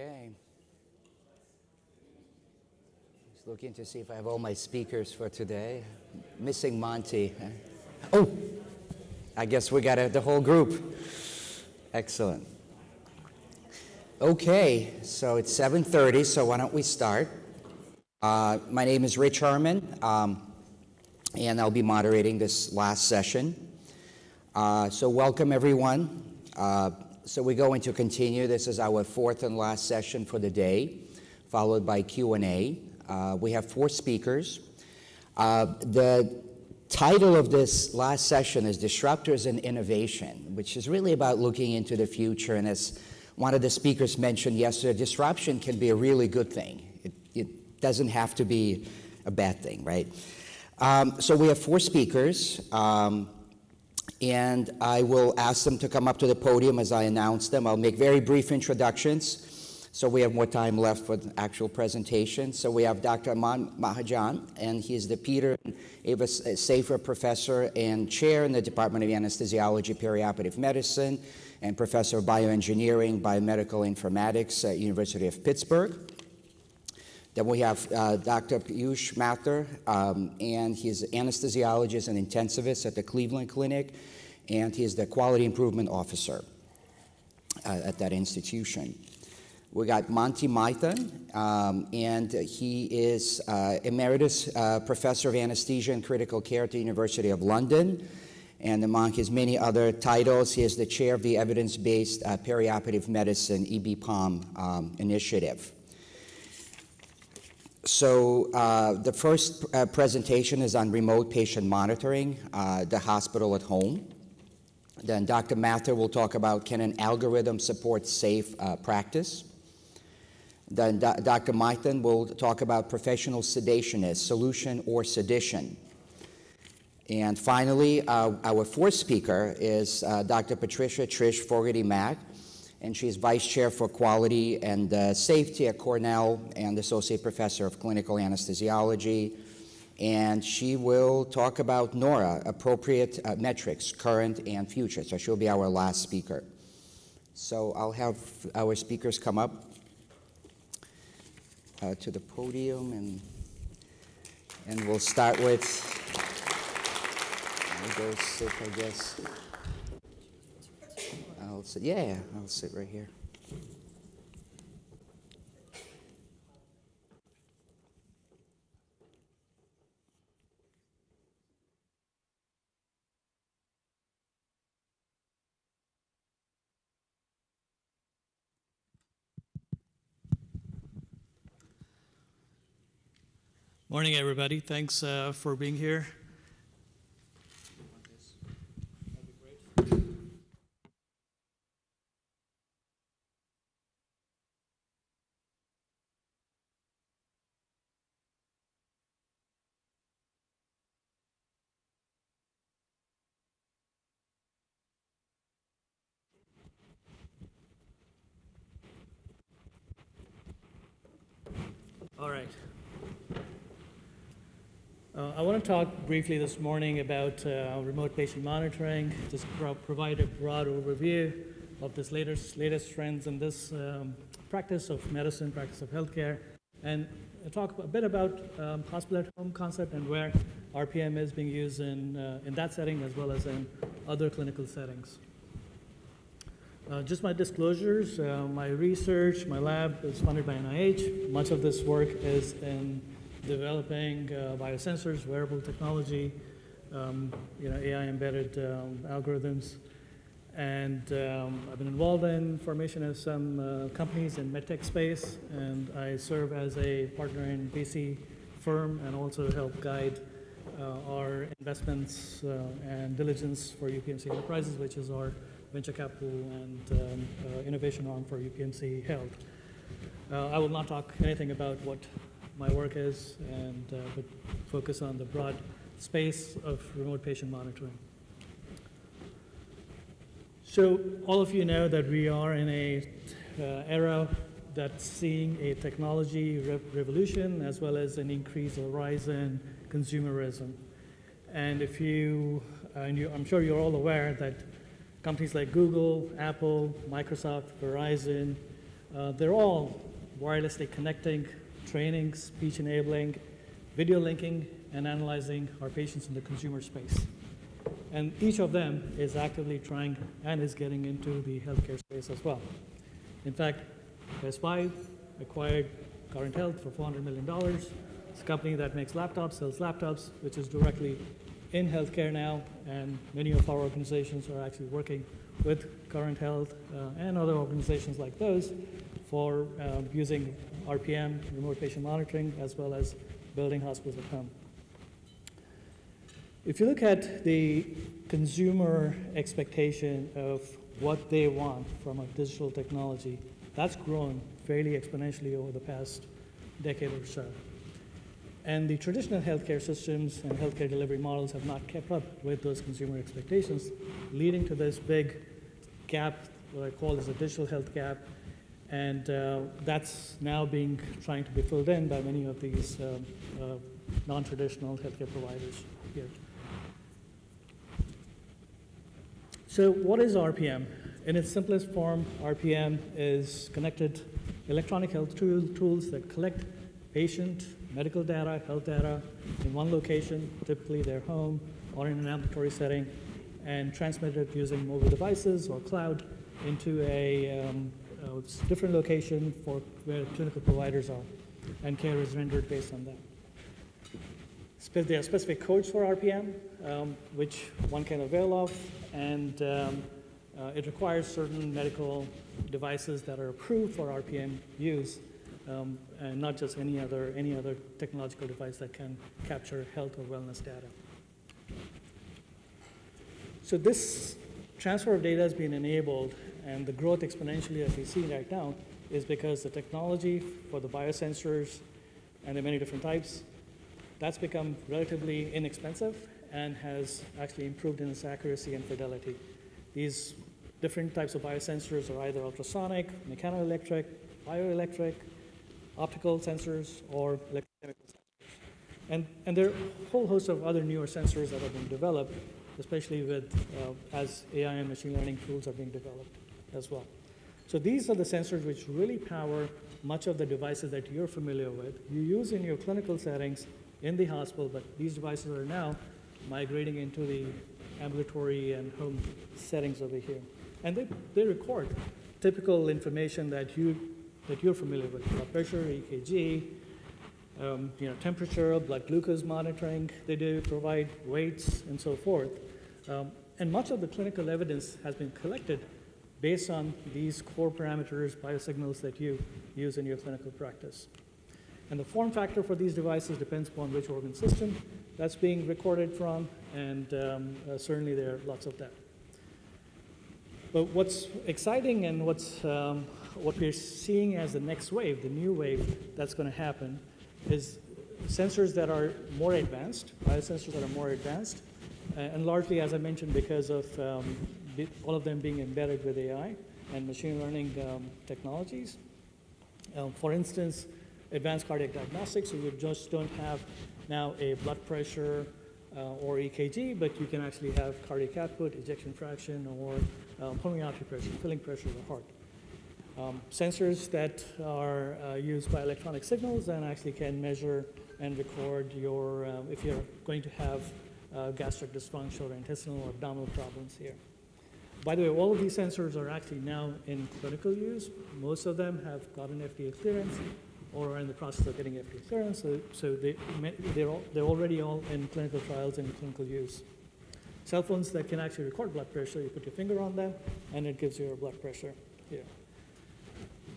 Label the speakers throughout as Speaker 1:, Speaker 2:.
Speaker 1: Okay. Just looking to see if I have all my speakers for today. Missing Monty. Oh, I guess we got the whole group. Excellent. Okay, so it's 7:30. So why don't we start? Uh, my name is Rich Herman, um, and I'll be moderating this last session. Uh, so welcome everyone. Uh, so we're going to continue. This is our fourth and last session for the day, followed by Q&A. Uh, we have four speakers. Uh, the title of this last session is Disruptors and Innovation, which is really about looking into the future. And as one of the speakers mentioned yesterday, disruption can be a really good thing. It, it doesn't have to be a bad thing, right? Um, so we have four speakers. Um, and I will ask them to come up to the podium as I announce them. I'll make very brief introductions so we have more time left for the actual presentation. So we have Dr. Aman Mahajan, and he is the Peter and Eva Safier Professor and Chair in the Department of Anesthesiology, Perioperative Medicine, and Professor of Bioengineering, Biomedical Informatics at University of Pittsburgh. Then we have uh, Dr. Piyush Mathur, um, and he's an anesthesiologist and intensivist at the Cleveland Clinic, and he is the quality improvement officer uh, at that institution. We got Monty Mythen, um, and he is uh, emeritus uh, professor of anesthesia and critical care at the University of London. And among his many other titles, he is the chair of the evidence based uh, perioperative medicine EBPOM um, initiative. So uh, the first uh, presentation is on remote patient monitoring, the hospital at home. Then Dr. Mathur will talk about can an algorithm support safe uh, practice. Then Do Dr. Mythen will talk about professional sedation as solution or sedition. And finally, uh, our fourth speaker is uh, Dr. Patricia Trish Fogarty Mack and she's vice chair for quality and uh, safety at Cornell and associate professor of clinical anesthesiology. And she will talk about NORA, appropriate uh, metrics, current and future. So she'll be our last speaker. So I'll have our speakers come up uh, to the podium and, and we'll start with, I'll go sit, I guess. I'll sit, yeah, I'll sit right here.
Speaker 2: Morning, everybody. Thanks uh, for being here. All right. Uh, I want to talk briefly this morning about uh, remote patient monitoring, just pro provide a broad overview of this latest, latest trends in this um, practice of medicine, practice of healthcare, and talk a bit about um, hospital at home concept and where RPM is being used in, uh, in that setting as well as in other clinical settings. Uh, just my disclosures, uh, my research, my lab is funded by NIH. Much of this work is in developing uh, biosensors, wearable technology, um, you know, AI-embedded um, algorithms. And um, I've been involved in formation of some uh, companies in medtech space, and I serve as a partner in VC firm and also help guide uh, our investments uh, and diligence for UPMC Enterprises, which is our venture capital and um, uh, innovation arm for UPMC Health. Uh, I will not talk anything about what my work is, and uh, but focus on the broad space of remote patient monitoring. So all of you know that we are in a uh, era that's seeing a technology re revolution as well as an increase or rise in consumerism. And if you, and you, I'm sure you're all aware that companies like Google, Apple, Microsoft, Verizon Uh, they're all wirelessly connecting, training, speech enabling, video linking, and analyzing our patients in the consumer space. And each of them is actively trying and is getting into the healthcare space as well. In fact, Best Buy acquired Current Health for $400 million. It's a company that makes laptops, sells laptops, which is directly in healthcare now, and many of our organizations are actually working with Current Health uh, and other organizations like those for uh, using RPM, remote patient monitoring, as well as building hospitals at home. If you look at the consumer expectation of what they want from a digital technology, that's grown fairly exponentially over the past decade or so. And the traditional healthcare systems and healthcare delivery models have not kept up with those consumer expectations, leading to this big gap, what I call as a digital health gap. And uh, that's now being trying to be filled in by many of these um, uh, non-traditional healthcare providers here. So what is RPM? In its simplest form, RPM is connected electronic health tool, tools that collect patient medical data, health data in one location, typically their home or in an ambulatory setting, and transmit it using mobile devices or cloud into a, um, a different location for where clinical providers are, and care is rendered based on that. There are specific codes for RPM, um, which one can avail of, and um, uh, it requires certain medical devices that are approved for RPM use, um, and not just any other, any other technological device that can capture health or wellness data. So this transfer of data has been enabled, and the growth exponentially that we see right now is because the technology for the biosensors, and are many different types, that's become relatively inexpensive and has actually improved in its accuracy and fidelity. These different types of biosensors are either ultrasonic, mechanoelectric, bioelectric, optical sensors, or electrochemical sensors. And, and there are a whole host of other newer sensors that are being developed, especially with, uh, as AI and machine learning tools are being developed as well. So these are the sensors which really power much of the devices that you're familiar with. You use in your clinical settings in the hospital, but these devices are now migrating into the ambulatory and home settings over here. And they, they record typical information that, you, that you're familiar with, blood pressure, EKG, um, you know, temperature, blood glucose monitoring. They do provide weights and so forth. Um, and much of the clinical evidence has been collected based on these core parameters, biosignals that you use in your clinical practice. And the form factor for these devices depends upon which organ system that's being recorded from, and um, uh, certainly there are lots of that. But what's exciting and what's, um, what we're seeing as the next wave, the new wave that's going to happen, is sensors that are more advanced, biosensors that are more advanced, uh, and largely, as I mentioned, because of um, all of them being embedded with AI and machine learning um, technologies. Um, for instance, advanced cardiac diagnostics, so you just don't have now a blood pressure uh, or EKG, but you can actually have cardiac output, ejection fraction, or um, pulmonary artery pressure, filling pressure of the heart. Um, sensors that are uh, used by electronic signals and actually can measure and record your, uh, if you're going to have uh, gastric dysfunction or intestinal or abdominal problems here. By the way, all of these sensors are actually now in clinical use. Most of them have gotten FDA clearance or are in the process of getting FDA clearance. So, so they, they're, all, they're already all in clinical trials and clinical use. Cell phones that can actually record blood pressure, you put your finger on them, and it gives you your blood pressure here.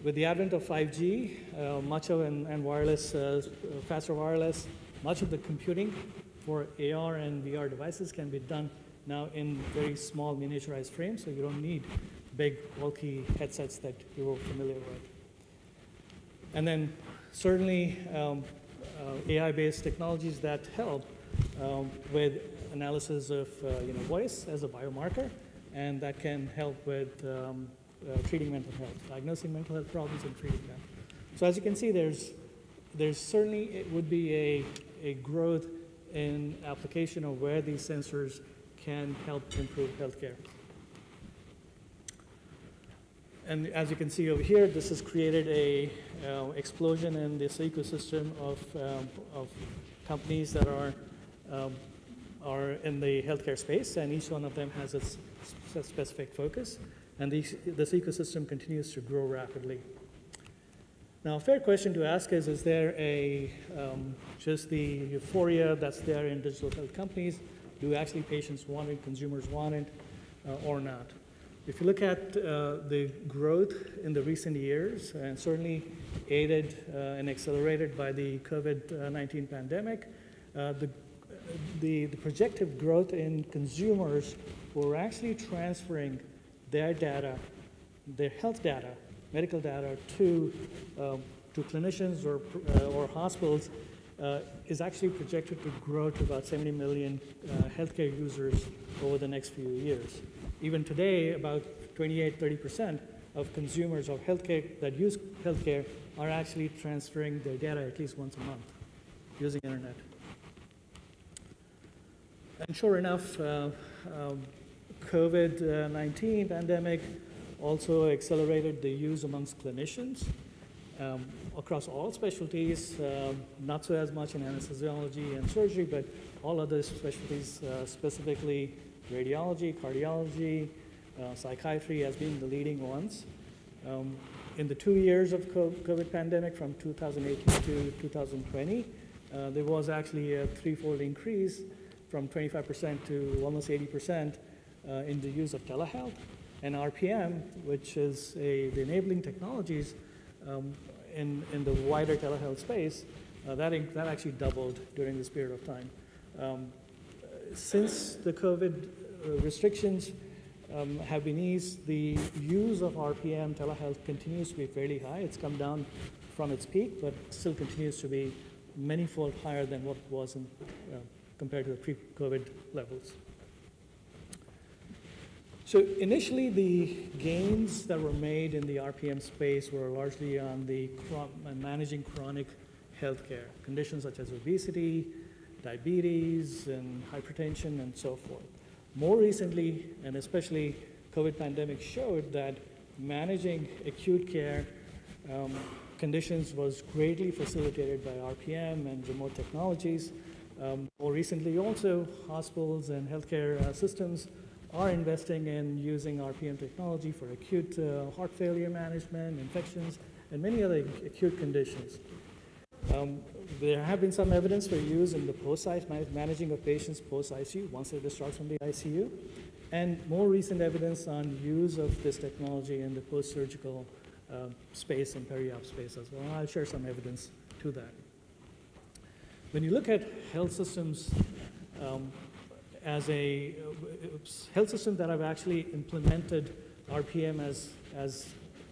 Speaker 2: With the advent of 5G, uh, much of and, and wireless, uh, faster wireless, much of the computing for AR and VR devices can be done now in very small miniaturized frames, so you don't need big bulky headsets that you were familiar with. And then certainly um, uh, AI-based technologies that help um, with analysis of uh, you know, voice as a biomarker, and that can help with um, uh, treating mental health, diagnosing mental health problems and treating them. So as you can see, there's, there's certainly, it would be a, a growth in application of where these sensors can help improve healthcare. and as you can see over here, this has created a uh, explosion in this ecosystem of, um, of companies that are, um, are in the healthcare space, and each one of them has its specific focus. And these, this ecosystem continues to grow rapidly. Now, a fair question to ask is, is there a, um, just the euphoria that's there in digital health companies? Do actually patients want it, consumers want it, uh, or not? If you look at uh, the growth in the recent years, and certainly aided uh, and accelerated by the COVID-19 pandemic, uh, the, the, the projected growth in consumers who are actually transferring their data, their health data, medical data to, um, to clinicians or, uh, or hospitals uh, is actually projected to grow to about 70 million uh, healthcare users over the next few years. Even today, about 28, 30% of consumers of healthcare that use healthcare are actually transferring their data at least once a month using internet. And sure enough, uh, um, COVID-19 pandemic also accelerated the use amongst clinicians um, across all specialties, uh, not so as much in anesthesiology and surgery, but all other specialties, uh, specifically radiology, cardiology, uh, psychiatry as being the leading ones. Um, in the two years of COVID pandemic from 2018 to 2020, uh, there was actually a threefold increase from 25% to almost 80% uh, in the use of telehealth. And RPM, which is a, the enabling technologies um, in, in the wider telehealth space, uh, that, that actually doubled during this period of time. Um, since the COVID uh, restrictions um, have been eased, the use of RPM telehealth continues to be fairly high. It's come down from its peak, but still continues to be many-fold higher than what it was in, uh, compared to the pre-COVID levels. So initially, the gains that were made in the RPM space were largely on the managing chronic healthcare conditions such as obesity, diabetes, and hypertension, and so forth. More recently, and especially COVID pandemic showed that managing acute care um, conditions was greatly facilitated by RPM and remote technologies. Um, more recently, also, hospitals and healthcare uh, systems are investing in using RPM technology for acute uh, heart failure management, infections, and many other acute conditions. Um, there have been some evidence for use in the post-ICU managing of patients post-ICU once they're discharged from the ICU, and more recent evidence on use of this technology in the post-surgical uh, space and peri-op space as well. I'll share some evidence to that. When you look at health systems um, as a health system that have actually implemented RPM as, as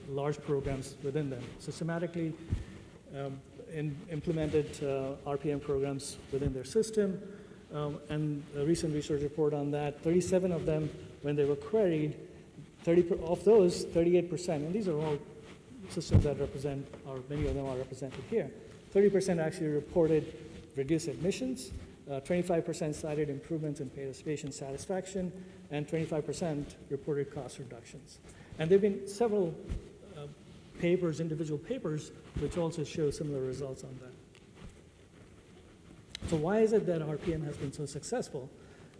Speaker 2: large programs within them, systematically um, in, implemented uh, RPM programs within their system. Um, and a recent research report on that, 37 of them, when they were queried, 30 of those, 38%, and these are all systems that represent, or many of them are represented here, 30% actually reported reduced admissions, 25% uh, cited improvements in patient satisfaction, and 25% reported cost reductions. And there have been several uh, papers, individual papers, which also show similar results on that. So why is it that RPM has been so successful?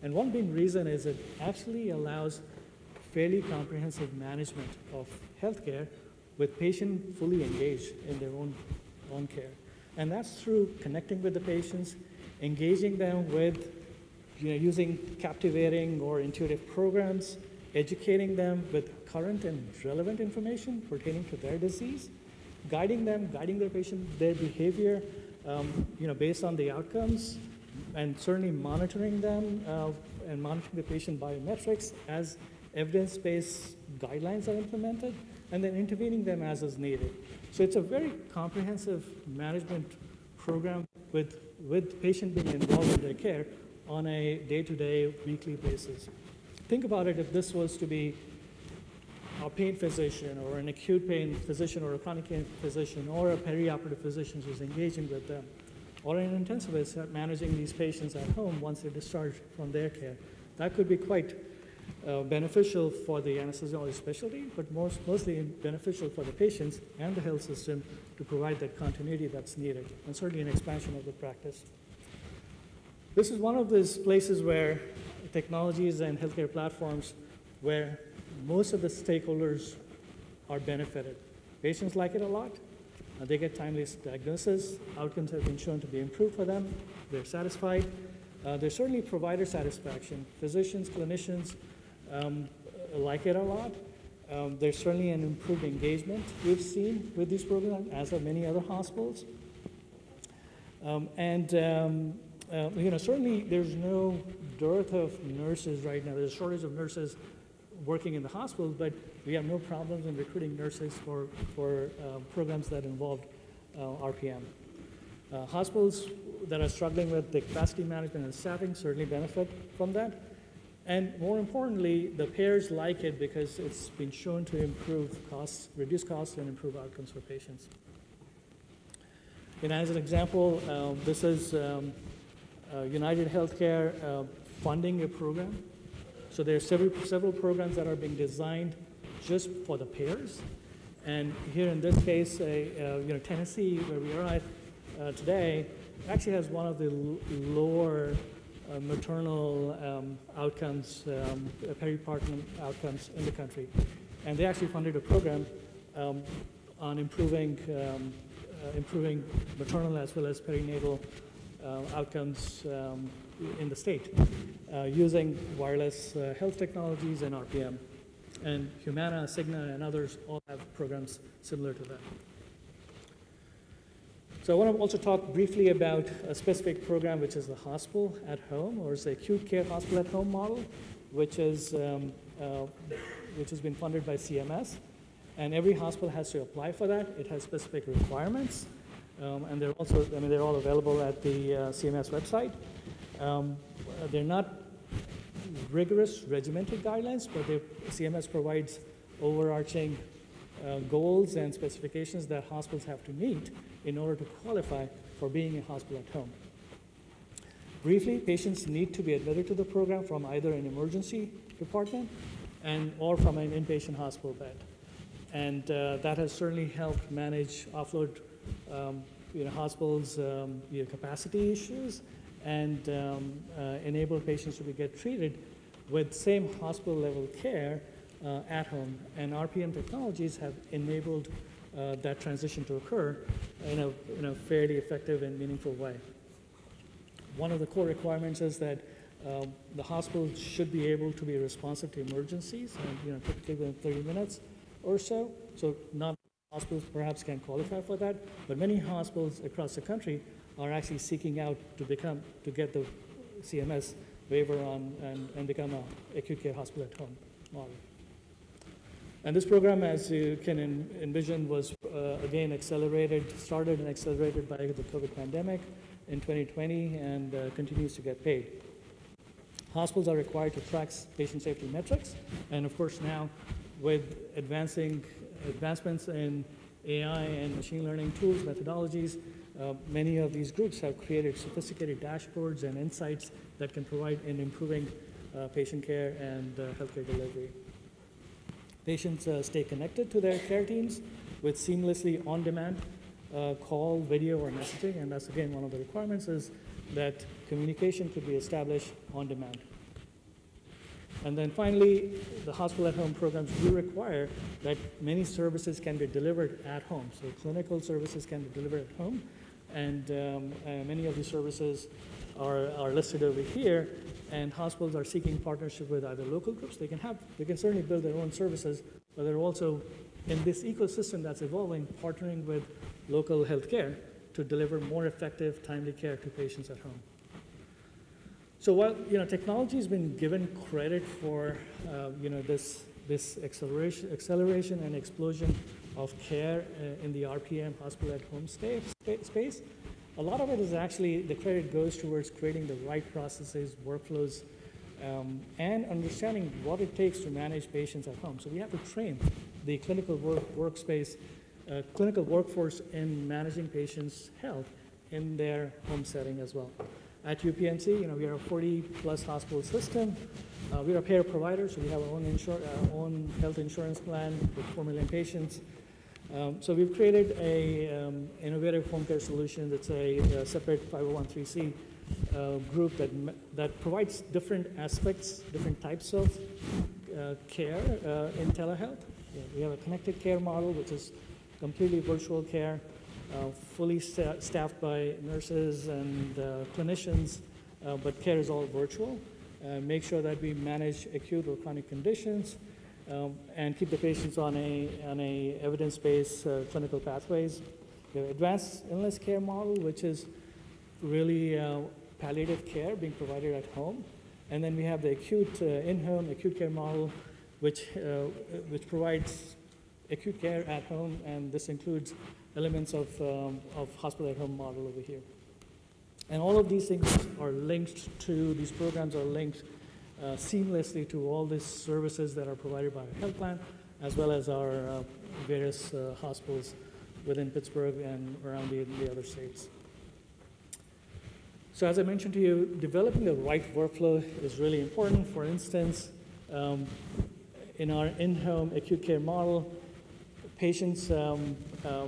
Speaker 2: And one big reason is it actually allows fairly comprehensive management of healthcare with patient fully engaged in their own, own care. And that's through connecting with the patients, engaging them with you know, using captivating or intuitive programs, educating them with current and relevant information pertaining to their disease, guiding them, guiding their patient, their behavior, um, you know, based on the outcomes, and certainly monitoring them uh, and monitoring the patient biometrics as evidence-based guidelines are implemented, and then intervening them as is needed. So it's a very comprehensive management program with, with patient being involved in their care on a day-to-day, weekly basis. Think about it if this was to be a pain physician or an acute pain physician or a chronic pain physician or a perioperative physician who's engaging with them or an intensivist managing these patients at home once they're discharged from their care. That could be quite uh, beneficial for the anesthesiology specialty, but most, mostly beneficial for the patients and the health system to provide that continuity that's needed, and certainly an expansion of the practice. This is one of those places where technologies and healthcare platforms where most of the stakeholders are benefited. Patients like it a lot. They get timely diagnosis. Outcomes have been shown to be improved for them. They're satisfied. Uh, there's certainly provider satisfaction. Physicians, clinicians um, like it a lot. Um, there's certainly an improved engagement we've seen with this program, as have many other hospitals. Um, and um, uh, you know, certainly there's no dearth of nurses right now. There's a shortage of nurses working in the hospitals, but we have no problems in recruiting nurses for, for uh, programs that involve uh, RPM. Uh, hospitals that are struggling with the capacity management and staffing certainly benefit from that. And more importantly, the payers like it because it's been shown to improve costs, reduce costs, and improve outcomes for patients. And as an example, uh, this is um, uh, United Healthcare uh, funding a program. So there are several, several programs that are being designed just for the payers. And here in this case, uh, you know, Tennessee, where we are at uh, today, actually has one of the lower uh, maternal um, outcomes, um, peripartum outcomes in the country. And they actually funded a program um, on improving, um, uh, improving maternal as well as perinatal uh, outcomes um, in the state uh, using wireless uh, health technologies and RPM. And Humana, Cigna, and others all have programs similar to that. So I want to also talk briefly about a specific program, which is the hospital at home, or it's the acute care hospital at home model, which is um, uh, which has been funded by CMS. And every hospital has to apply for that. It has specific requirements. Um, and they're also, I mean, they're all available at the uh, CMS website. Um, they're not rigorous regimented guidelines, but the CMS provides overarching uh, goals and specifications that hospitals have to meet in order to qualify for being a hospital at home. Briefly, patients need to be admitted to the program from either an emergency department and or from an inpatient hospital bed. And uh, that has certainly helped manage offload um, you know, hospitals' um, you know, capacity issues and um, uh, enable patients to be, get treated with same hospital level care uh, at home. And RPM technologies have enabled uh, that transition to occur in a, in a fairly effective and meaningful way. One of the core requirements is that um, the hospital should be able to be responsive to emergencies, and you know, typically within 30 minutes or so. So not hospitals perhaps can qualify for that, but many hospitals across the country are actually seeking out to become to get the CMS waiver on and, and become a acute care hospital at home model. And this program, as you can envision, was uh, again accelerated, started and accelerated by the COVID pandemic in 2020 and uh, continues to get paid. Hospitals are required to track patient safety metrics, and of course now with advancing advancements in AI and machine learning tools, methodologies, uh, many of these groups have created sophisticated dashboards and insights that can provide in improving uh, patient care and uh, healthcare delivery. Patients uh, stay connected to their care teams with seamlessly on-demand uh, call, video, or messaging, and that's again one of the requirements is that communication could be established on demand. And then finally, the hospital at home programs do require that many services can be delivered at home. So clinical services can be delivered at home, and um, uh, many of these services are, are listed over here. And hospitals are seeking partnership with either local groups. They can have, they can certainly build their own services, but they're also in this ecosystem that's evolving, partnering with local healthcare to deliver more effective, timely care to patients at home. So while you know technology has been given credit for uh, you know this this acceleration acceleration and explosion of care uh, in the RPM hospital at home space, space, a lot of it is actually the credit goes towards creating the right processes, workflows, um, and understanding what it takes to manage patients at home. So we have to train the clinical work, workspace, uh, clinical workforce in managing patients' health in their home setting as well. at UPMC, you know, we are a 40-plus hospital system. Uh, We're a payer provider, so we have our own insur, our own health insurance plan with 4 million patients. Um, So we've created a um, innovative home care solution that's a a separate 501(c) uh, group that, that provides different aspects, different types of uh, care uh, in telehealth. Yeah, We have a connected care model, which is completely virtual care, uh, fully sta- staffed by nurses and uh, clinicians, uh, but care is all virtual. Make sure that we manage acute or chronic conditions, um, and keep the patients on a, on a evidence-based uh, clinical pathways. The advanced illness care model, which is really uh, palliative care being provided at home. And then we have the acute, uh, in-home acute care model, which, uh, which provides acute care at home, and this includes elements of, um, of hospital at home model over here. And all of these things are linked to, these programs are linked seamlessly to all these services that are provided by our health plan, as well as our uh, various uh, hospitals within Pittsburgh and around the, the other states. So as I mentioned to you, developing the right workflow is really important. For instance, um, in our in-home acute care model, patients, um, uh,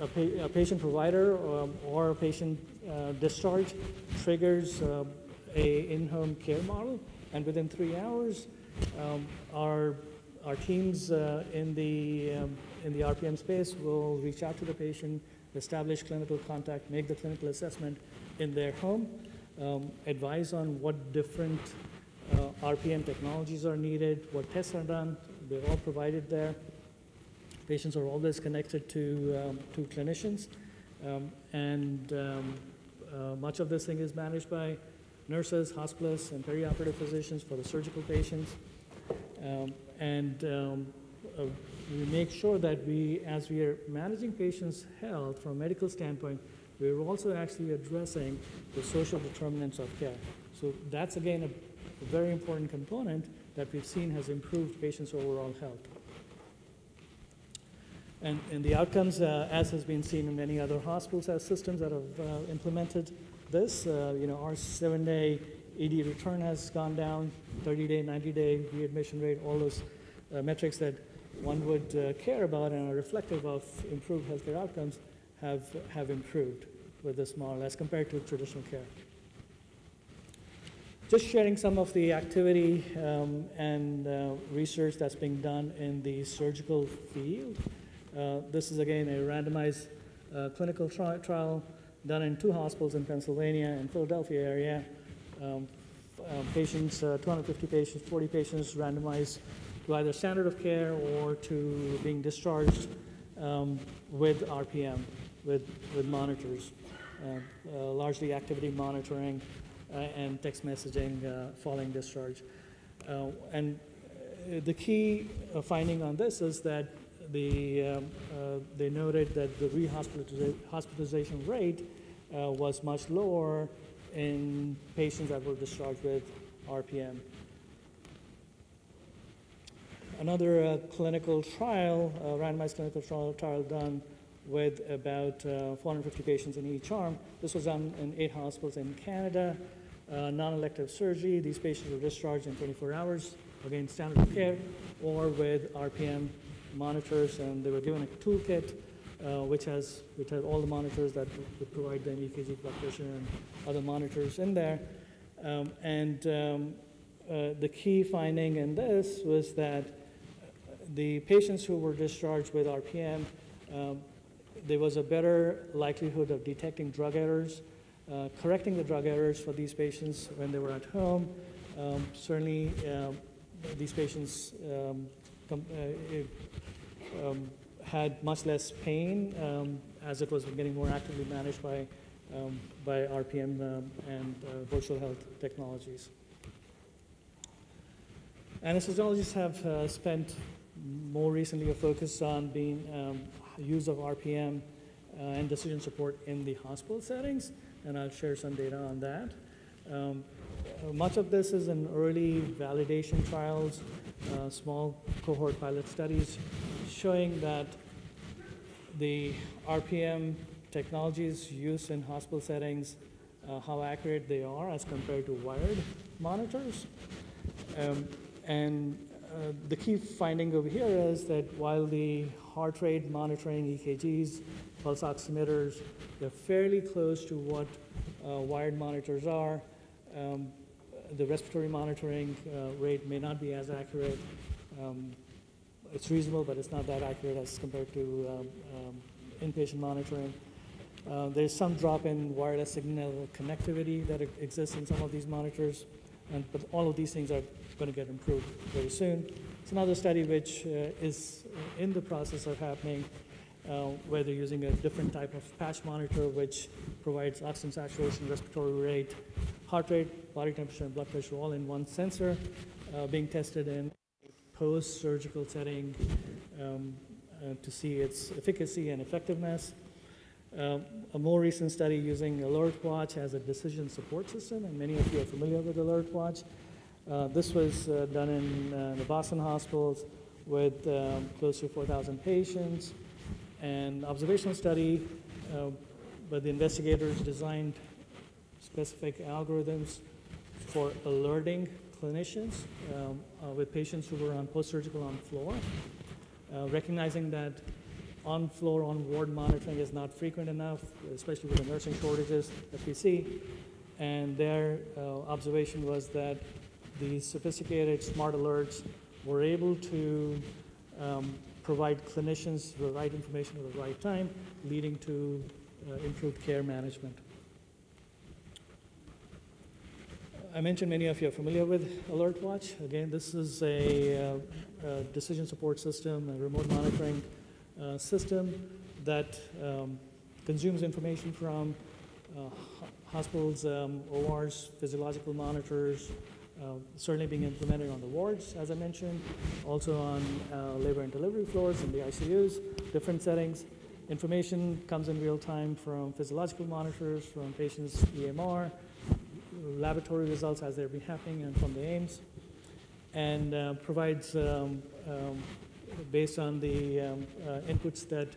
Speaker 2: a, pa- a patient provider um, or a patient uh, discharge triggers uh, a in-home care model, and within three hours, um, our our teams uh, in the um, in the RPM space will reach out to the patient, establish clinical contact, make the clinical assessment in their home, um, advise on what different uh, RPM technologies are needed, what tests are done. They're all provided there. Patients are always connected to, um, to clinicians, um, and um, uh, much of this thing is managed by nurses, hospitalists, and perioperative physicians for the surgical patients. Um, and um, uh, we make sure that we, as we are managing patients' health from a medical standpoint, we're also actually addressing the social determinants of care. So that's again a, a very important component that we've seen has improved patients' overall health. And, and the outcomes, uh, as has been seen in many other hospitals, as systems that have uh, implemented this, uh, you know, our seven-day ED return has gone down, 30-day, 90-day readmission rate, all those uh, metrics that one would uh, care about and are reflective of improved healthcare outcomes have, have improved with this model as compared to traditional care. Just sharing some of the activity um, and uh, research that's being done in the surgical field. Uh, this is again a randomized uh, clinical tri- trial done in two hospitals in Pennsylvania and Philadelphia area. Um, uh, patients, uh, 250 patients, 40 patients randomized to either standard of care or to being discharged um, with RPM, with, with monitors, uh, uh, largely activity monitoring uh, and text messaging uh, following discharge. Uh, and the key finding on this is that the, um, uh, they noted that the rehospitalization rate uh, was much lower in patients that were discharged with RPM. Another uh, clinical trial, uh, randomized clinical trial, trial done with about uh, 450 patients in each arm. This was done in eight hospitals in Canada. Uh, non-elective surgery. These patients were discharged in 24 hours, again standard of care, or with RPM monitors, and they were given a toolkit uh, which has which has all the monitors that would provide them EKG, pressure, and other monitors in there. Um, and um, uh, the key finding in this was that the patients who were discharged with RPM, um, there was a better likelihood of detecting drug errors, uh, correcting the drug errors for these patients when they were at home. Um, certainly, um, these patients um, uh, um, had much less pain um, as it was getting more actively managed by, um, by RPM um, and uh, virtual health technologies. Anesthesiologists have uh, spent more recently a focus on being um, use of RPM uh, and decision support in the hospital settings, and I'll share some data on that. Um, much of this is in early validation trials, uh, small cohort pilot studies, showing that the RPM technologies used in hospital settings uh, how accurate they are as compared to wired monitors. Um, and uh, the key finding over here is that while the heart rate monitoring EKGs, pulse oximeters, they're fairly close to what uh, wired monitors are. Um, the respiratory monitoring uh, rate may not be as accurate. Um, it's reasonable, but it's not that accurate as compared to um, um, inpatient monitoring. Uh, there's some drop in wireless signal connectivity that exists in some of these monitors, and, but all of these things are going to get improved very soon. It's another study which uh, is in the process of happening, uh, where they're using a different type of patch monitor which provides oxygen saturation, respiratory rate, heart rate, body temperature, and blood pressure all in one sensor, uh, being tested in a post-surgical setting um, uh, to see its efficacy and effectiveness. Um, a more recent study using AlertWatch as a decision support system, and many of you are familiar with AlertWatch. Uh, this was uh, done in uh, the Boston hospitals with um, close to 4,000 patients. And observational study, uh, but the investigators designed specific algorithms for alerting clinicians um, uh, with patients who were on post-surgical on floor, uh, recognizing that on-floor, on-ward monitoring is not frequent enough, especially with the nursing shortages that we see. And their uh, observation was that these sophisticated smart alerts were able to um, provide clinicians the right information at the right time, leading to uh, improved care management. I mentioned many of you are familiar with AlertWatch. Again, this is a, uh, a decision support system, a remote monitoring uh, system that um, consumes information from uh, hospitals, um, ORs, physiological monitors, uh, certainly being implemented on the wards, as I mentioned, also on uh, labor and delivery floors in the ICUs, different settings. Information comes in real time from physiological monitors, from patients' EMR, laboratory results as they're been happening, and from the AIMS, and uh, provides, um, um, based on the um, uh, inputs that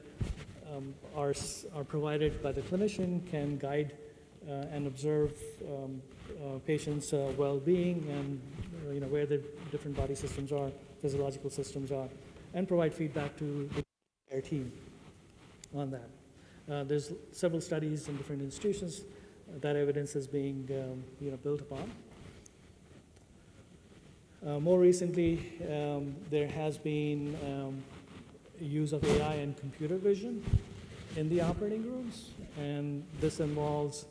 Speaker 2: um, are, are provided by the clinician, can guide uh, and observe um, uh, patients' well-being and you know where the different body systems are, physiological systems are, and provide feedback to the team on that. Uh, there's several studies in different institutions that evidence is being um, you know built upon. Uh, more recently, um, there has been um, use of AI and computer vision in the operating rooms, and this involves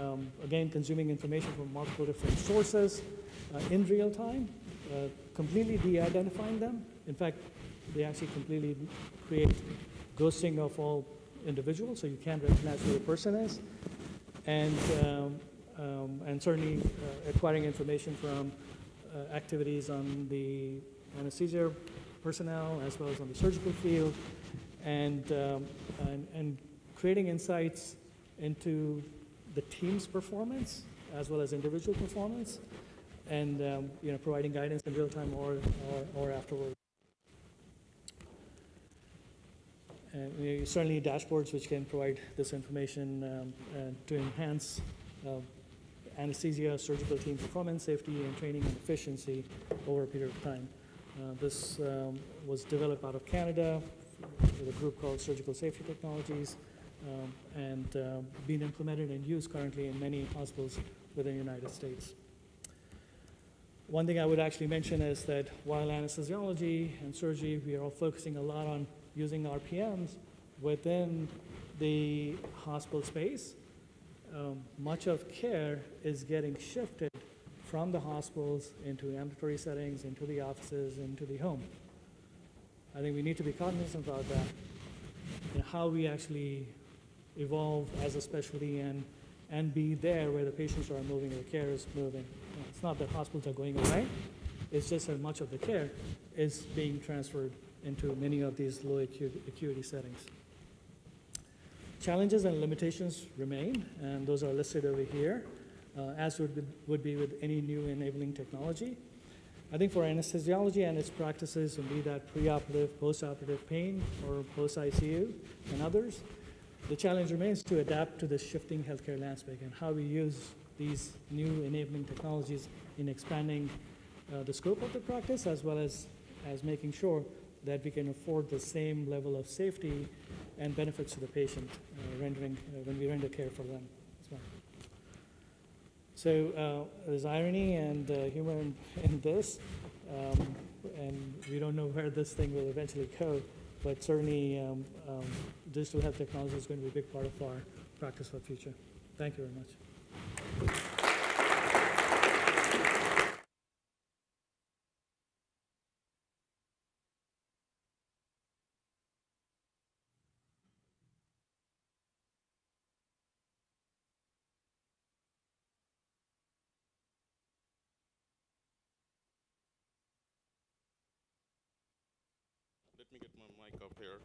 Speaker 2: um, again consuming information from multiple different sources uh, in real time, uh, completely de-identifying them. In fact, they actually completely create ghosting of all individuals, so you can't recognize who the person is, and um, um, and certainly uh, acquiring information from uh, activities on the anesthesia personnel as well as on the surgical field, and um, and, and creating insights into the team's performance as well as individual performance, and um, you know providing guidance in real time or or, or afterward. You certainly dashboards which can provide this information um, uh, to enhance uh, anesthesia, surgical team performance, safety, and training and efficiency over a period of time. Uh, this um, was developed out of Canada with a group called Surgical Safety Technologies um, and uh, being implemented and used currently in many hospitals within the United States. One thing I would actually mention is that while anesthesiology and surgery, we are all focusing a lot on using RPMs within the hospital space, um, much of care is getting shifted from the hospitals into ambulatory settings, into the offices, into the home. I think we need to be cognizant about that and how we actually evolve as a specialty and, and be there where the patients are moving, the care is moving. It's not that hospitals are going away, it's just that much of the care is being transferred into many of these low acu- acuity settings. Challenges and limitations remain, and those are listed over here, uh, as would be, would be with any new enabling technology. I think for anesthesiology and its practices, and be that preoperative, postoperative pain, or post-ICU, and others, the challenge remains to adapt to this shifting healthcare landscape and how we use these new enabling technologies in expanding uh, the scope of the practice as well as, as making sure that we can afford the same level of safety and benefits to the patient uh, rendering, uh, when we render care for them as well. So uh, there's irony and uh, humor in, in this, um, and we don't know where this thing will eventually go, but certainly um, um, digital health technology is going to be a big part of our practice for the future. Thank you very much.
Speaker 3: Let me get my mic up here.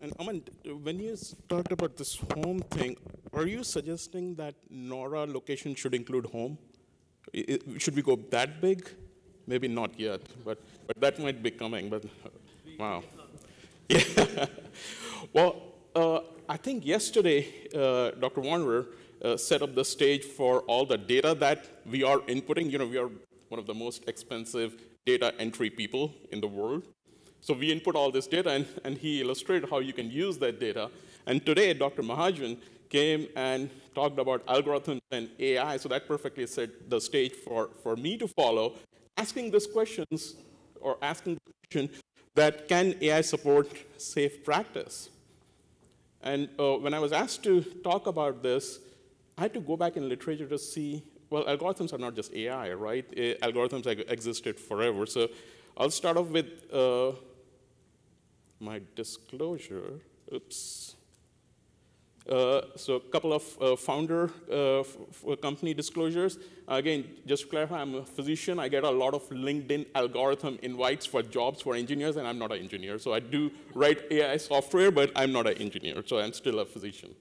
Speaker 3: And Aman, when you talked about this home thing, are you suggesting that Nora location should include home? Should we go that big? Maybe not yet, but, but that might be coming. But wow. Yeah. well, uh, I think yesterday, uh, Dr. Warner uh, set up the stage for all the data that we are inputting. You know, we are one of the most expensive data entry people in the world. So we input all this data, and, and he illustrated how you can use that data. And today, Dr. Mahajan came and talked about algorithms and AI, so that perfectly set the stage for, for me to follow, asking these questions, or asking the question that can AI support safe practice? And uh, when I was asked to talk about this, I had to go back in literature to see, well, algorithms are not just AI, right? Eh, algorithms have existed forever. So I'll start off with uh, my disclosure. Oops. Uh, so a couple of uh, founder uh, company disclosures. Again, just to clarify, I'm a physician. I get a lot of LinkedIn algorithm invites for jobs for engineers, and I'm not an engineer. So I do write AI software, but I'm not an engineer. So I'm still a physician.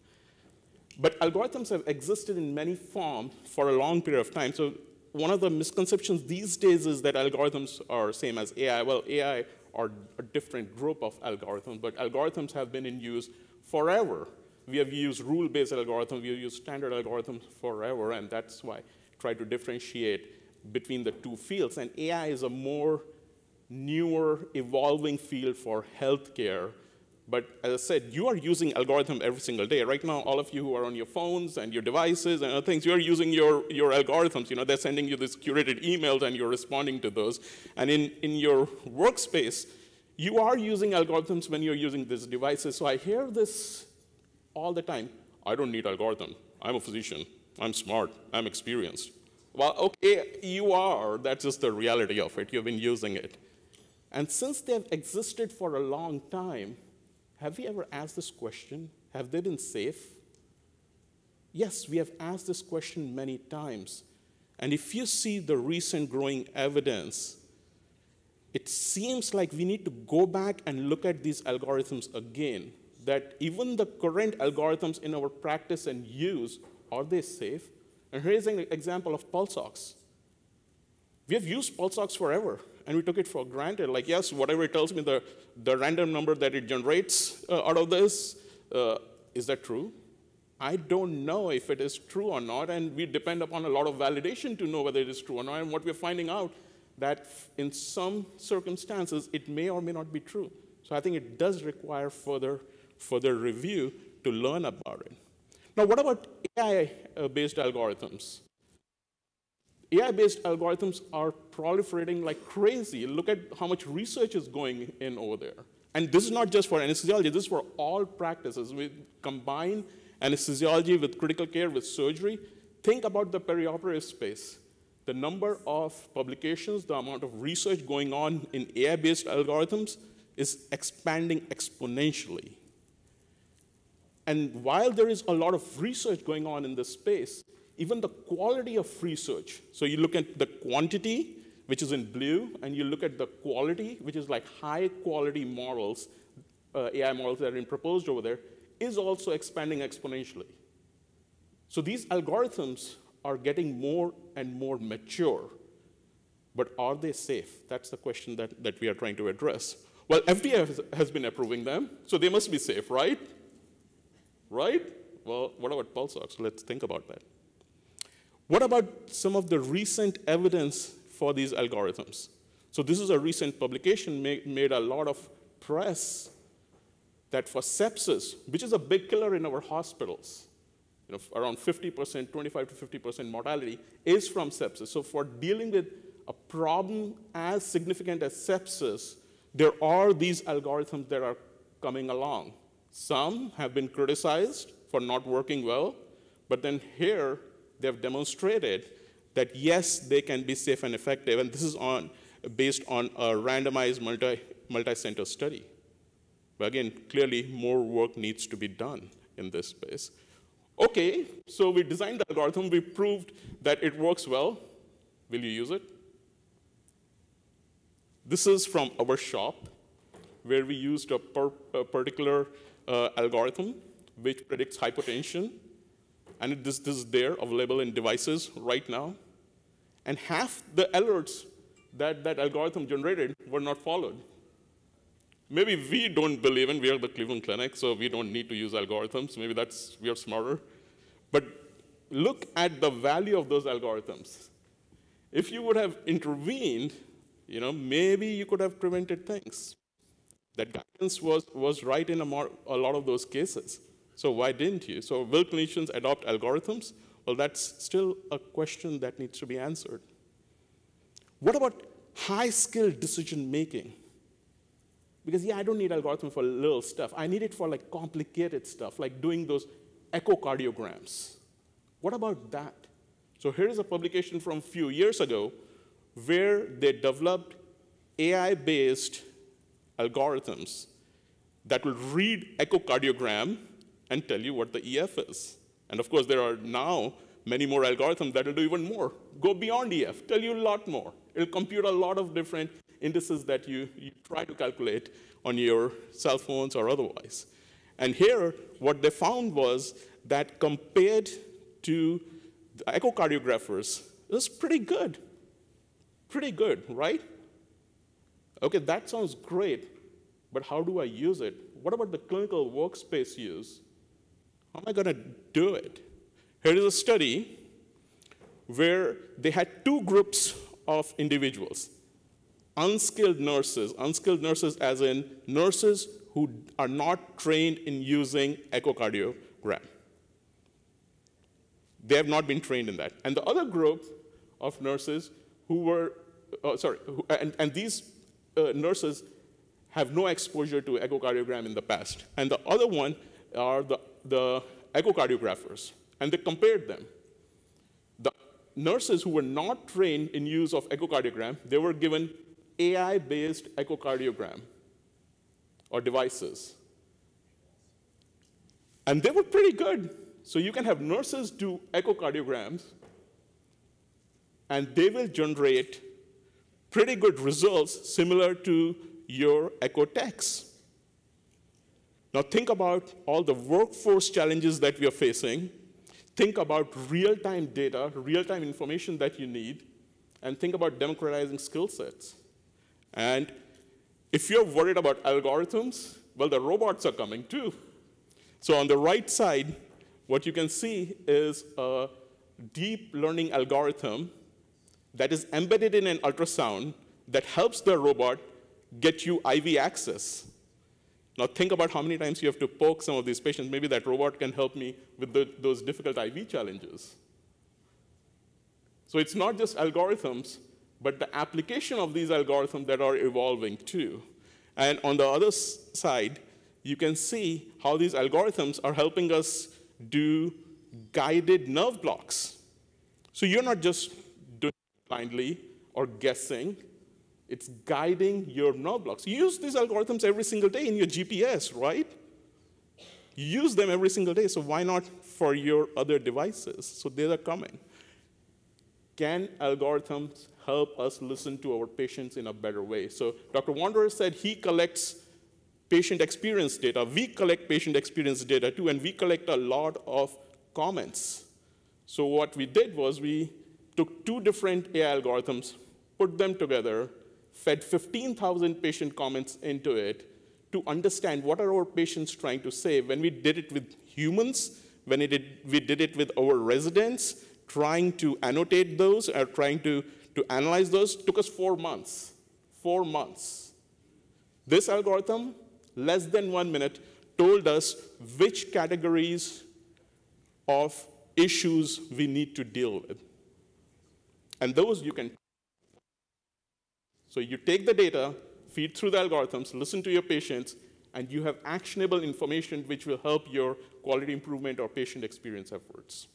Speaker 3: But algorithms have existed in many forms for a long period of time. So one of the misconceptions these days is that algorithms are same as AI. Well, AI are a different group of algorithms, but algorithms have been in use forever. We have used rule-based algorithms, we have used standard algorithms forever, and that's why I try to differentiate between the two fields. And AI is a more newer, evolving field for healthcare but as I said, you are using algorithm every single day. Right now, all of you who are on your phones and your devices and other things, you're using your, your algorithms. You know, they're sending you these curated emails and you're responding to those. And in, in your workspace, you are using algorithms when you're using these devices. So I hear this all the time. I don't need algorithm. I'm a physician. I'm smart. I'm experienced. Well, okay, you are. That's just the reality of it. You've been using it. And since they've existed for a long time, have we ever asked this question? Have they been safe? Yes, we have asked this question many times. And if you see the recent growing evidence, it seems like we need to go back and look at these algorithms again. That even the current algorithms in our practice and use, are they safe? And here's an example of pulse ox. We have used pulse ox forever, and we took it for granted. Like, yes, whatever it tells me, the, the random number that it generates uh, out of this, uh, is that true? I don't know if it is true or not, and we depend upon a lot of validation to know whether it is true or not. And what we're finding out that in some circumstances it may or may not be true. So I think it does require further further review to learn about it. Now, what about AI-based algorithms? AI-based algorithms are proliferating like crazy. Look at how much research is going in over there. And this is not just for anesthesiology, this is for all practices. We combine anesthesiology with critical care, with surgery. Think about the perioperative space. The number of publications, the amount of research going on in AI-based algorithms is expanding exponentially. And while there is a lot of research going on in this space, even the quality of research, so you look at the quantity, which is in blue, and you look at the quality, which is like high quality models, uh, AI models that are being proposed over there, is also expanding exponentially. So these algorithms are getting more and more mature, but are they safe? That's the question that, that we are trying to address. Well, FDA has, has been approving them, so they must be safe, right? right? Well, what about pulse ox? Let's think about that. What about some of the recent evidence for these algorithms? So this is a recent publication made, made a lot of press that for sepsis, which is a big killer in our hospitals, you know, around 50%, 25 to 50% mortality is from sepsis. So for dealing with a problem as significant as sepsis, there are these algorithms that are coming along. Some have been criticized for not working well, but then here they've demonstrated that yes, they can be safe and effective, and this is on, based on a randomized multi, multi-center study. But again, clearly more work needs to be done in this space. Okay, so we designed the algorithm, we proved that it works well. Will you use it? This is from our shop, where we used a, per, a particular uh, algorithm which predicts hypotension. And this, this is there, available in devices right now. And half the alerts that that algorithm generated were not followed. Maybe we don't believe in, we are the Cleveland Clinic, so we don't need to use algorithms. Maybe that's, we are smarter. But look at the value of those algorithms. If you would have intervened, you know, maybe you could have prevented things. That guidance was, was right in a, more, a lot of those cases. So why didn't you? So will clinicians adopt algorithms? Well, that's still a question that needs to be answered. What about high-skilled decision making? Because yeah, I don't need algorithm for little stuff. I need it for like complicated stuff, like doing those echocardiograms. What about that? So here is a publication from a few years ago where they developed AI-based algorithms that will read echocardiogram and tell you what the EF is. And of course, there are now many more algorithms that will do even more. Go beyond EF, tell you a lot more. It'll compute a lot of different indices that you, you try to calculate on your cell phones or otherwise. And here, what they found was that compared to the echocardiographers, it was pretty good. Pretty good, right? Okay, that sounds great, but how do I use it? What about the clinical workspace use? How am I going to do it? Here is a study where they had two groups of individuals unskilled nurses, unskilled nurses as in nurses who are not trained in using echocardiogram. They have not been trained in that. And the other group of nurses who were, uh, sorry, who, and, and these uh, nurses have no exposure to echocardiogram in the past. And the other one are the, the echocardiographers. And they compared them. The nurses who were not trained in use of echocardiogram, they were given AI-based echocardiogram or devices. And they were pretty good. So you can have nurses do echocardiograms, and they will generate pretty good results similar to your echo techs. Now think about all the workforce challenges that we are facing. Think about real-time data, real-time information that you need, and think about democratizing skill sets. And if you're worried about algorithms, well, the robots are coming too. So on the right side, what you can see is a deep learning algorithm that is embedded in an ultrasound that helps the robot get you IV access. Now think about how many times you have to poke some of these patients. Maybe that robot can help me with the, those difficult IV challenges. So it's not just algorithms, but the application of these algorithms that are evolving too. And on the other side, you can see how these algorithms are helping us do guided nerve blocks. So you're not just doing it blindly or guessing, it's guiding your nerve blocks. You use these algorithms every single day in your GPS, right? You use them every single day, so why not for your other devices? So they are coming. Can algorithms help us listen to our patients in a better way. So Dr. Wanderer said he collects patient experience data. We collect patient experience data too, and we collect a lot of comments. So what we did was we took two different AI algorithms, put them together, fed 15,000 patient comments into it to understand what are our patients trying to say. When we did it with humans, when did, we did it with our residents, trying to annotate those or trying to, to analyze those, took us four months. Four months. This algorithm, less than one minute, told us which categories of issues we need to deal with. And those you can. So you take the data, feed through the algorithms, listen to your patients, and you have actionable information which will help your quality improvement or patient experience efforts.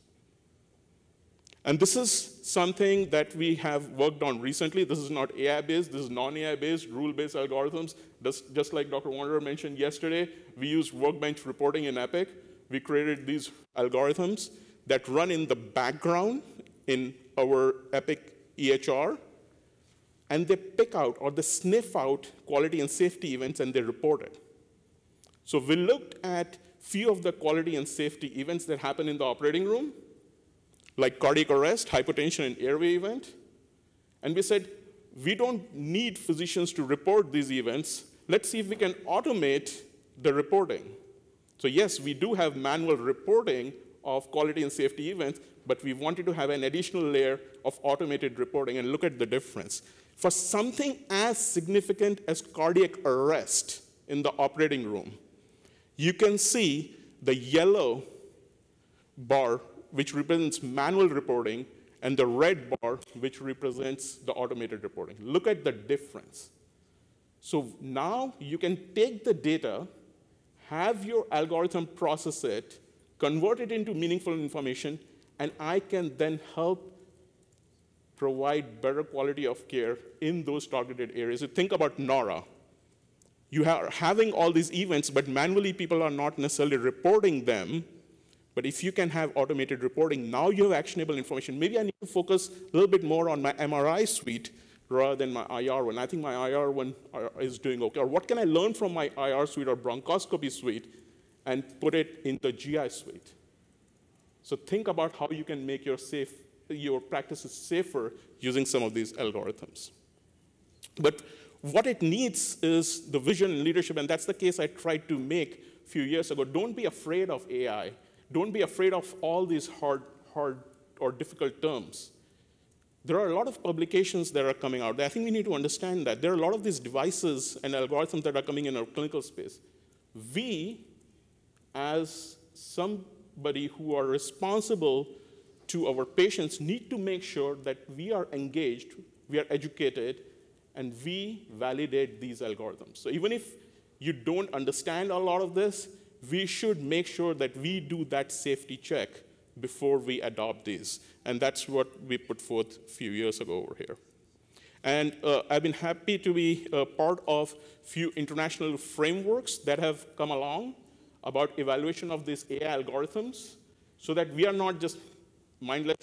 Speaker 3: And this is something that we have worked on recently. This is not AI-based, this is non-AI-based, rule-based algorithms. Just, just like Dr. Wanderer mentioned yesterday, we use Workbench reporting in Epic. We created these algorithms that run in the background in our Epic EHR, and they pick out or they sniff out quality and safety events and they report it. So we looked at few of the quality and safety events that happen in the operating room, like cardiac arrest, hypotension, and airway event. And we said, we don't need physicians to report these events. Let's see if we can automate the reporting. So yes, we do have manual reporting of quality and safety events, but we wanted to have an additional layer of automated reporting and look at the difference. For something as significant as cardiac arrest in the operating room, you can see the yellow bar, which represents manual reporting, and the red bar, which represents the automated reporting. Look at the difference. So now you can take the data, have your algorithm process it, convert it into meaningful information, and I can then help provide better quality of care in those targeted areas. So think about NORA. You are having all these events, but manually people are not necessarily reporting them. But if you can have automated reporting, now you have actionable information. Maybe I need to focus a little bit more on my MRI suite rather than my IR one. I think my IR one uh, is doing okay. Or what can I learn from my IR suite or bronchoscopy suite and put it in the GI suite? So think about how you can make your, safe, your practice is safer using some of these algorithms. But what it needs is the vision and leadership, and that's the case I tried to make a few years ago. Don't be afraid of AI. Don't be afraid of all these hard, hard or difficult terms. There are a lot of publications that are coming out. I think we need to understand that. There are a lot of these devices and algorithms that are coming in our clinical space. We, as somebody who are responsible to our patients, need to make sure that we are engaged, we are educated, and we validate these algorithms. So even if you don't understand a lot of this, we should make sure that we do that safety check before we adopt these. And that's what we put forth a few years ago over here. And uh, I've been happy to be a part of few international frameworks that have come along about evaluation of these AI algorithms so that we are not just mindless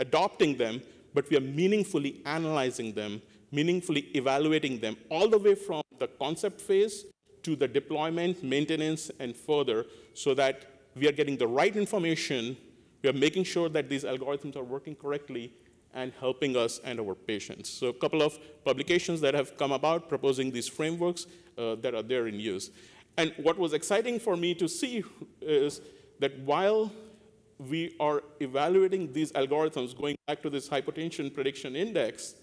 Speaker 3: adopting them, but we are meaningfully analyzing them, meaningfully evaluating them, all the way from the concept phase to the deployment, maintenance, and further, so that we are getting the right information, we are making sure that these algorithms are working correctly, and helping us and our patients. So a couple of publications that have come about proposing these frameworks uh, that are there in use. And what was exciting for me to see is that while we are evaluating these algorithms, going back to this hypotension prediction index,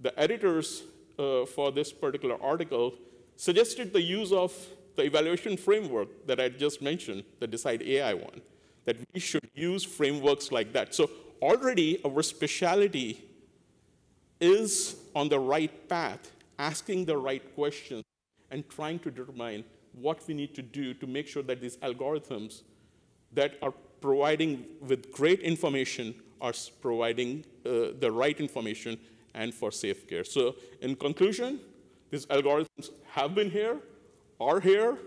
Speaker 3: the editors uh, for this particular article suggested the use of the evaluation framework that I just mentioned, the Decide AI one, that we should use frameworks like that. So already our specialty is on the right path, asking the right questions, and trying to determine what we need to do to make sure that these algorithms that are providing with great information are providing uh, the right information and for safe care. So in conclusion, these algorithms have been here, are here.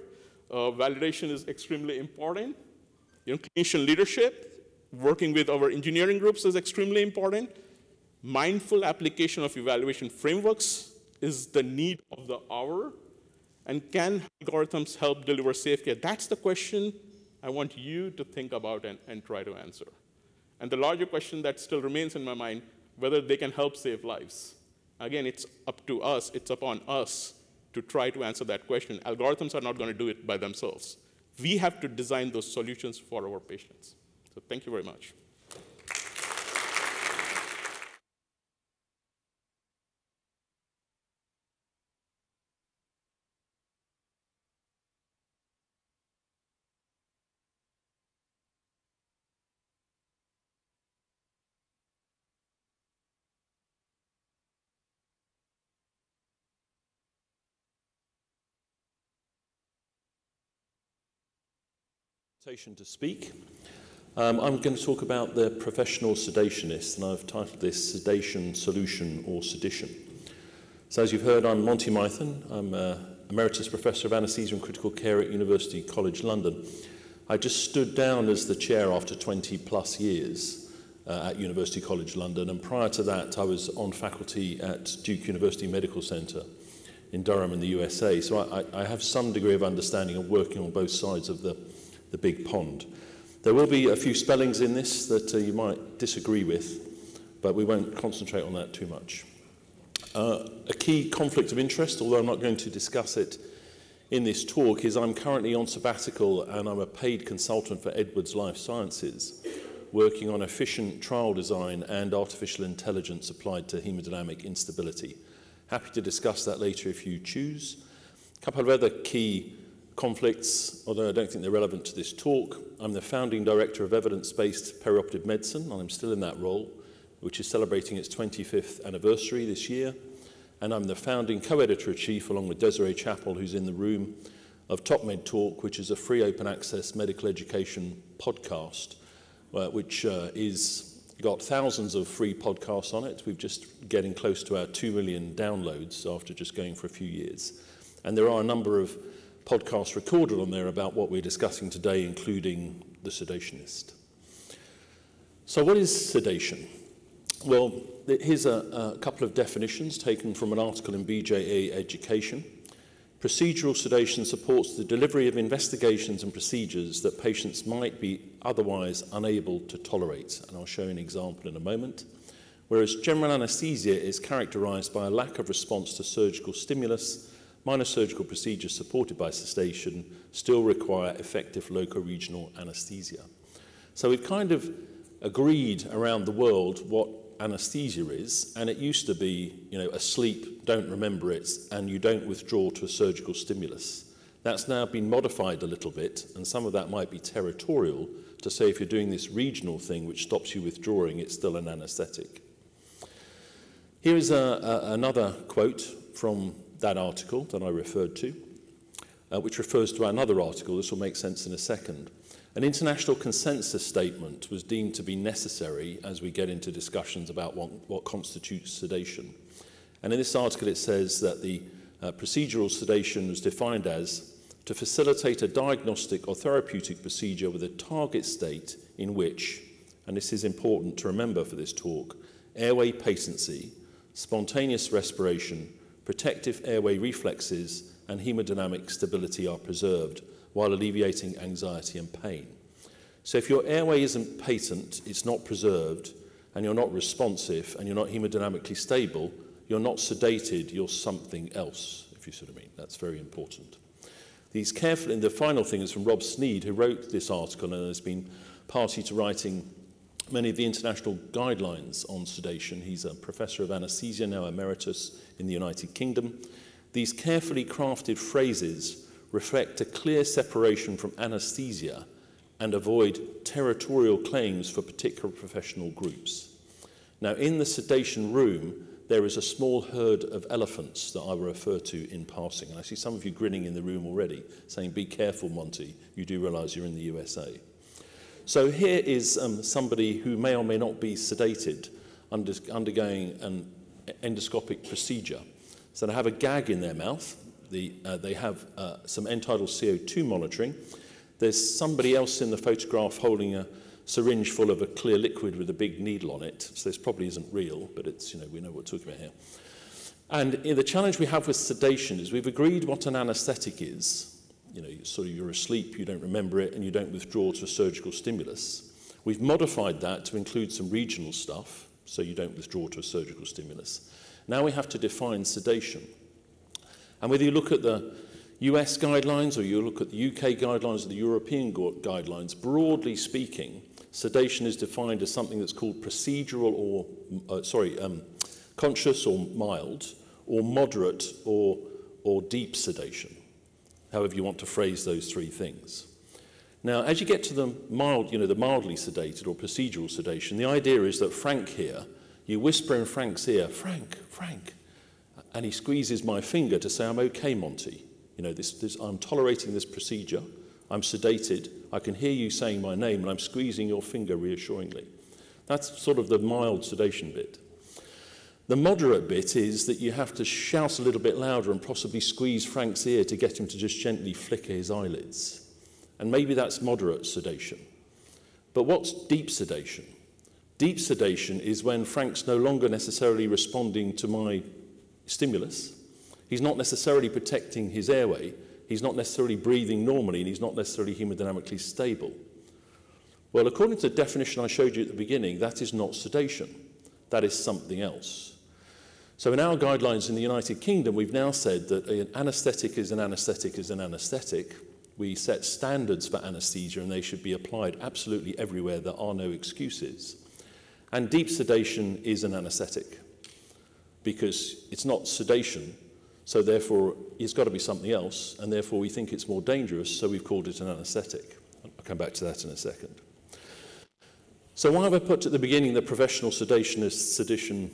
Speaker 3: Uh, validation is extremely important. You know, clinician leadership, working with our engineering groups is extremely important. Mindful application of evaluation frameworks is the need of the hour. And can algorithms help deliver safe care? That's the question I want you to think about and, and try to answer. And the larger question that still remains in my mind, whether they can help save lives. Again, it's up to us, it's upon us to try to answer that question. Algorithms are not going to do it by themselves. We have to design those solutions for our patients. So thank you very much.
Speaker 4: To speak. Um, I'm going to talk about the professional sedationist, and I've titled this Sedation, Solution, or Sedition. So, as you've heard, I'm Monty Mythen. I'm Emeritus Professor of Anaesthesia and Critical Care at University College London. I just stood down as the chair after 20 plus years uh, at University College London, and prior to that, I was on faculty at Duke University Medical Centre in Durham in the USA. So, I, I have some degree of understanding of working on both sides of the the big pond. There will be a few spellings in this that uh, you might disagree with, but we won't concentrate on that too much. Uh, a key conflict of interest, although I'm not going to discuss it in this talk, is I'm currently on sabbatical and I'm a paid consultant for Edwards Life Sciences, working on efficient trial design and artificial intelligence applied to hemodynamic instability. Happy to discuss that later if you choose. A couple of other key conflicts, although I don't think they're relevant to this talk. I'm the founding director of evidence-based perioperative medicine, and I'm still in that role, which is celebrating its 25th anniversary this year. And I'm the founding co-editor-in-chief, along with Desiree Chappell, who's in the room, of Top Med Talk, which is a free open access medical education podcast, uh, which uh, is got thousands of free podcasts on it. We've just getting close to our 2 million downloads after just going for a few years. And there are a number of podcast recorded on there about what we're discussing today, including the sedationist. So, what is sedation? Well, here's a, a couple of definitions taken from an article in BJA Education. Procedural sedation supports the delivery of investigations and procedures that patients might be otherwise unable to tolerate, and I'll show you an example in a moment. Whereas general anesthesia is characterized by a lack of response to surgical stimulus minor surgical procedures supported by cessation still require effective local regional anesthesia. So we've kind of agreed around the world what anesthesia is, and it used to be, you know, asleep, don't remember it, and you don't withdraw to a surgical stimulus. That's now been modified a little bit, and some of that might be territorial to say if you're doing this regional thing which stops you withdrawing, it's still an anesthetic. Here is a, a, another quote from that article that I referred to, uh, which refers to another article. This will make sense in a second. An international consensus statement was deemed to be necessary as we get into discussions about what, what constitutes sedation. And in this article, it says that the uh, procedural sedation was defined as to facilitate a diagnostic or therapeutic procedure with a target state in which, and this is important to remember for this talk, airway patency, spontaneous respiration, protective airway reflexes and hemodynamic stability are preserved while alleviating anxiety and pain. So if your airway isn't patent, it's not preserved, and you're not responsive, and you're not hemodynamically stable, you're not sedated, you're something else, if you see what I mean. That's very important. These careful, and the final thing is from Rob Sneed, who wrote this article and has been party to writing many of the international guidelines on sedation. He's a professor of anesthesia, now emeritus in the United Kingdom. These carefully crafted phrases reflect a clear separation from anesthesia and avoid territorial claims for particular professional groups. Now, in the sedation room, there is a small herd of elephants that I will refer to in passing. And I see some of you grinning in the room already, saying, Be careful, Monty. You do realize you're in the USA. So here is um, somebody who may or may not be sedated under, undergoing an endoscopic procedure. So they have a gag in their mouth. The, uh, they have uh, some end-tidal CO2 monitoring. There's somebody else in the photograph holding a syringe full of a clear liquid with a big needle on it. So this probably isn't real, but it's, you know, we know what we're talking about here. And the challenge we have with sedation is we've agreed what an anesthetic is, you know, sort of you're asleep, you don't remember it, and you don't withdraw to a surgical stimulus. We've modified that to include some regional stuff, so you don't withdraw to a surgical stimulus. Now we have to define sedation. And whether you look at the US guidelines or you look at the UK guidelines or the European guidelines, broadly speaking, sedation is defined as something that's called procedural or, uh, sorry, um, conscious or mild, or moderate or, or deep sedation, however you want to phrase those three things. Now, as you get to the mild, you know, the mildly sedated or procedural sedation, the idea is that Frank here, you whisper in Frank's ear, Frank, Frank, and he squeezes my finger to say, I'm okay, Monty. You know, this, this, I'm tolerating this procedure. I'm sedated. I can hear you saying my name, and I'm squeezing your finger reassuringly. That's sort of the mild sedation bit. The moderate bit is that you have to shout a little bit louder and possibly squeeze Frank's ear to get him to just gently flicker his eyelids. And maybe that's moderate sedation. But what's deep sedation? Deep sedation is when Frank's no longer necessarily responding to my stimulus. He's not necessarily protecting his airway. He's not necessarily breathing normally, and he's not necessarily hemodynamically stable. Well, according to the definition I showed you at the beginning, that is not sedation. That is something else. So in our guidelines in the United Kingdom, we've now said that an anaesthetic is an anaesthetic is an anaesthetic. We set standards for anaesthesia and they should be applied absolutely everywhere. There are no excuses. And deep sedation is an anaesthetic because it's not sedation, so therefore it's got to be something else, and therefore we think it's more dangerous, so we've called it an anaesthetic. I'll come back to that in a second. So why have I put at the beginning the professional sedation is sedition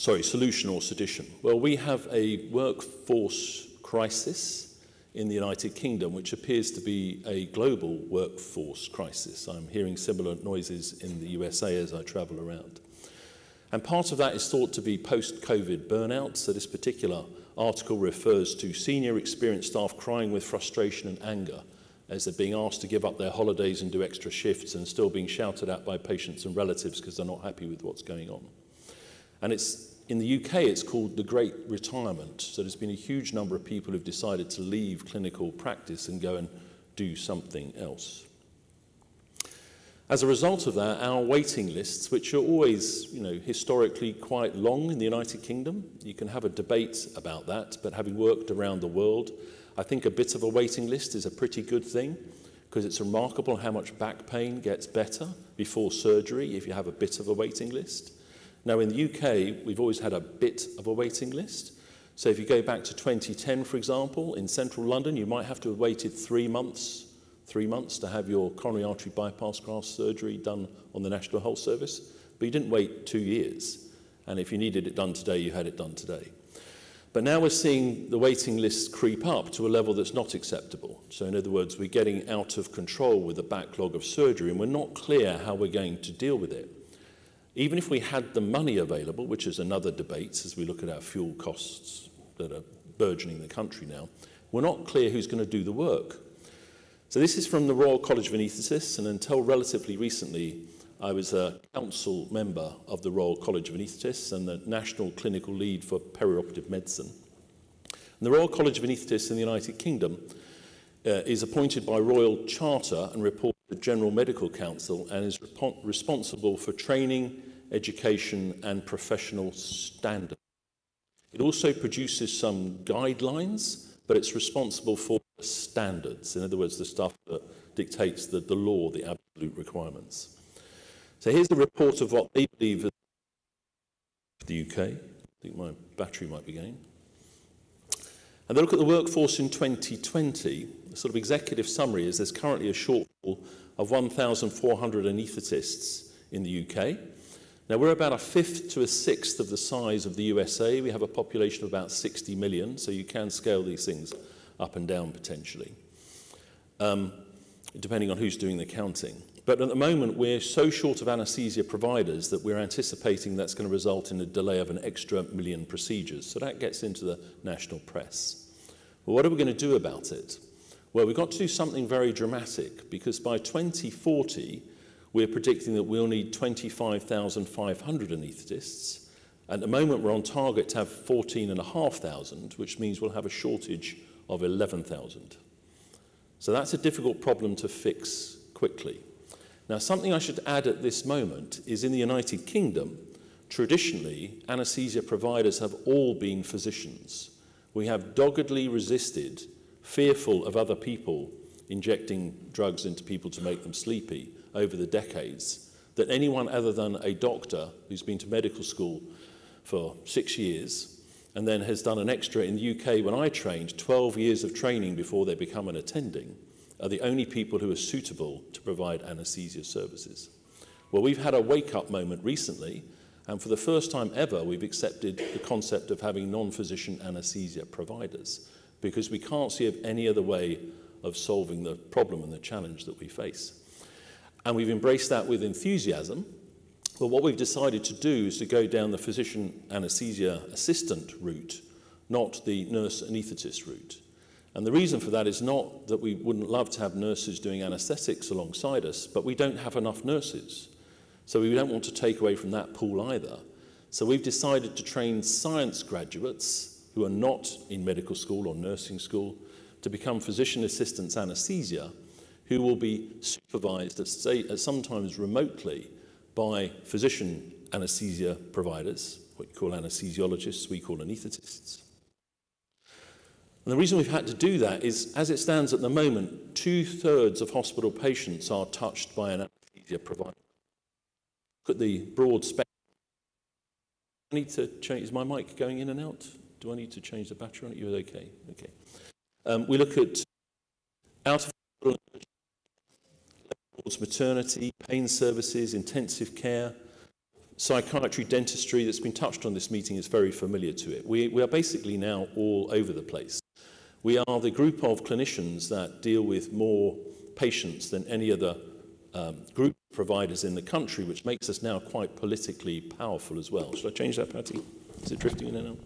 Speaker 4: sorry, solution or sedition? Well, we have a workforce crisis in the United Kingdom, which appears to be a global workforce crisis. I'm hearing similar noises in the USA as I travel around. And part of that is thought to be post-COVID burnout. So this particular article refers to senior experienced staff crying with frustration and anger as they're being asked to give up their holidays and do extra shifts and still being shouted at by patients and relatives because they're not happy with what's going on. And it's in the UK, it's called the Great Retirement. So there's been a huge number of people who've decided to leave clinical practice and go and do something else. As a result of that, our waiting lists, which are always, you know, historically quite long in the United Kingdom, you can have a debate about that, but having worked around the world, I think a bit of a waiting list is a pretty good thing because it's remarkable how much back pain gets better before surgery if you have a bit of a waiting list. Now, in the UK, we've always had a bit of a waiting list. So if you go back to 2010, for example, in central London, you might have to have waited three months, three months to have your coronary artery bypass graft surgery done on the National Health Service, but you didn't wait two years. And if you needed it done today, you had it done today. But now we're seeing the waiting lists creep up to a level that's not acceptable. So in other words, we're getting out of control with the backlog of surgery and we're not clear how we're going to deal with it even if we had the money available, which is another debate as we look at our fuel costs that are burgeoning the country now, we're not clear who's going to do the work. So this is from the Royal College of Anaesthetists, and until relatively recently, I was a council member of the Royal College of Anaesthetists and the national clinical lead for perioperative medicine. And the Royal College of Anaesthetists in the United Kingdom uh, is appointed by Royal Charter and reports the General Medical Council and is responsible for training, education and professional standards. It also produces some guidelines, but it's responsible for standards. In other words, the stuff that dictates the, the law, the absolute requirements. So here's the report of what they believe is the UK. I think my battery might be going. And they look at the workforce in 2020. The sort of executive summary is there's currently a shortfall of 1,400 anaesthetists in the UK. Now, we're about a fifth to a sixth of the size of the USA. We have a population of about 60 million, so you can scale these things up and down potentially, um, depending on who's doing the counting. But at the moment, we're so short of anaesthesia providers that we're anticipating that's going to result in a delay of an extra million procedures. So that gets into the national press. Well, what are we going to do about it? Well, we've got to do something very dramatic because by 2040, we're predicting that we'll need 25,500 anaesthetists. At the moment, we're on target to have 14,500, which means we'll have a shortage of 11,000. So that's a difficult problem to fix quickly. Now, something I should add at this moment is in the United Kingdom, traditionally, anaesthesia providers have all been physicians We have doggedly resisted, fearful of other people injecting drugs into people to make them sleepy over the decades, that anyone other than a doctor who's been to medical school for six years and then has done an extra in the UK when I trained, 12 years of training before they become an attending, are the only people who are suitable to provide anaesthesia services. Well, we've had a wake up moment recently, and for the first time ever, we've accepted the concept of having non physician anaesthesia providers because we can't see of any other way of solving the problem and the challenge that we face. And we've embraced that with enthusiasm, but what we've decided to do is to go down the physician anaesthesia assistant route, not the nurse anaesthetist route. And the reason for that is not that we wouldn't love to have nurses doing anaesthetics alongside us, but we don't have enough nurses. So we don't want to take away from that pool either. So we've decided to train science graduates who are not in medical school or nursing school to become physician assistants anesthesia who will be supervised, at, sometimes remotely, by physician anesthesia providers, what you call anesthesiologists, we call anaesthetists. And the reason we've had to do that is, as it stands at the moment, two thirds of hospital patients are touched by an anesthesia provider. Look at the broad spectrum. I need to change, is my mic going in and out? Do I need to change the battery on it? You're okay? Okay. Um, we look at out of maternity, pain services, intensive care, psychiatry, dentistry that's been touched on this meeting is very familiar to it. We, we are basically now all over the place. We are the group of clinicians that deal with more patients than any other um, group providers in the country, which makes us now quite politically powerful as well. Should I change that, Patty? Is it drifting in and out?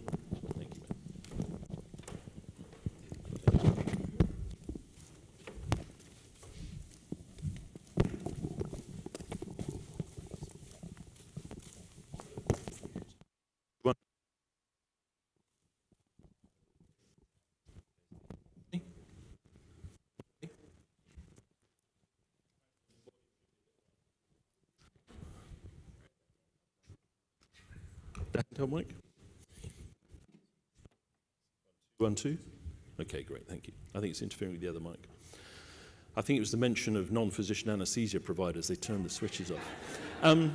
Speaker 4: Mic? One, two? Okay, great, thank you. I think it's interfering with the other mic. I think it was the mention of non physician anesthesia providers, they turned the switches off. Um,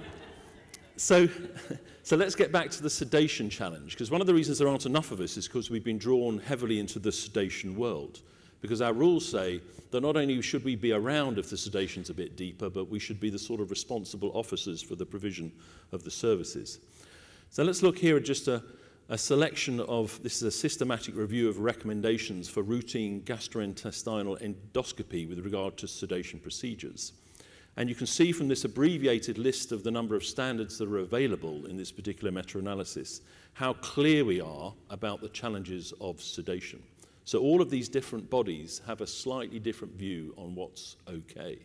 Speaker 4: so, so let's get back to the sedation challenge, because one of the reasons there aren't enough of us is because we've been drawn heavily into the sedation world. Because our rules say that not only should we be around if the sedation's a bit deeper, but we should be the sort of responsible officers for the provision of the services. So let's look here at just a, a selection of, this is a systematic review of recommendations for routine gastrointestinal endoscopy with regard to sedation procedures. And you can see from this abbreviated list of the number of standards that are available in this particular meta-analysis how clear we are about the challenges of sedation. So all of these different bodies have a slightly different view on what's okay.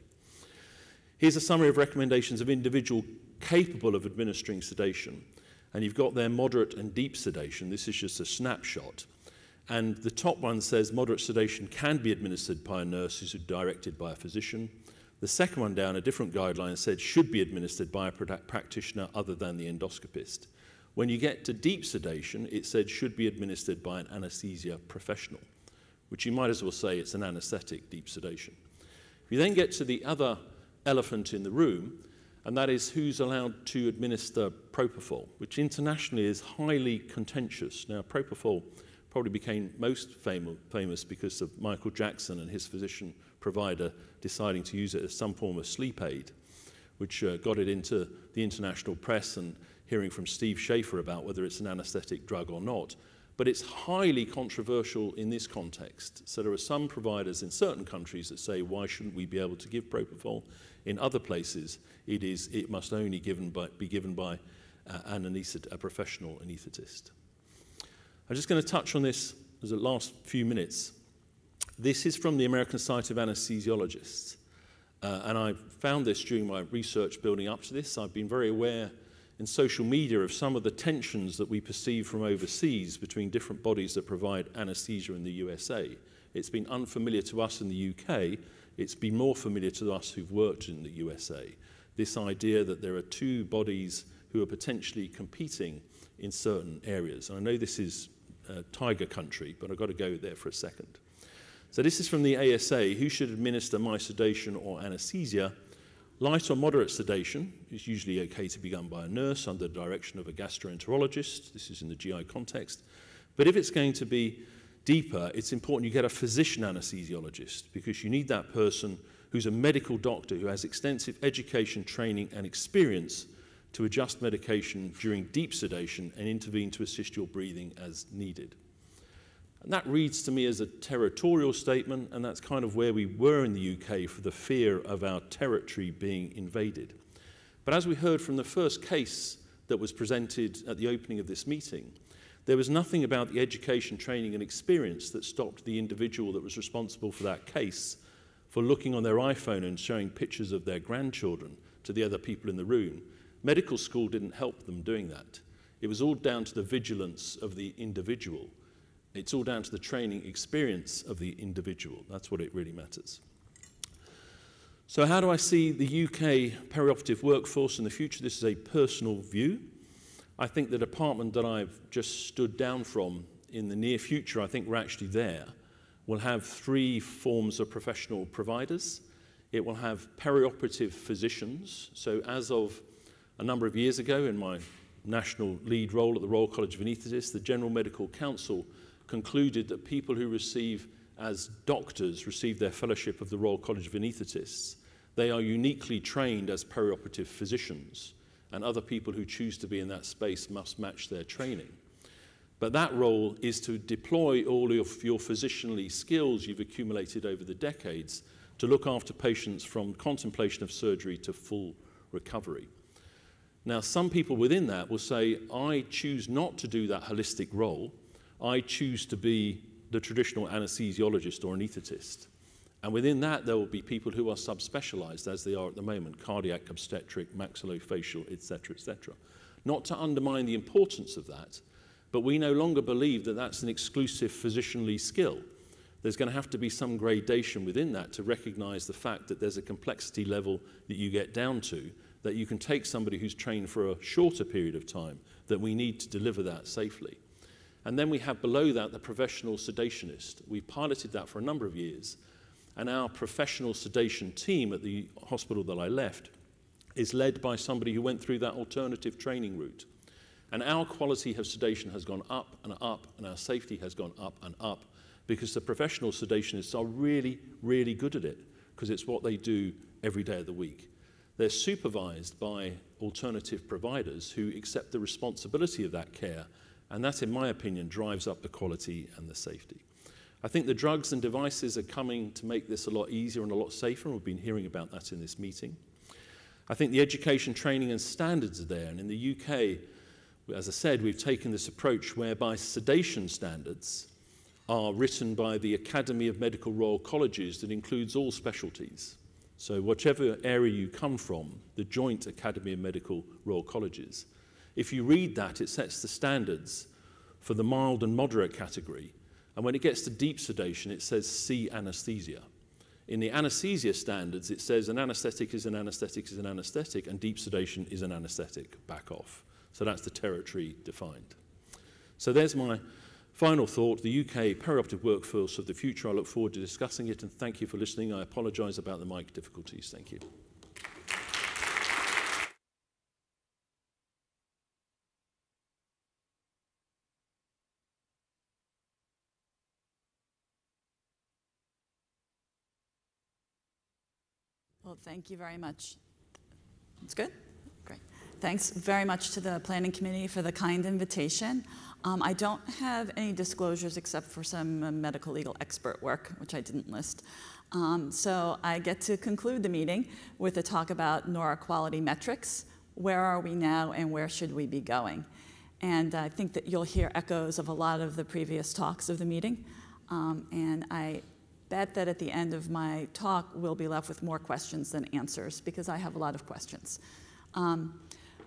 Speaker 4: Here's a summary of recommendations of individual capable of administering sedation. And you've got there moderate and deep sedation. This is just a snapshot. And the top one says moderate sedation can be administered by a nurse who's directed by a physician. The second one down, a different guideline, said should be administered by a practitioner other than the endoscopist. When you get to deep sedation, it said should be administered by an anesthesia professional, which you might as well say it's an anesthetic deep sedation. If you then get to the other elephant in the room, and that is who's allowed to administer propofol, which internationally is highly contentious. Now, propofol probably became most fam famous because of Michael Jackson and his physician provider deciding to use it as some form of sleep aid, which uh, got it into the international press and hearing from Steve Shafer about whether it's an anesthetic drug or not. But it's highly controversial in this context. So there are some providers in certain countries that say, why shouldn't we be able to give propofol? In other places, it, is, it must only given by, be given by uh, an a professional anaesthetist. I'm just going to touch on this as the last few minutes. This is from the American Society of Anesthesiologists. Uh, and I found this during my research building up to this. I've been very aware in social media of some of the tensions that we perceive from overseas between different bodies that provide anesthesia in the USA. It's been unfamiliar to us in the UK, it's been more familiar to us who've worked in the USA. This idea that there are two bodies who are potentially competing in certain areas. And I know this is uh, tiger country, but I've got to go there for a second. So this is from the ASA. Who should administer my sedation or anesthesia? Light or moderate sedation is usually okay to be done by a nurse under the direction of a gastroenterologist. This is in the GI context. But if it's going to be deeper, it's important you get a physician anesthesiologist because you need that person who's a medical doctor who has extensive education, training, and experience to adjust medication during deep sedation and intervene to assist your breathing as needed. And that reads to me as a territorial statement, and that's kind of where we were in the UK for the fear of our territory being invaded. But as we heard from the first case that was presented at the opening of this meeting, there was nothing about the education, training, and experience that stopped the individual that was responsible for that case for looking on their iPhone and showing pictures of their grandchildren to the other people in the room. Medical school didn't help them doing that. It was all down to the vigilance of the individual. It's all down to the training experience of the individual. That's what it really matters. So, how do I see the UK perioperative workforce in the future? This is a personal view. I think the department that I've just stood down from in the near future, I think we're actually there, will have three forms of professional providers. It will have perioperative physicians. So, as of a number of years ago, in my national lead role at the Royal College of Anaesthetists, the General Medical Council concluded that people who receive as doctors receive their fellowship of the Royal College of Anaesthetists, they are uniquely trained as perioperative physicians and other people who choose to be in that space must match their training. But that role is to deploy all of your physicianly skills you've accumulated over the decades to look after patients from contemplation of surgery to full recovery. Now, some people within that will say, I choose not to do that holistic role. I choose to be the traditional anesthesiologist or anaesthetist. And within that, there will be people who are subspecialized, as they are at the moment cardiac, obstetric, maxillofacial, etc., etc. Not to undermine the importance of that, but we no longer believe that that's an exclusive physicianly skill. There's going to have to be some gradation within that to recognize the fact that there's a complexity level that you get down to, that you can take somebody who's trained for a shorter period of time, that we need to deliver that safely. And then we have below that the professional sedationist. We've piloted that for a number of years and our professional sedation team at the hospital that I left is led by somebody who went through that alternative training route. And our quality of sedation has gone up and up, and our safety has gone up and up because the professional sedationists are really, really good at it because it's what they do every day of the week. They're supervised by alternative providers who accept the responsibility of that care, and that, in my opinion, drives up the quality and the safety. I think the drugs and devices are coming to make this a lot easier and a lot safer, and we've been hearing about that in this meeting. I think the education, training, and standards are there. And in the UK, as I said, we've taken this approach whereby sedation standards are written by the Academy of Medical Royal Colleges that includes all specialties. So, whichever area you come from, the Joint Academy of Medical Royal Colleges, if you read that, it sets the standards for the mild and moderate category and when it gets to deep sedation, it says see anesthesia. In the anesthesia standards, it says an anesthetic is an anesthetic is an anesthetic, and deep sedation is an anesthetic. Back off. So that's the territory defined. So there's my final thought the UK perioperative workforce of the future. I look forward to discussing it, and thank you for listening. I apologize about the mic difficulties. Thank you.
Speaker 5: Thank you very much. It's good? Great. Thanks very much to the Planning Committee for the kind invitation. Um, I don't have any disclosures except for some medical legal expert work, which I didn't list. Um, so I get to conclude the meeting with a talk about NORA quality metrics. Where are we now and where should we be going? And I think that you'll hear echoes of a lot of the previous talks of the meeting. Um, and I bet that at the end of my talk, we'll be left with more questions than answers because I have a lot of questions. Um,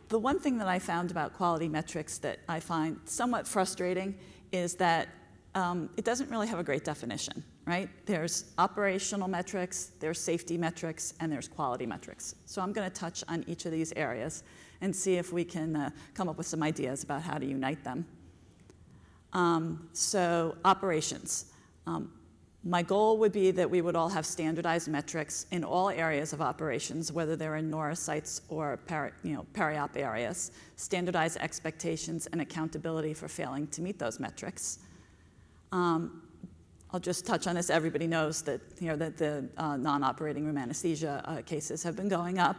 Speaker 5: the one thing that I found about quality metrics that I find somewhat frustrating is that um, it doesn't really have a great definition, right? There's operational metrics, there's safety metrics, and there's quality metrics. So I'm going to touch on each of these areas and see if we can uh, come up with some ideas about how to unite them. Um, so operations. Um, my goal would be that we would all have standardized metrics in all areas of operations, whether they're in NORA sites or peri, you know, peri-op areas, standardized expectations and accountability for failing to meet those metrics. Um, I'll just touch on this. Everybody knows that, you know, that the uh, non-operating room anesthesia uh, cases have been going up.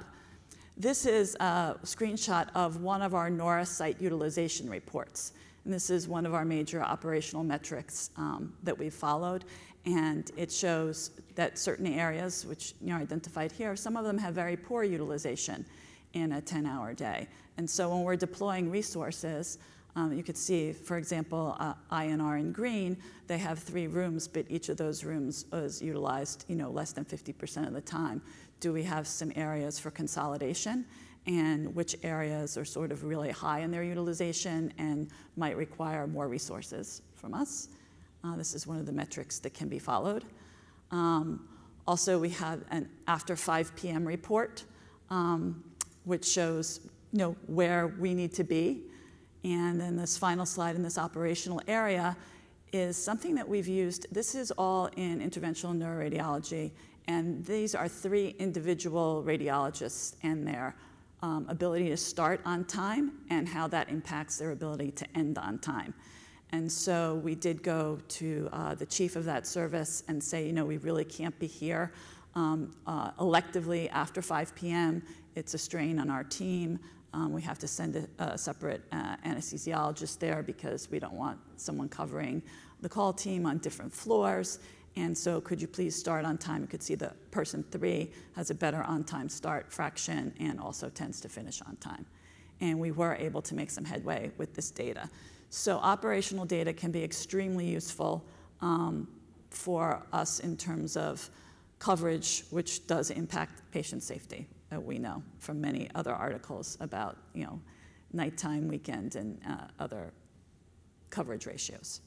Speaker 5: This is a screenshot of one of our NORA site utilization reports. And this is one of our major operational metrics um, that we've followed. And it shows that certain areas, which you know, identified here, some of them have very poor utilization in a 10-hour day. And so when we're deploying resources, um, you could see, for example, uh, INR in green, they have three rooms, but each of those rooms is utilized, you know, less than 50% of the time. Do we have some areas for consolidation? And which areas are sort of really high in their utilization and might require more resources from us? Uh, this is one of the metrics that can be followed. Um, also, we have an after 5 p.m. report, um, which shows you know, where we need to be. And then this final slide in this operational area is something that we've used. This is all in interventional neuroradiology, and these are three individual radiologists and their um, ability to start on time and how that impacts their ability to end on time. And so we did go to uh, the chief of that service and say, you know, we really can't be here um, uh, electively after 5 p.m. It's a strain on our team. Um, we have to send a, a separate uh, anesthesiologist there because we don't want someone covering the call team on different floors. And so could you please start on time? You could see the person three has a better on-time start fraction and also tends to finish on time. And we were able to make some headway with this data. So operational data can be extremely useful um, for us in terms of coverage, which does impact patient safety, that we know from many other articles about, you know, nighttime, weekend, and uh, other coverage ratios.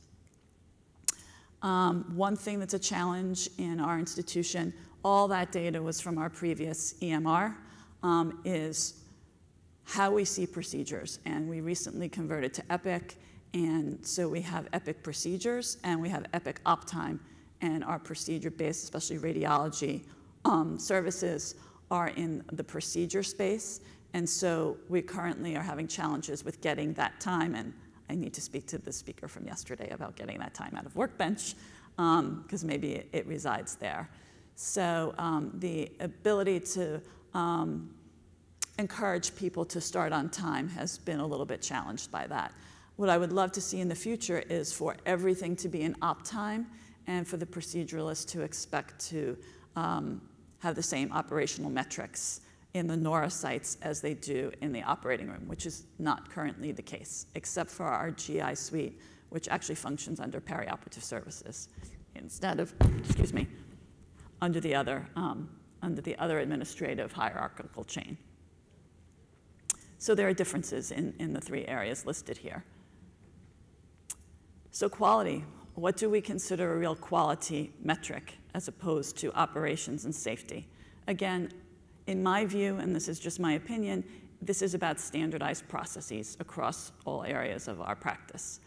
Speaker 5: Um, one thing that's a challenge in our institution, all that data was from our previous EMR, um, is how we see procedures. And we recently converted to Epic, and so we have Epic procedures and we have Epic Optime, and our procedure-based, especially radiology um, services, are in the procedure space. And so we currently are having challenges with getting that time, and I need to speak to the speaker from yesterday about getting that time out of Workbench, because um, maybe it, it, resides there. So um, the ability to um, encourage people to start on time has been a little bit challenged by that. What I would love to see in the future is for everything to be in OpTime and for the proceduralist to expect to um, have the same operational metrics in the NORA sites as they do in the operating room, which is not currently the case, except for our GI suite, which actually functions under perioperative services instead of, excuse me, under the other, um, under the other administrative hierarchical chain. So there are differences in, in the three areas listed here. So quality, what do we consider a real quality metric as opposed to operations and safety? Again, in my view, and this is just my opinion, this is about standardized processes across all areas of our practice.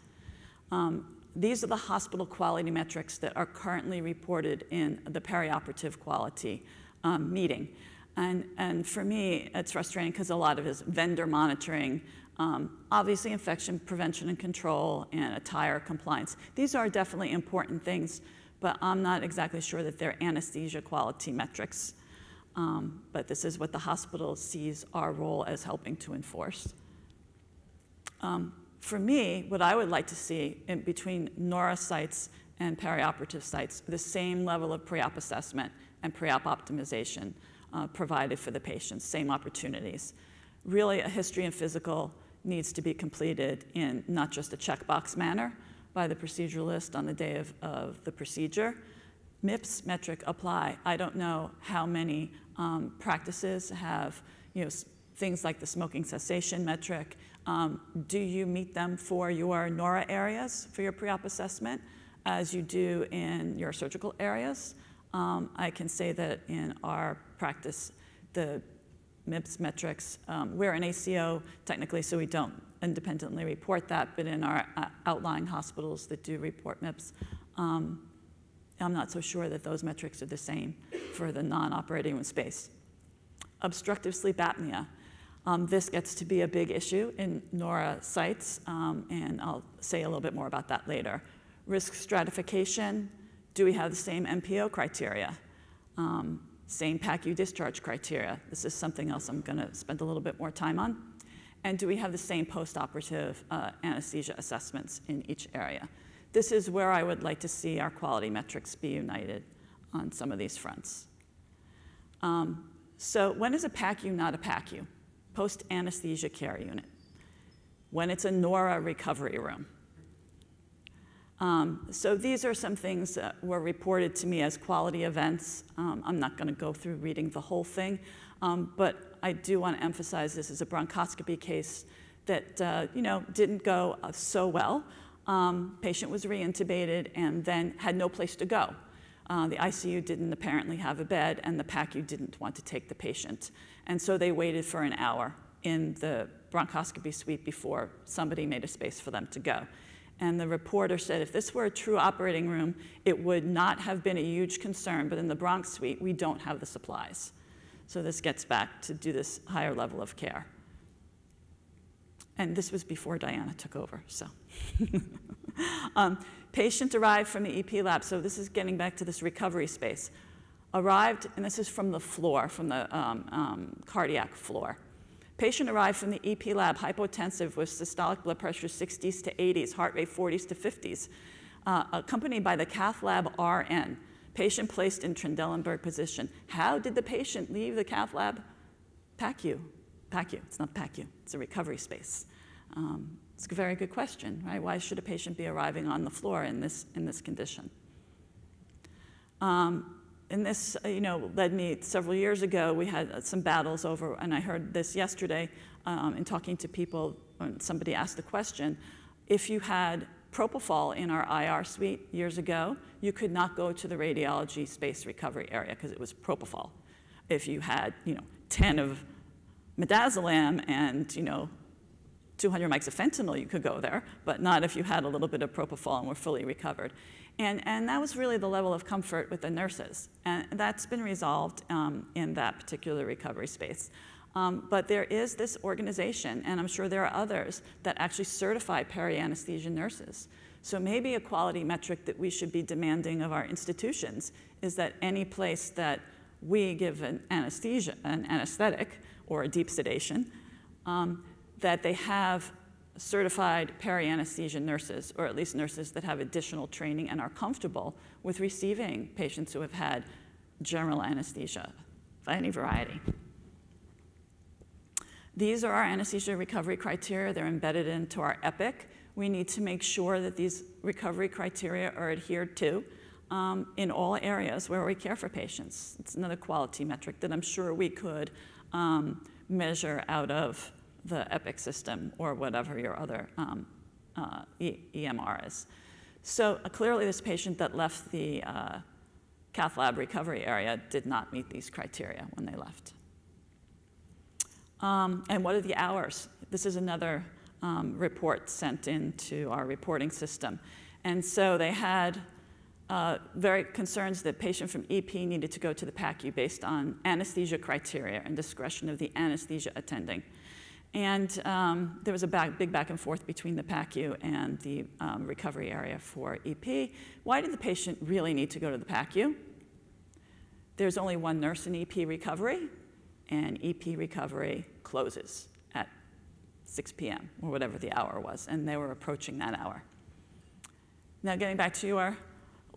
Speaker 5: Um, these are the hospital quality metrics that are currently reported in the perioperative quality um, meeting. And, and for me, it's frustrating because a lot of it is vendor monitoring, um, obviously, infection prevention and control and attire compliance. These are definitely important things, but I'm not exactly sure that they're anesthesia quality metrics. Um, but this is what the hospital sees our role as helping to enforce. Um, for me, what I would like to see between NORA sites and perioperative sites, the same level of pre-op assessment and pre-op optimization uh, provided for the patients, same opportunities. Really a history and physical needs to be completed in not just a checkbox manner by the proceduralist on the day of, of the procedure. MIPS metric apply. I don't know how many um, practices have you know, things like the smoking cessation metric. Um, do you meet them for your NORA areas for your pre-op assessment as you do in your surgical areas? Um, I can say that in our practice, the MIPS metrics. Um, we're an ACO technically, so we don't independently report that, but in our uh, outlying hospitals that do report MIPS, um, I'm not so sure that those metrics are the same for the non-operating space. Obstructive sleep apnea. Um, this gets to be a big issue in NORA sites, um, and I'll say a little bit more about that later. Risk stratification. Do we have the same NPO criteria? Um, same PACU discharge criteria. This is something else I'm going to spend a little bit more time on. And do we have the same postoperative uh, anesthesia assessments in each area? This is where I would like to see our quality metrics be united on some of these fronts. Um, so when is a PACU not a PACU? Post-anesthesia care unit. When it's a NORA recovery room. Um, so these are some things that were reported to me as quality events. Um, I'm not going to go through reading the whole thing, um, but I do want to emphasize this is a bronchoscopy case that uh, you know didn't go uh, so well. Um, patient was reintubated and then had no place to go. Uh, the ICU didn't apparently have a bed, and the PACU didn't want to take the patient, and so they waited for an hour in the bronchoscopy suite before somebody made a space for them to go. And the reporter said if this were a true operating room, it would not have been a huge concern, but in the bronch suite, we don't have the supplies. So this gets back to do this higher level of care. And this was before Diana took over, so. um, patient arrived from the EP lab, so this is getting back to this recovery space. Arrived, and this is from the floor, from the um, um, cardiac floor. Patient arrived from the EP lab hypotensive with systolic blood pressure 60s to 80s, heart rate 40s to 50s, uh, accompanied by the cath lab RN. Patient placed in Trendelenburg position. How did the patient leave the cath lab? PACU. PACU. It's not PACU. It's a recovery space. Um, it's a very good question, right? Why should a patient be arriving on the floor in this, in this condition? Um, and this, uh, you know, led me several years ago. We had uh, some battles over, and I heard this yesterday um, in talking to people. When somebody asked the question, if you had propofol in our IR suite years ago, you could not go to the radiology space recovery area because it was propofol. If you had, you know, 10 of midazolam and, you know, 200 mics of fentanyl, you could go there, but not if you had a little bit of propofol and were fully recovered. And, and that was really the level of comfort with the nurses. And that's been resolved um, in that particular recovery space. Um, but there is this organization, and I'm sure there are others, that actually certify peri-anesthesia nurses. So maybe a quality metric that we should be demanding of our institutions is that any place that we give an anesthesia, an anesthetic, or a deep sedation, um, that they have certified peri-anesthesia nurses, or at least nurses that have additional training and are comfortable with receiving patients who have had general anesthesia of any variety. These are our anesthesia recovery criteria. They're embedded into our EPIC. We need to make sure that these recovery criteria are adhered to um, in all areas where we care for patients. It's another quality metric that I'm sure we could um, measure out of the EPIC system or whatever your other um, uh, e EMR is. So uh, clearly this patient that left the uh, cath lab recovery area did not meet these criteria when they left. Um, and what are the hours? This is another um, report sent into our reporting system. And so they had uh, very concerns that patient from EP needed to go to the PACU based on anesthesia criteria and discretion of the anesthesia attending. And um, there was a back, big back and forth between the PACU and the um, recovery area for EP. Why did the patient really need to go to the PACU? There's only one nurse in EP recovery, and EP recovery closes at 6 p.m. or whatever the hour was, and they were approaching that hour. Now, getting back to your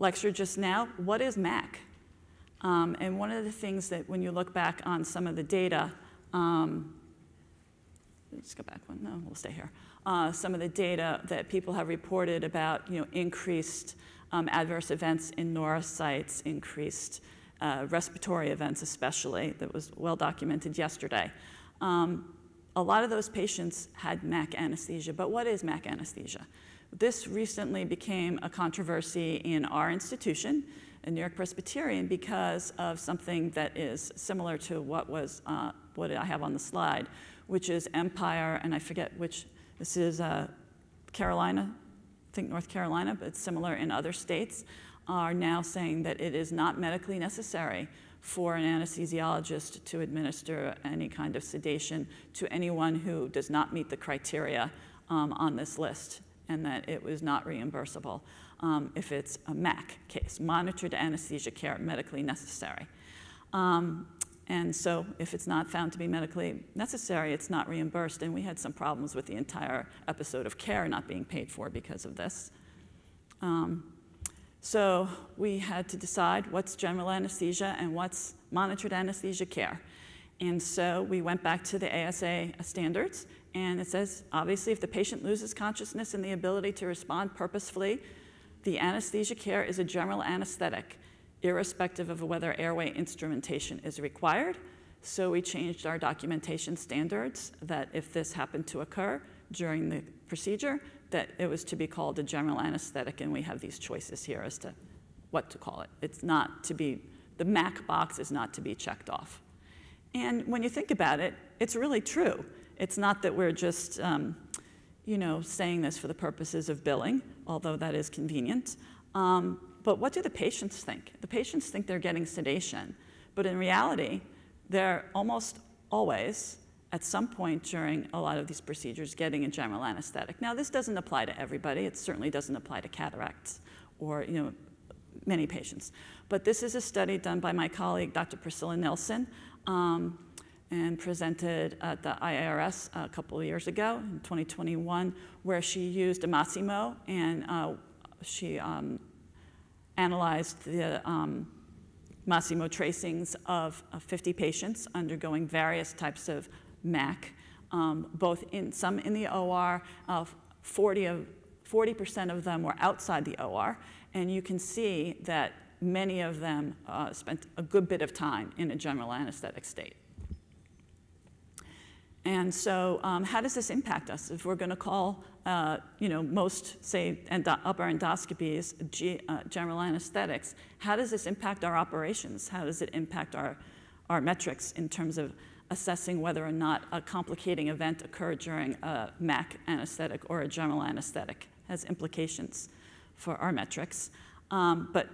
Speaker 5: lecture just now, what is MAC? Um, and one of the things that when you look back on some of the data, um, let's go back one, no, we'll stay here. Uh, some of the data that people have reported about, you know, increased um, adverse events in NORA sites, increased uh, respiratory events especially, that was well documented yesterday. Um, a lot of those patients had MAC anesthesia, but what is MAC anesthesia? This recently became a controversy in our institution, in New York Presbyterian, because of something that is similar to what was uh, what I have on the slide, which is Empire, and I forget which This is uh, Carolina, I think North Carolina, but it's similar in other states, are now saying that it is not medically necessary for an anesthesiologist to administer any kind of sedation to anyone who does not meet the criteria um, on this list, and that it was not reimbursable um, if it's a MAC case, monitored anesthesia care medically necessary. Um, and so if it's not found to be medically necessary, it's not reimbursed. And we had some problems with the entire episode of care not being paid for because of this. Um, so we had to decide what's general anesthesia and what's monitored anesthesia care. And so we went back to the ASA standards, and it says obviously, if the patient loses consciousness and the ability to respond purposefully, the anesthesia care is a general anesthetic irrespective of whether airway instrumentation is required. So we changed our documentation standards that if this happened to occur during the procedure, that it was to be called a general anesthetic, and we have these choices here as to what to call it. It's not to be, the MAC box is not to be checked off. And when you think about it, it's really true. It's not that we're just, um, you know, saying this for the purposes of billing, although that is convenient. Um, but what do the patients think? The patients think they're getting sedation, but in reality, they're almost always, at some point during a lot of these procedures, getting a general anesthetic. Now, this doesn't apply to everybody. It certainly doesn't apply to cataracts or, you know, many patients. But this is a study done by my colleague, Dr. Priscilla Nelson, um, and presented at the IARS a couple of years ago in 2021, where she used a Masimo and uh, she um, analyzed the um, Masimo tracings of, of, 50 patients undergoing various types of MAC, um, both in some in the OR, uh, 40 of 40% of them were outside the OR, and you can see that many of them uh, spent a good bit of time in a general anesthetic state. And so, um, how does this impact us? If we're going to call, uh, you know, most, say, endo upper endoscopies G uh, general anesthetics, how does this impact our operations? How does it impact our, our metrics in terms of assessing whether or not a complicating event occurred during a MAC anesthetic or a general anesthetic? Has implications for our metrics. Um, but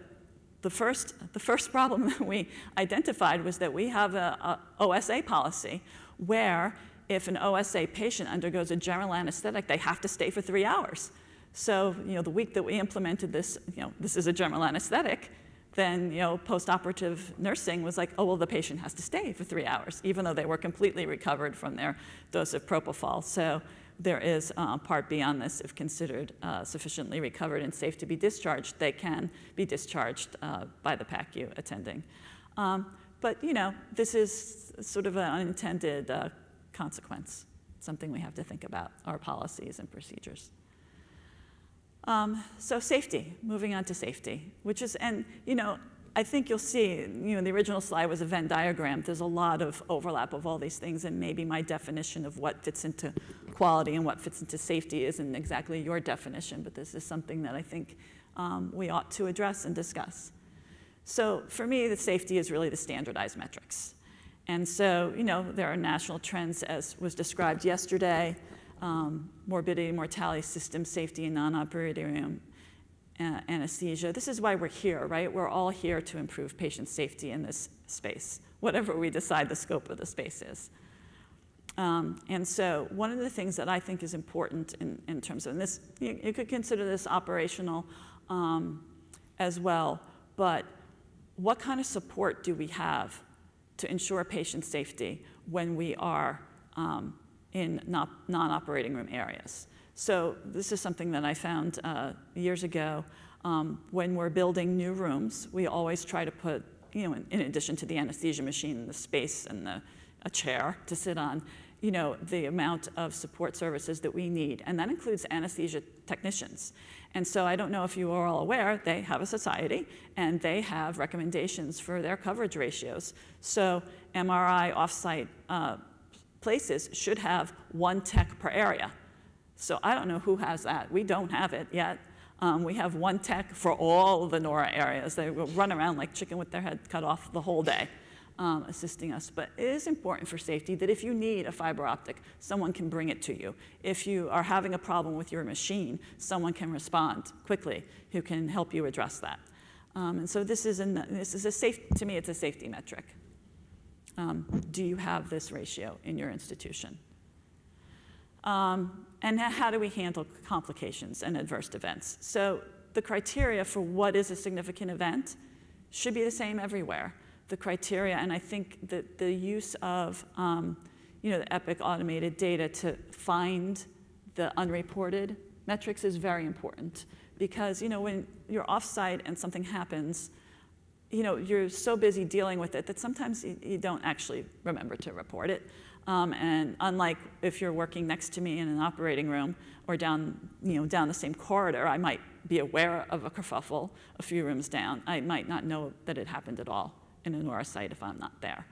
Speaker 5: the first, the first problem that we identified was that we have a, a OSA policy where if an OSA patient undergoes a general anesthetic, they have to stay for three hours. So, you know, the week that we implemented this, you know, this is a general anesthetic, then, you know, post-operative nursing was like, oh, well, the patient has to stay for three hours, even though they were completely recovered from their dose of propofol. So there is uh, part B on this. If considered uh, sufficiently recovered and safe to be discharged, they can be discharged uh, by the PACU attending. Um, but, you know, this is sort of an unintended consequence, something we have to think about, our policies and procedures. Um, so safety, moving on to safety, which is, and you know, I think you'll see, you know, the original slide was a Venn diagram. There's a lot of overlap of all these things, and maybe my definition of what fits into quality and what fits into safety isn't exactly your definition, but this is something that I think um, we ought to address and discuss. So for me, the safety is really the standardized metrics. And so, you know, there are national trends, as was described yesterday, um, morbidity, mortality, system safety, and non-operating room uh, anesthesia. This is why we're here, right? We're all here to improve patient safety in this space, whatever we decide the scope of the space is. Um, and so one of the things that I think is important in, in terms of this, you, you, could consider this operational um, as well, but what kind of support do we have to ensure patient safety when we are um, in non-operating room areas. So this is something that I found uh, years ago. Um, when we're building new rooms, we always try to put, you know, in, in addition to the anesthesia machine, the space and the, a chair to sit on, you know, the amount of support services that we need. And that includes anesthesia technicians. And so I don't know if you are all aware, they have a society and they have recommendations for their coverage ratios. So MRI offsite uh, places should have one tech per area. So I don't know who has that. We don't have it yet. Um, we have one tech for all the NORA areas. They will run around like chicken with their head cut off the whole day. Um, assisting us. But it is important for safety that if you need a fiber optic, someone can bring it to you. If you are having a problem with your machine, someone can respond quickly who can help you address that. Um, and so this is, this is a safe, to me, it's a safety metric. Um, do you have this ratio in your institution? Um, and how do we handle complications and adverse events? So the criteria for what is a significant event should be the same everywhere. The criteria, and I think that the use of um, you know, the EPIC automated data to find the unreported metrics is very important because you know, when you're offsite and something happens, you know, you're so busy dealing with it that sometimes you, don't actually remember to report it. Um, and unlike if you're working next to me in an operating room or down, you know, down the same corridor, I might be aware of a kerfuffle a few rooms down. I might not know that it happened at all in a NORA site if I'm not there.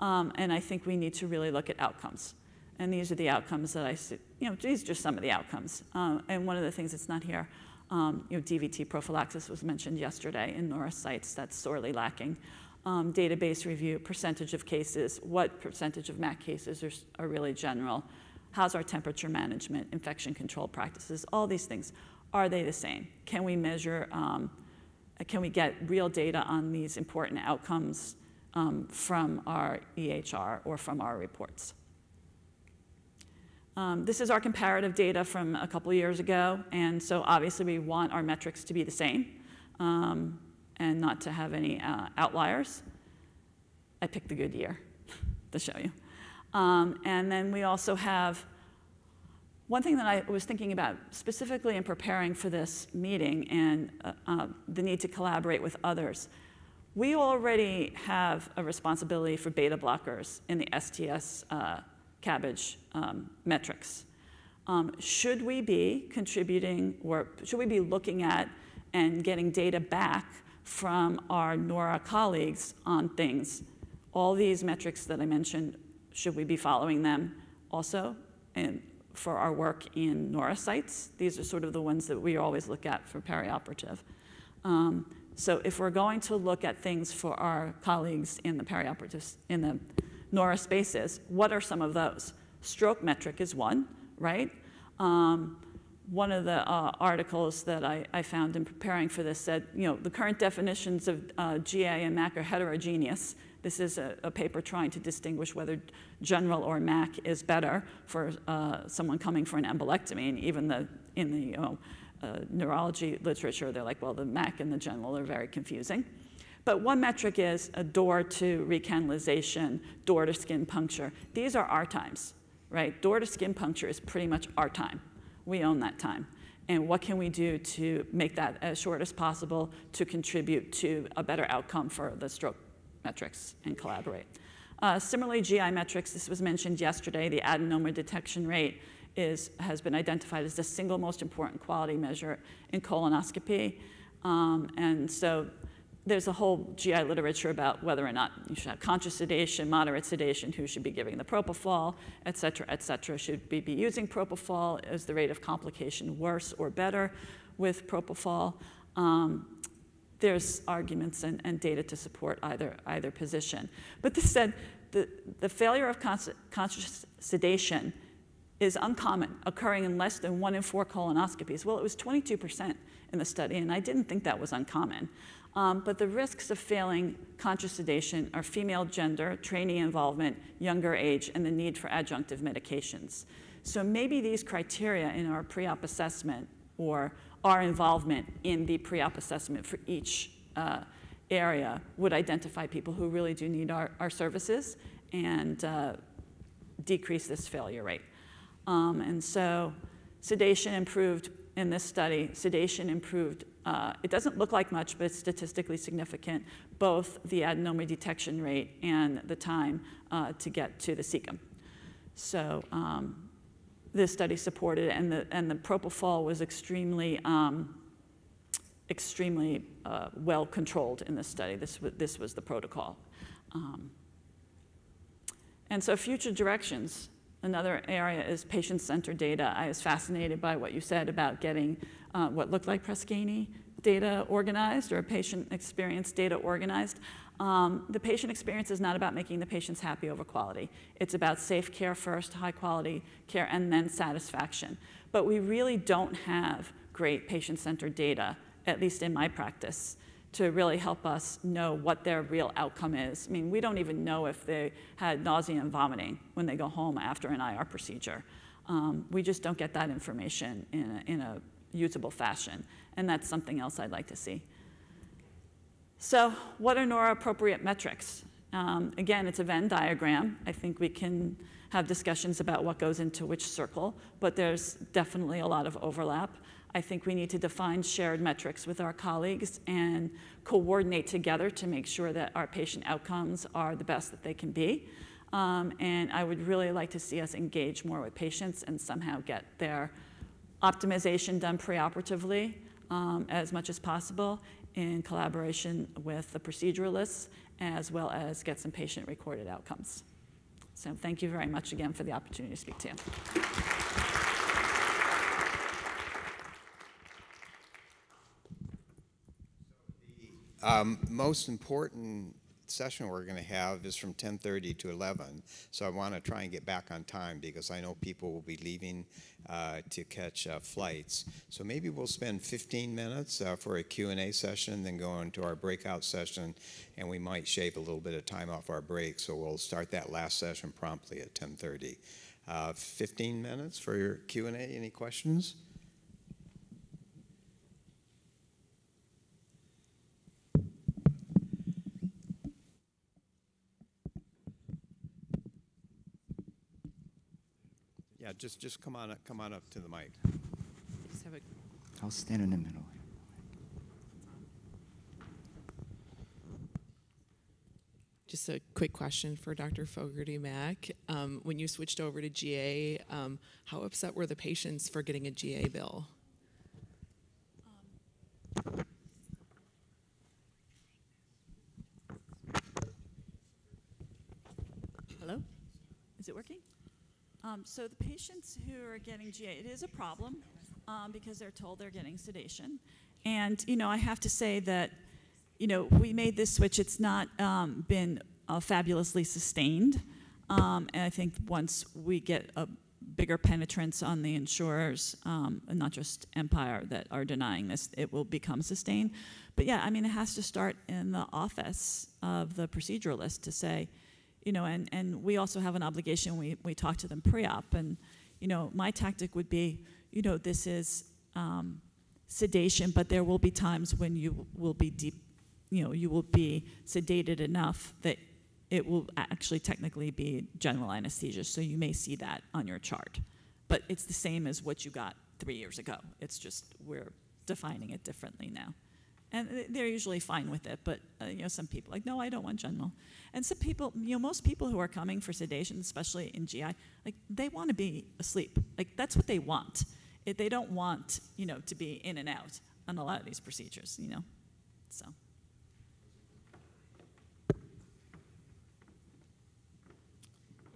Speaker 5: Um, and I think we need to really look at outcomes. And these are the outcomes that I see, you know, these are just some of the outcomes. Uh, and one of the things that's not here, um, you know, DVT prophylaxis was mentioned yesterday in NORA sites, that's sorely lacking. Um, database review, percentage of cases, what percentage of MAC cases are, are really general, how's our temperature management, infection control practices, all these things. Are they the same? Can we measure, um, can we get real data on these important outcomes um, from our EHR or from our reports? Um, this is our comparative data from a couple years ago, and so obviously we want our metrics to be the same um, and not to have any uh, outliers. I picked the good year to show you. Um, and then we also have one thing that I was thinking about specifically in preparing for this meeting and uh, uh, the need to collaborate with others. We already have a responsibility for beta blockers in the STS uh, CABG um, metrics. Um, should we be contributing or should we be looking at and getting data back from our NORA colleagues on things? All these metrics that I mentioned, should we be following them also? And for our work in NORA sites, these are sort of the ones that we always look at for perioperative. Um, so if we're going to look at things for our colleagues in the perioperative, in the NORA spaces, what are some of those? Stroke metric is one, right? Um, one of the uh, articles that I, I, found in preparing for this said, you know, the current definitions of uh, GA and MAC are heterogeneous. This is a, a, paper trying to distinguish whether general or MAC is better for uh, someone coming for an embolectomy. And even the, in the you know, uh, neurology literature, they're like, well, the MAC and the general are very confusing. But one metric is a door to recanalization, door to skin puncture. These are our times, right? Door to skin puncture is pretty much our time. We own that time. And what can we do to make that as short as possible to contribute to a better outcome for the stroke metrics and collaborate? Uh, similarly, GI metrics, this was mentioned yesterday, the adenoma detection rate is, has been identified as the single most important quality measure in colonoscopy. Um, and so there's a whole GI literature about whether or not you should have conscious sedation, moderate sedation, who should be giving the propofol, et cetera, et cetera. Should we be using propofol? Is the rate of complication worse or better with propofol? Um, there's arguments and, and, data to support either, either position. But this said, the, the failure of conscious sedation is uncommon, occurring in less than one in four colonoscopies. Well, it was 22% in the study, and I didn't think that was uncommon. Um, but the risks of failing conscious sedation are female gender, trainee involvement, younger age, and the need for adjunctive medications. So maybe these criteria in our pre-op assessment or our involvement in the pre-op assessment for each uh, area would identify people who really do need our, our services and uh, decrease this failure rate. Um, and so sedation improved in this study, sedation improved uh, it doesn't look like much, but it's statistically significant, both the adenoma detection rate and the time uh, to get to the cecum. So um, this study supported, and the, and the propofol was extremely, um, extremely uh, well controlled in this study. This, this was the protocol. Um, and so future directions, another area is patient-centered data. I was fascinated by what you said about getting uh, what looked like Press Ganey data organized or patient experience data organized. Um, the patient experience is not about making the patients happy over quality. It's about safe care first, high quality care, and then satisfaction. But we really don't have great patient centered data, at least in my practice, to really help us know what their real outcome is. I mean, we don't even know if they had nausea and vomiting when they go home after an IR procedure. Um, we just don't get that information in a, in a usable fashion, and that's something else I'd like to see. So what are NORA appropriate metrics? Um, again, it's a Venn diagram. I think we can have discussions about what goes into which circle, but there's definitely a lot of overlap. I think we need to define shared metrics with our colleagues and coordinate together to make sure that our patient outcomes are the best that they can be. Um, and I would really like to see us engage more with patients and somehow get their optimization done preoperatively um, as much as possible in collaboration with the proceduralists, as well as get some patient recorded outcomes. So thank you very much again for the opportunity to speak to you.
Speaker 6: Um, most important session we're going to have is from 10:30 to 11. So I want to try and get back on time because I know people will be leaving uh, to catch uh, flights. So maybe we'll spend 15 minutes uh, for a Q&A session, then go into our breakout session, and we might shave a little bit of time off our break. So we'll start that last session promptly at 10:30. Uh, 15 minutes for your Q&A. Any questions? Just, just come on, up- come on up to the mic.
Speaker 7: Just have a
Speaker 1: I'll stand in the middle.
Speaker 7: Just a quick question for Dr. Fogarty Mack. Um, when you switched over to GA, um, how upset were the patients for getting a GA bill?
Speaker 5: Hello? Is it working? Um, so the patients who are getting GA, it is a problem um, because they're told they're getting sedation. And, you know, I have to say that, you know, we made this switch. It's not um, been uh, fabulously sustained. Um, and I think once we get a bigger penetrance on the insurers, um, and not just Empire that are denying this, it will become sustained. But yeah, I mean, it has to start in the office of the proceduralist to say, you know, and, and we also have an obligation, we, we talk to them pre-op, and, you know, my tactic would be, you know, this is um, sedation, but there will be times when you will be deep, you know, you will be sedated enough that it will actually technically be general anesthesia, so you may see that on your chart. But it's the same as what you got three years ago. It's just we're defining it differently now. And they're usually fine with it, but uh, you know, some people like, no, I don't want general. And some people, you know, most people who are coming for sedation, especially in GI, like they want to be asleep. Like that's what they want. It, they don't want, you know, to be in and out on a lot of these procedures, you know. So.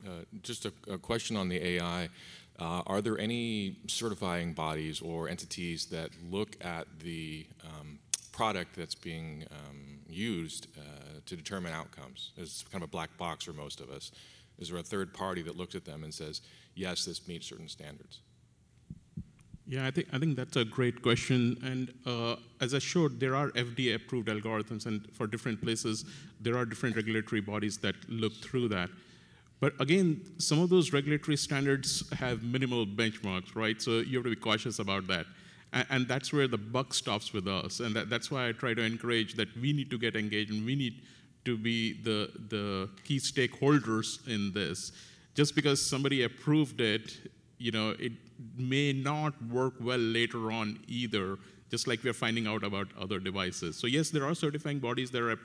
Speaker 8: Uh, Just a a question on the AI. Uh, Are there any certifying bodies or entities that look at the um, product that's being um, used uh, to determine outcomes? It's kind of a black box for most of us. Is there a third party that looks at them and says, yes, this meets certain standards?
Speaker 3: Yeah, I think I think that's a great question. And uh, as I showed, there are FDA-approved algorithms, and for different places, there are different regulatory bodies that look through that. But again, some of those regulatory standards have minimal benchmarks, right? So you have to be cautious about that. And, and that's where the buck stops with us. And that, that's why I try to encourage that we need to get engaged and we need to be the, the key stakeholders in this. Just because somebody approved it, you know, it may not work well later on either, just like we're finding out about other devices. So yes, there are certifying bodies that are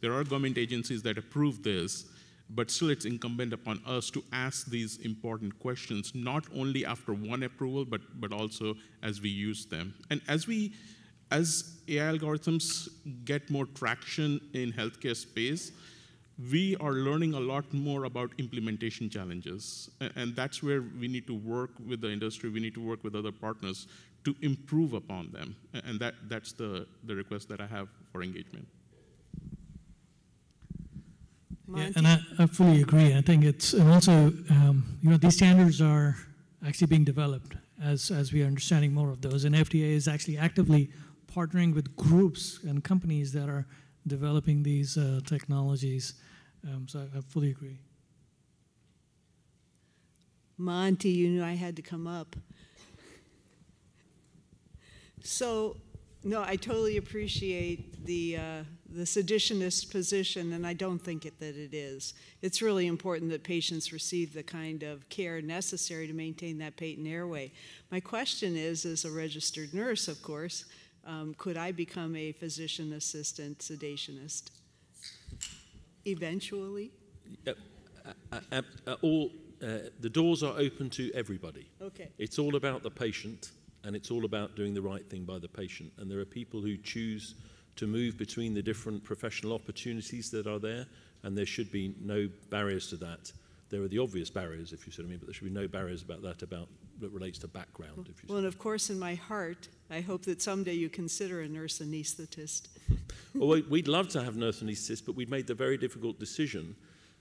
Speaker 3: there are government agencies that approve this, but still it's incumbent upon us to ask these important questions, not only after one approval, but, but also as we use them. And as we, as AI algorithms get more traction in healthcare space, we are learning a lot more about implementation challenges. And that's where we need to work with the industry, we need to work with other partners to improve upon them. And that, that's the, the request that I have for engagement.
Speaker 2: Yeah, and I, I fully agree. I think it's, and also, um, you know, these standards are actually being developed as, as we are understanding more of those. And FDA is actually actively partnering with groups and companies that are developing these uh, technologies. Um, so I, I fully agree.
Speaker 9: Monty, you knew I had to come up. So, no, I totally appreciate the uh, the sedationist position, and I don't think it, that it is. It's really important that patients receive the kind of care necessary to maintain that patent airway. My question is, as a registered nurse, of course, um, could I become a physician assistant sedationist eventually?
Speaker 4: Uh, uh, uh, all the doors are open to everybody.
Speaker 9: Okay.
Speaker 4: It's all about the patient, and it's all about doing the right thing by the patient. And there are people who choose to move between the different professional opportunities that are there, and there should be no barriers to that. There are the obvious barriers, if you see what I mean, but there should be no barriers about that about that relates to background. If you
Speaker 9: well, and of course, in my heart, I hope that someday you consider a nurse anesthetist.
Speaker 4: well, we'd love to have nurse anesthetists, but we've made the very difficult decision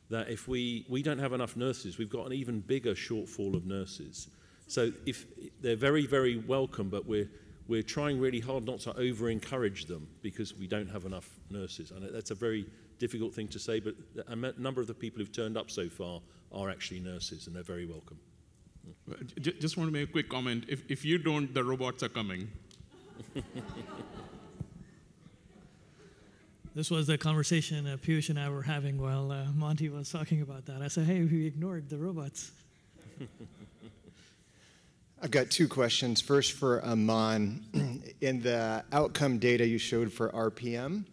Speaker 4: that if we we don't have enough nurses, we've got an even bigger shortfall of nurses. So if they're very very welcome, but we're we're trying really hard not to over encourage them because we don't have enough nurses. And that's a very difficult thing to say, but a number of the people who've turned up so far are actually nurses and they're very welcome.
Speaker 10: Just want to make a quick comment. If, if you don't, the robots are coming.
Speaker 2: this was the conversation uh, Piyush and I were having while uh, Monty was talking about that. I said, hey, we ignored the robots.
Speaker 11: I've got two questions. First for Aman. In the outcome data you showed for RPM,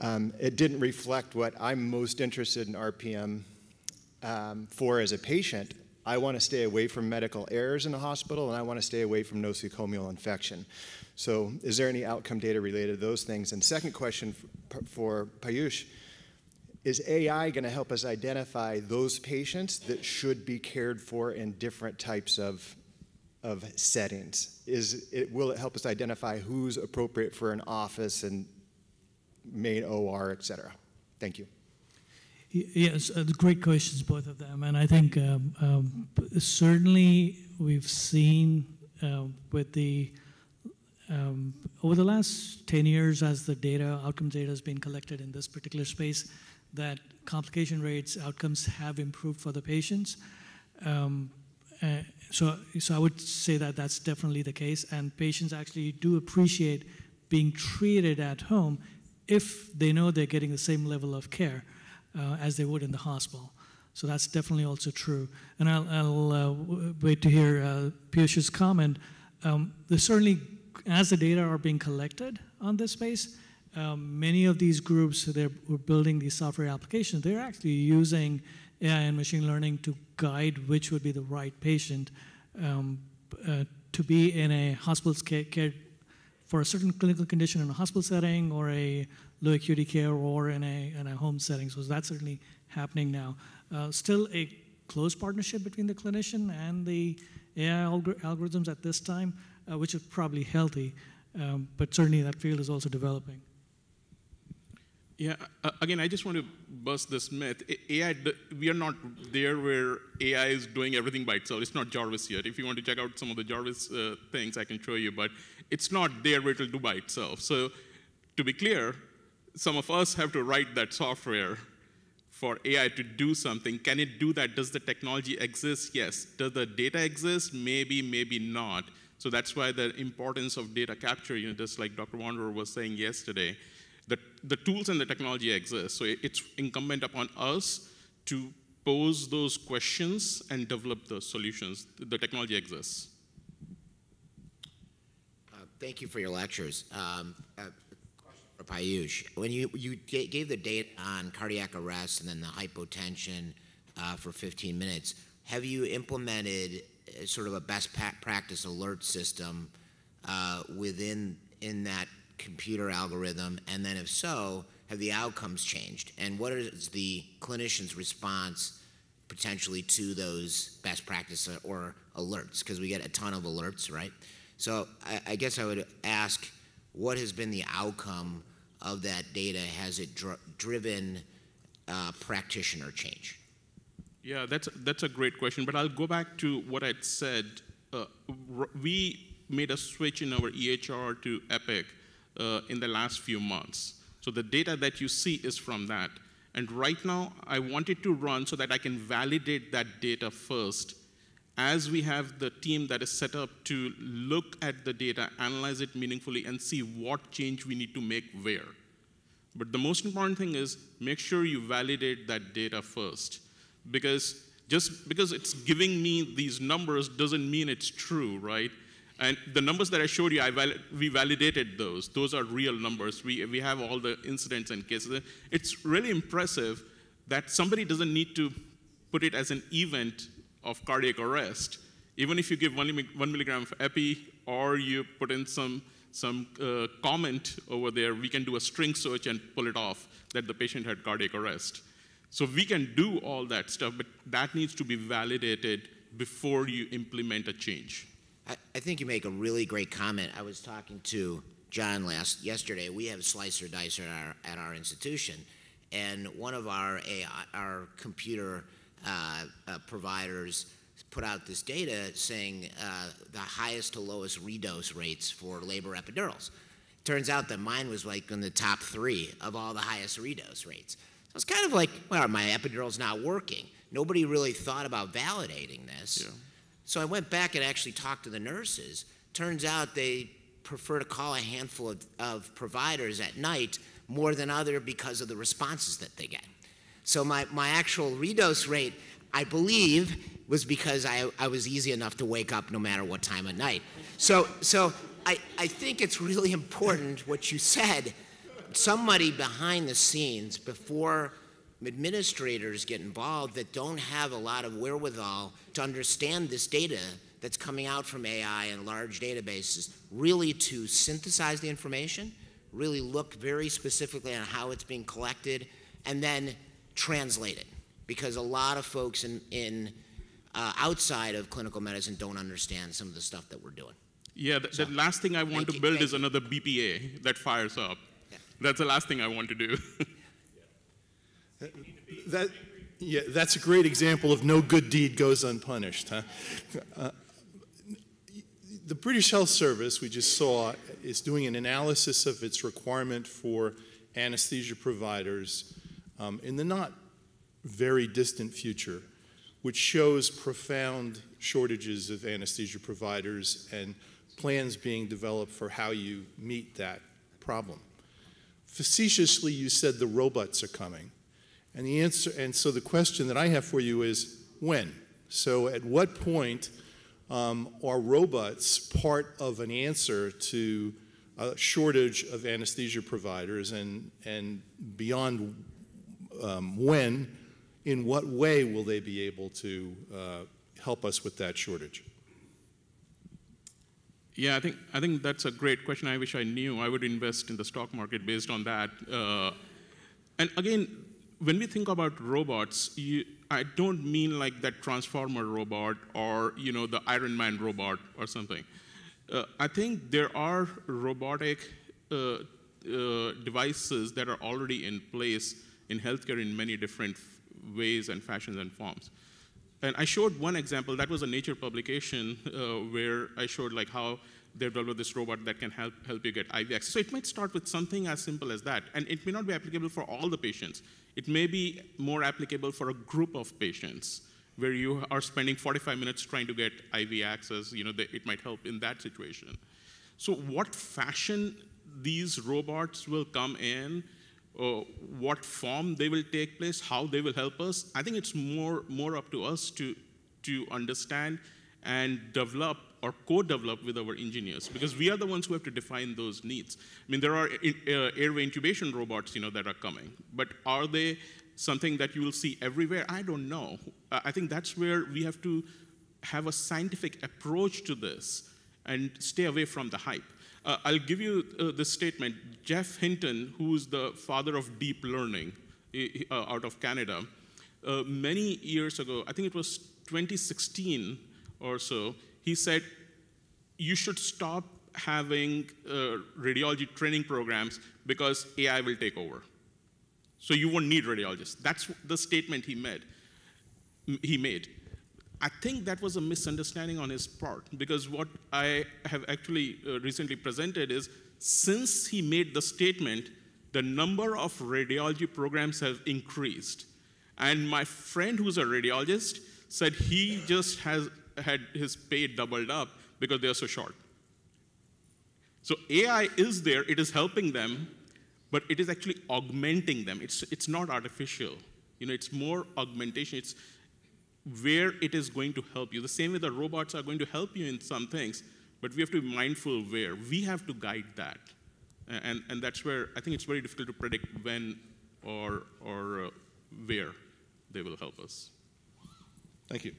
Speaker 11: um, it didn't reflect what I'm most interested in RPM um, for as a patient. I want to stay away from medical errors in the hospital and I want to stay away from nosocomial infection. So, is there any outcome data related to those things? And second question for, for Piyush is AI going to help us identify those patients that should be cared for in different types of of settings? Is it, will it help us identify who's appropriate for an office and main OR, et cetera? Thank you.
Speaker 2: Yes, uh, great questions, both of them. And I think um, um, certainly we've seen uh, with the um, over the last 10 years as the data, outcome data has been collected in this particular space, that complication rates, outcomes have improved for the patients. Um, so, so I would say that that's definitely the case, and patients actually do appreciate being treated at home if they know they're getting the same level of care uh, as they would in the hospital. So that's definitely also true. And I'll, I'll uh, wait to hear uh, Piyush's comment. Um, there's certainly, as the data are being collected on this space, um, many of these groups that are building these software applications, they're actually using AI and machine learning to guide which would be the right patient um, uh, to be in a hospital care, care, for a certain clinical condition in a hospital setting or a low acuity care or in a, in a home setting. So that's certainly happening now. Uh, still a close partnership between the clinician and the AI algor algorithms at this time, uh, which is probably healthy, um, but certainly that field is also developing.
Speaker 10: Yeah, uh, again, I just want to bust this myth. AI, we are not there where AI is doing everything by itself. It's not Jarvis yet. If you want to check out some of the Jarvis uh, things, I can show you, but it's not there where it'll do by itself. So, to be clear, some of us have to write that software for AI to do something. Can it do that? Does the technology exist? Yes. Does the data exist? Maybe, maybe not. So that's why the importance of data capture, you know, just like Dr. Wanderer was saying yesterday, the, the tools and the technology exist, so it's incumbent upon us to pose those questions and develop the solutions. The technology exists.
Speaker 12: Uh, thank you for your lectures. Um, uh, for Piyush, when you, you gave the date on cardiac arrest and then the hypotension uh, for 15 minutes, have you implemented uh, sort of a best practice alert system uh, within in that computer algorithm? And then if so, have the outcomes changed? And what is the clinician's response potentially to those best practice or alerts? Because we get a ton of alerts, right? So I, I, guess I would ask, what has been the outcome of that data? Has it dr driven uh, practitioner change?
Speaker 3: Yeah, that's, that's a great question, but I'll go back to what I'd said. Uh, we made a switch in our EHR to Epic uh, in the last few months. So the data that you see is from that. And right now, I want it to run so that I can validate that data first. As we have the team that is set up to look at the data, analyze it meaningfully, and see what change we need to make where. But the most important thing is make sure you validate that data first. Because just because it's giving me these numbers doesn't mean it's true, right? And the numbers that I showed you, I val we validated those. Those are real numbers. We, we have all the incidents and cases. It's really impressive that somebody doesn't need to put it as an event of cardiac arrest. Even if you give one, one milligram of epi or you put in some, some uh, comment over there, we can do a string search and pull it off that the patient had cardiac arrest. So we can do all that stuff, but that needs to be validated before you implement a change.
Speaker 12: I, think you make a really great comment. I was talking to John last yesterday. We have SlicerDicer at our, at our institution, and one of our AI, our computer uh, uh, providers put out this data saying uh, the highest to lowest redose rates for labor epidurals. Turns out that mine was like in the top three of all the highest redose rates. So it's kind of like, well, my epidural's not working. Nobody really thought about validating this. Yeah. So I went back and actually talked to the nurses. Turns out they prefer to call a handful of, of providers at night more than other because of the responses that they get. So my, my actual redose rate, I believe, was because I, I was easy enough to wake up no matter what time of night. So, so I, I think it's really important what you said. Somebody behind the scenes, before administrators get involved that don't have a lot of wherewithal to understand this data that's coming out from AI and large databases, really to synthesize the information, really look very specifically on how it's being collected, and then translate it. Because a lot of folks in, in uh, outside of clinical medicine don't understand some of the stuff that we're doing.
Speaker 3: Yeah, the, so, the last thing I want to build is you. another BPA that fires up. Yeah. That's the last thing I want to do.
Speaker 13: that, yeah, that's a great example of no good deed goes unpunished. Huh? Uh, the British Health Service, we just saw, is doing an analysis of its requirement for anesthesia providers um, in the not very distant future, which shows profound shortages of anesthesia providers and plans being developed for how you meet that problem. Facetiously, you said the robots are coming. And the answer, and so the question that I have for you is when? So at what point um, are robots part of an answer to a shortage of anesthesia providers and, and beyond um, when, in what way will they be able to uh, help us with that shortage?
Speaker 3: Yeah, I think, I think that's a great question. I wish I knew. I would invest in the stock market based on that. Uh, and again, when we think about robots, you, I don't mean like that Transformer robot or you know the Iron Man robot or something. Uh, I think there are robotic uh, uh, devices that are already in place in healthcare in many different ways and fashions and forms. And I showed one example. That was a Nature publication uh, where I showed like how they developed this robot that can help, help you get IV access. So it might start with something as simple as that. And it may not be applicable for all the patients. It may be more applicable for a group of patients where you are spending 45 minutes trying to get IV access. You know, it might help in that situation. So what fashion these robots will come in, uh, what form they will take place, how they will help us, I think it's more, more up to us to, to understand and develop or co-develop with our engineers because we are the ones who have to define those needs. I mean, there are uh, airway intubation robots, you know, that are coming, but are they something that you will see everywhere? I don't know. Uh, I think that's where we have to have a scientific approach to this and stay away from the hype. Uh, I'll give you uh, this statement. Geoff Hinton, who's the father of deep learning uh, out of Canada, uh, many years ago, I think it was 2016 or so, he said, you should stop having uh, radiology training programs because AI will take over. So you won't need radiologists. That's the statement he made. He made. I think that was a misunderstanding on his part because what I have actually uh, recently presented is since he made the statement, the number of radiology programs have increased. And my friend who's a radiologist said he just has had his pay doubled up because they are so short. So AI is there, it is helping them, but it is actually augmenting them. It's, it's not artificial. You know, it's more augmentation. It's where it is going to help you. The same way the robots are going to help you in some things, but we have to be mindful where. We have to guide that. And, and that's where I think it's very difficult to predict when or, or uh, where they will help us.
Speaker 13: Thank you.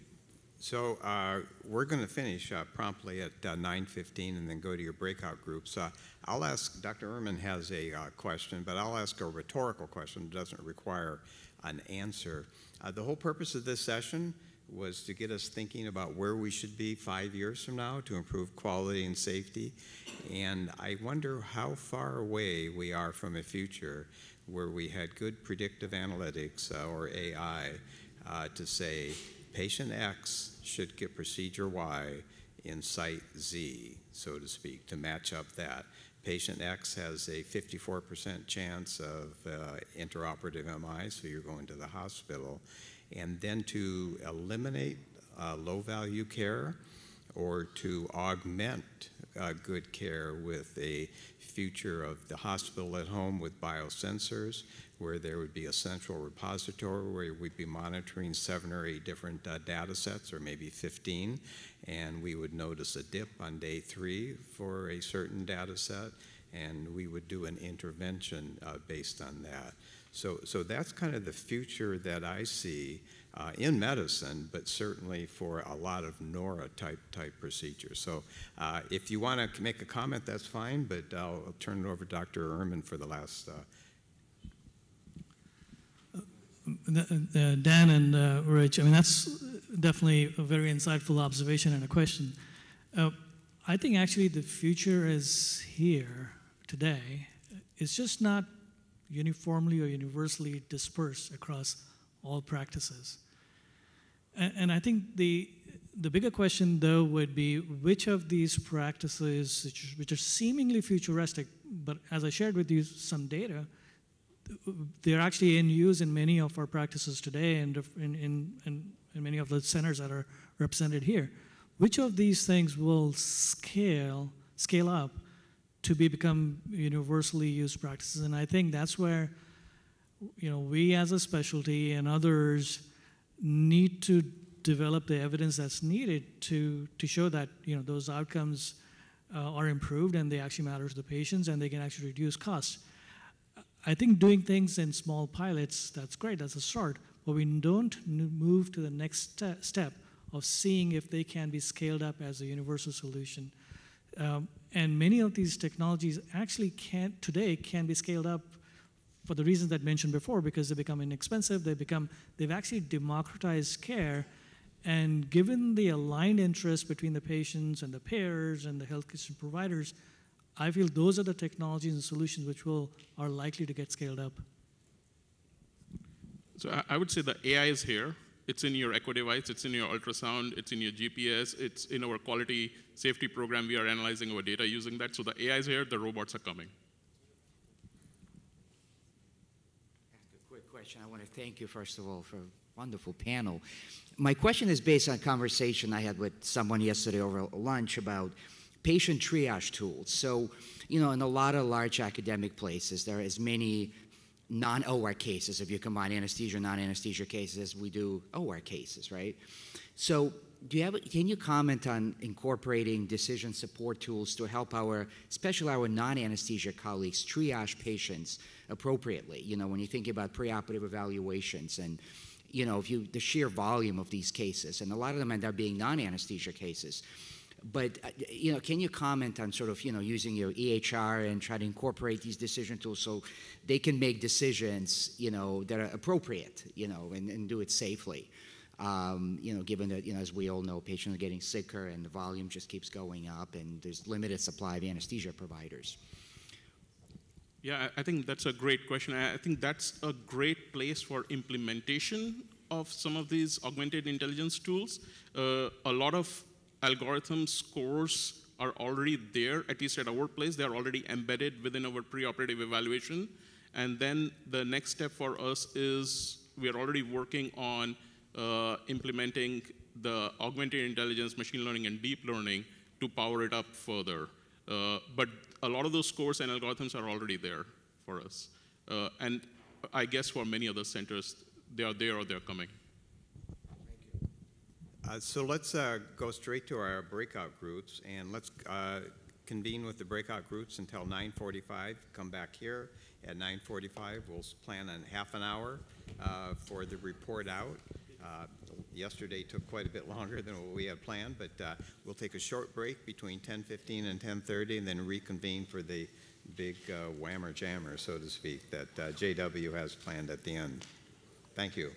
Speaker 6: So uh, we're going to finish uh, promptly at uh, 9:15 and then go to your breakout groups. Uh, I'll ask. Dr. Urman has a uh, question, but I'll ask a rhetorical question. It doesn't require an answer. Uh, the whole purpose of this session was to get us thinking about where we should be five years from now to improve quality and safety. And I wonder how far away we are from a future where we had good predictive analytics or AI to say patient X should get procedure Y in site Z, so to speak, to match up that. Patient X has a 54% chance of uh, intraoperative MI, so you're going to the hospital. And then to eliminate uh, low value care or to augment uh, good care with a future of the hospital at home with biosensors, where there would be a central repository where we'd be monitoring seven or eight different uh, data sets, or maybe 15, and we would notice a dip on day three for a certain data set, and we would do an intervention uh, based on that. So, so that's kind of the future that I see uh, in medicine, but certainly for a lot of NORA type type procedures. So, uh, if you want to make a comment, that's fine, but I'll, I'll turn it over to Dr. Urman for the last uh,
Speaker 2: Dan and uh, Rich, I mean, that's definitely a very insightful observation and a question. Uh, I think actually the future is here today. It's just not uniformly or universally dispersed across all practices. And, and I think the, the bigger question, though, would be which of these practices, which, which are seemingly futuristic, but as I shared with you some data, they're actually in use in many of our practices today and in, in, in, in, many of the centers that are represented here. Which of these things will scale, scale up to be become universally used practices? And I think that's where you know, we as a specialty and others need to develop the evidence that's needed to, to show that you know, those outcomes uh, are improved and they actually matter to the patients and they can actually reduce costs. I think doing things in small pilots, that's great, that's a start, but we don't move to the next step of seeing if they can be scaled up as a universal solution. Um, and many of these technologies actually can today can be scaled up for the reasons that I mentioned before, because they become inexpensive, they become, they've actually democratized care, and given the aligned interest between the patients and the payers and the healthcare providers, I feel those are the technologies and solutions which will are likely to get scaled up.
Speaker 3: So I, would say the AI is here. It's in your Echo device, it's in your ultrasound, it's in your GPS, it's in our quality safety program. We are analyzing our data using that. So the AI is here, the robots are coming.
Speaker 1: A quick question. I want to thank you, first of all, for a wonderful panel. My question is based on a conversation I had with someone yesterday over lunch about patient triage tools. So, you know, in a lot of large academic places, there are as many non-OR cases, if you combine anesthesia non-anesthesia cases, we do OR cases, right? So do you have, can you comment on incorporating decision support tools to help our, especially our non-anesthesia colleagues, triage patients appropriately? You know, when you think about preoperative evaluations and, you know, if you, the sheer volume of these cases, and a lot of them end up being non-anesthesia cases but uh, you know, can you comment on sort of you know using your EHR and try to incorporate these decision tools so they can make decisions you know that are appropriate you know and, and do it safely. Um, you know, given that you know as we all know, patients are getting sicker and the volume just keeps going up, and there's limited supply of anesthesia providers.
Speaker 3: Yeah, I think that's a great question. I I think that's a great place for implementation of some of these augmented intelligence tools. Uh, a lot of algorithm scores are already there, at least at our place. They're already embedded within our preoperative evaluation. And then the next step for us is we are already working on uh, implementing the augmented intelligence, machine learning, and deep learning to power it up further. Uh, but a lot of those scores and algorithms are already there for us. Uh, and I guess for many other centers, they are there or they're coming.
Speaker 6: Uh, so let's uh, go straight to our breakout groups and let's uh, convene with the breakout groups until 9:45. Come back here at 9:45. We'll plan on half an hour uh, for the report out. Uh, yesterday took quite a bit longer than what we had planned, but uh, we'll take a short break between 10:15 and 10:30, and then reconvene for the big whammer jammer, so to speak, that JW has planned at the end. Thank you.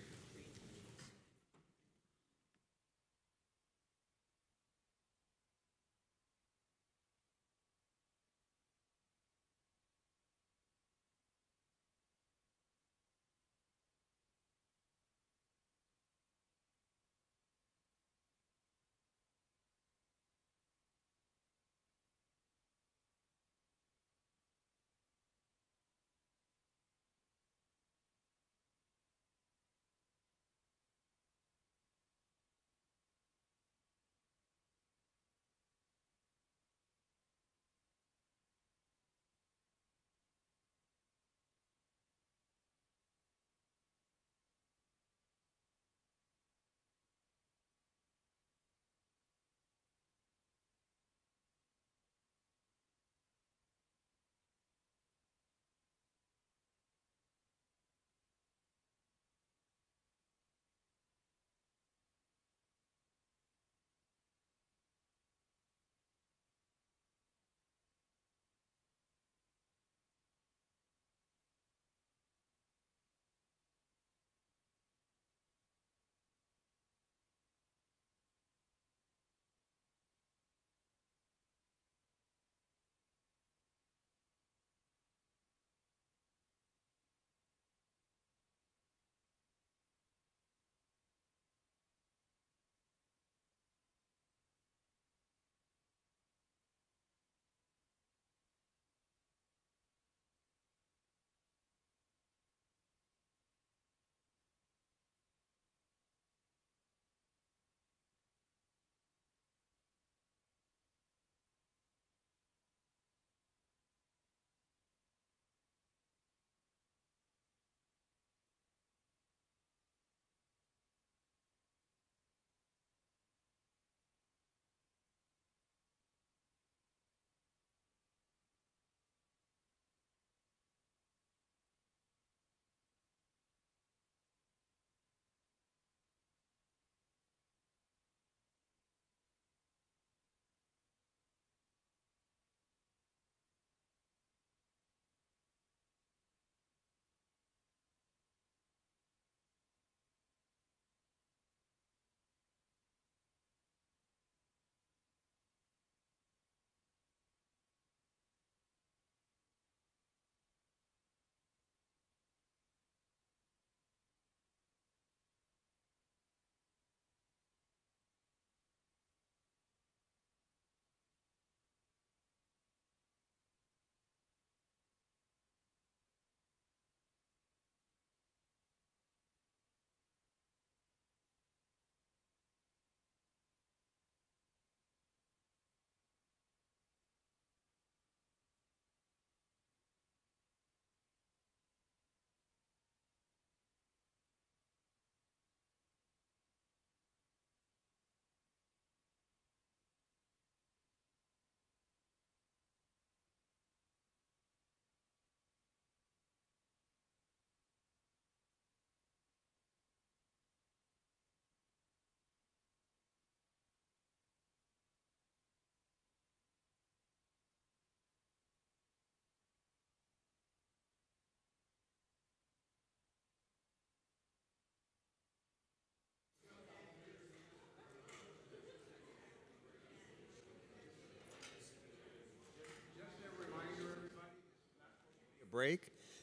Speaker 6: Break.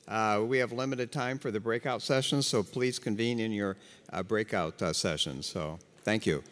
Speaker 6: Uh, we have limited time for the breakout sessions, so please convene in your uh, breakout uh, sessions. So thank you.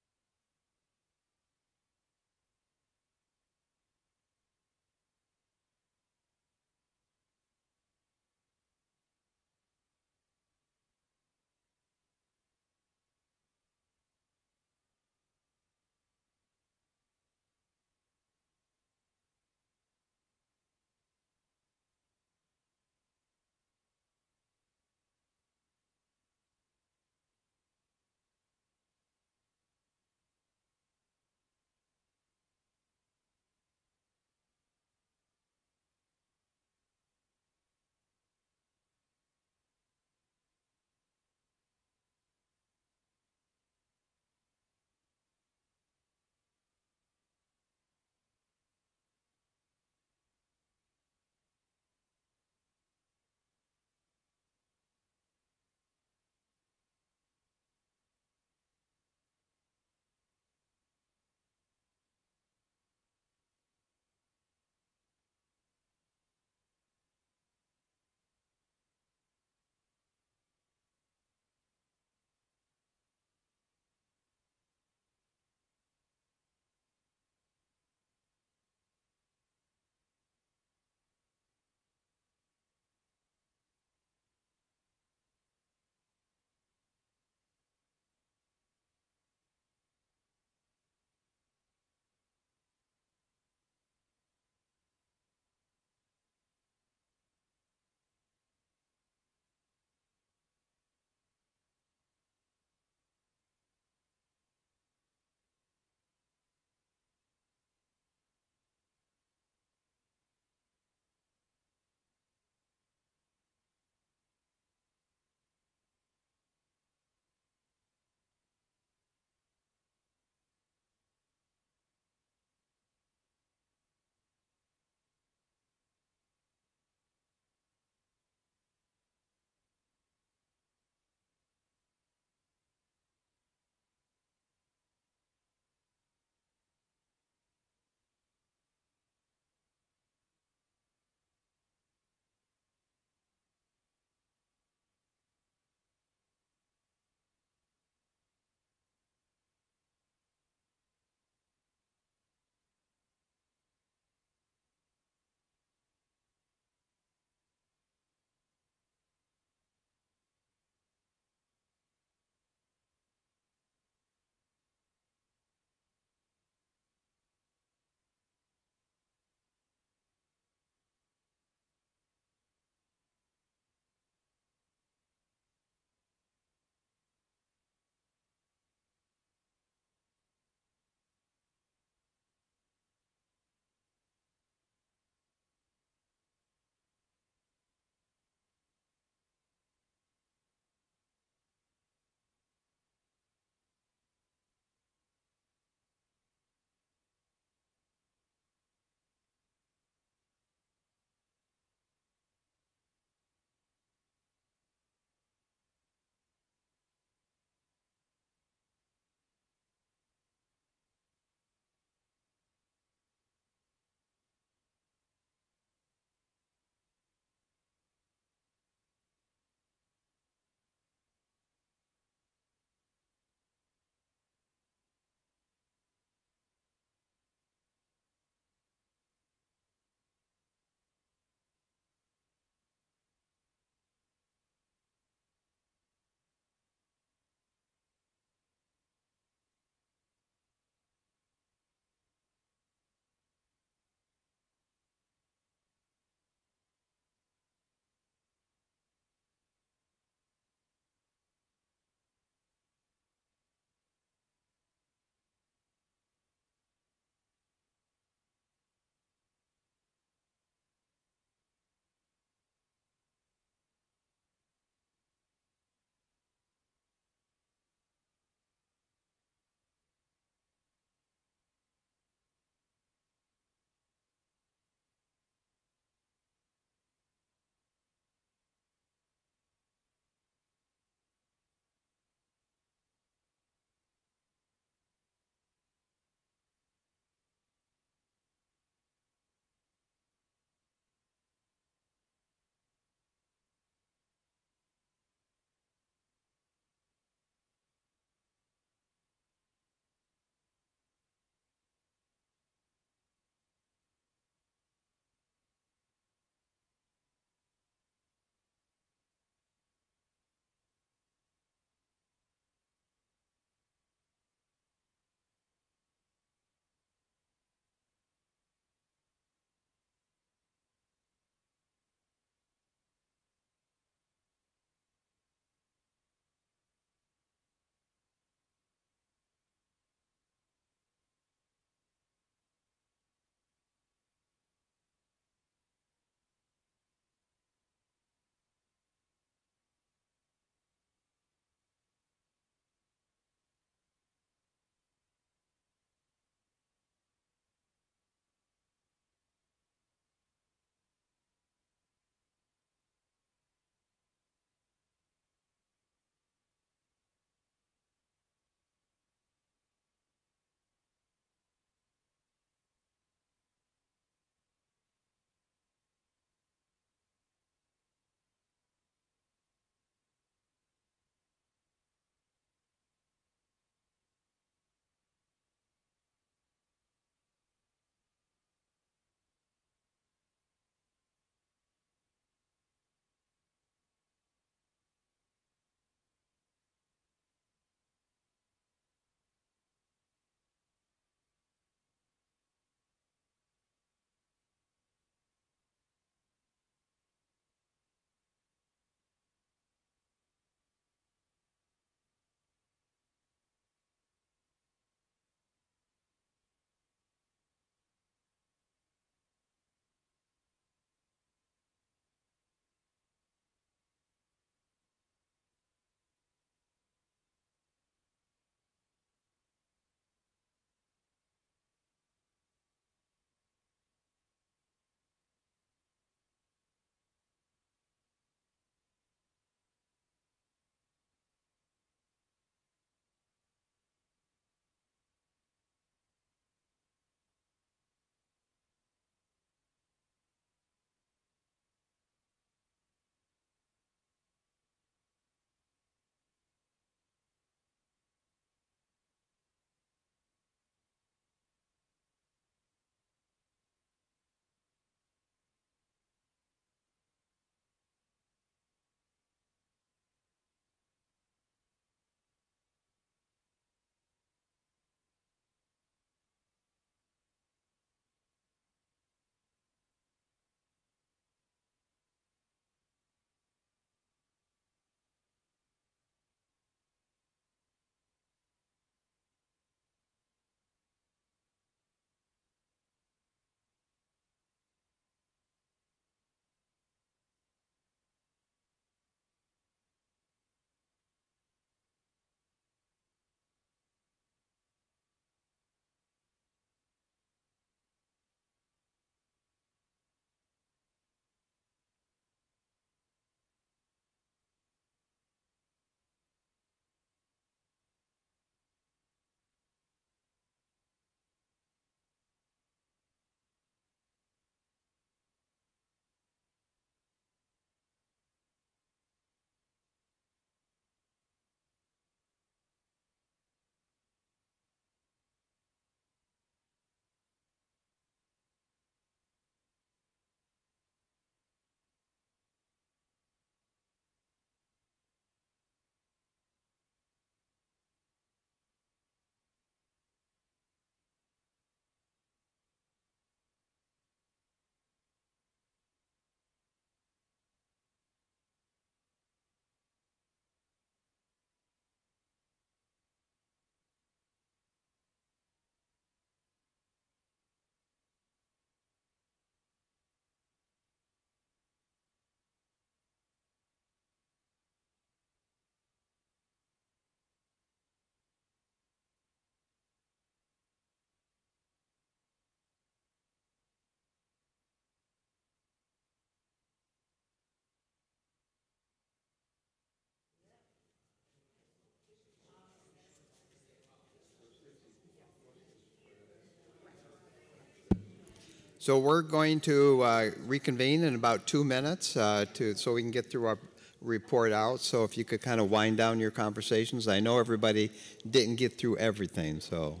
Speaker 6: So we're going to uh, reconvene in about two minutes uh, to, so we can get through our report out. So if you could kind of wind down your conversations. I know everybody didn't get through everything, so.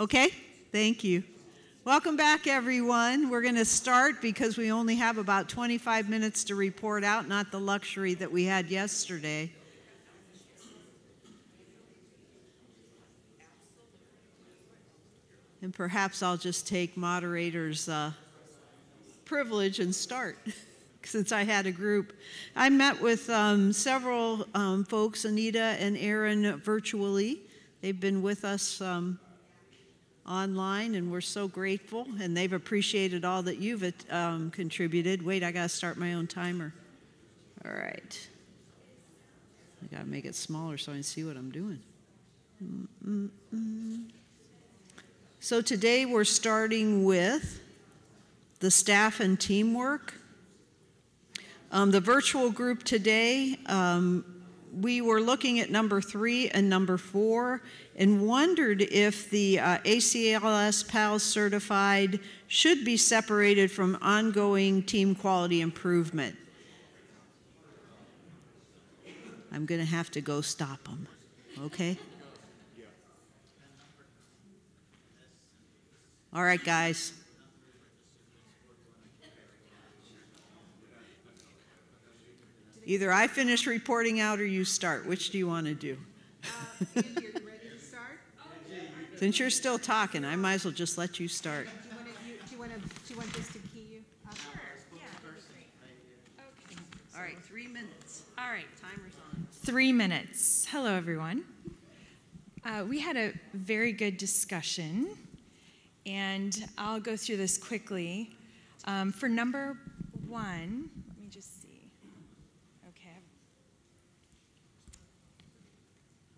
Speaker 9: Okay, thank you. Welcome back, everyone. We're going to start because we only have about 25 minutes to report out, not the luxury that we had yesterday. And perhaps I'll just take moderator's uh, privilege and start. Since I had a group, I met with um, several um, folks, Anita and Aaron, virtually. They've been with us um, online, and we're so grateful. And they've appreciated all that you've um, contributed. Wait, I got to start my own timer. All right. I got to make it smaller so I can see what I'm doing. Mm-mm-mm. So today we're starting with the staff and teamwork. Um, the virtual group today, um, we were looking at number three and number four and wondered if the uh, ACLS PALS certified should be separated from ongoing team quality improvement. I'm going to have to go stop them, okay? All right, guys. Either I finish reporting out or you start. Which do you want to do?
Speaker 14: Uh, Andy, are you ready to start?
Speaker 9: Since you're still talking, I might as well just let you start.
Speaker 14: Do you want, to, do you want, to, do you want this to key you? Uh, sure. Yeah.
Speaker 9: Okay. All right, three minutes.
Speaker 14: All right.
Speaker 9: Timer's on.
Speaker 14: Three minutes. Hello, everyone. Uh, we had a very good discussion, and I'll go through this quickly. Um, for number one, let me just see. Okay.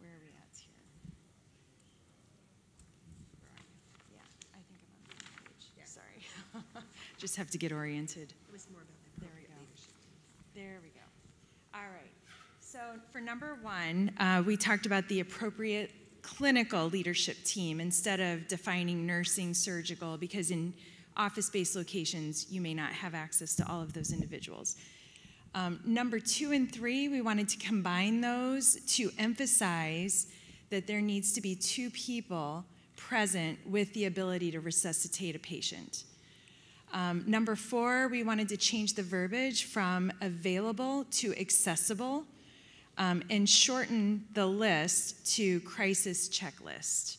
Speaker 14: Where are we at here? Yeah, I think I'm on the same page. Sorry. Just have to get oriented. It was more about There we go. There we go. All right. So for number one, uh, we talked about the appropriate clinical leadership team instead of defining nursing, surgical, because in office-based locations, you may not have access to all of those individuals. Um, number two and three, we wanted to combine those to emphasize that there needs to be two people present with the ability to resuscitate a patient. Um, number four, we wanted to change the verbiage from available to accessible um, and shorten the list to crisis checklist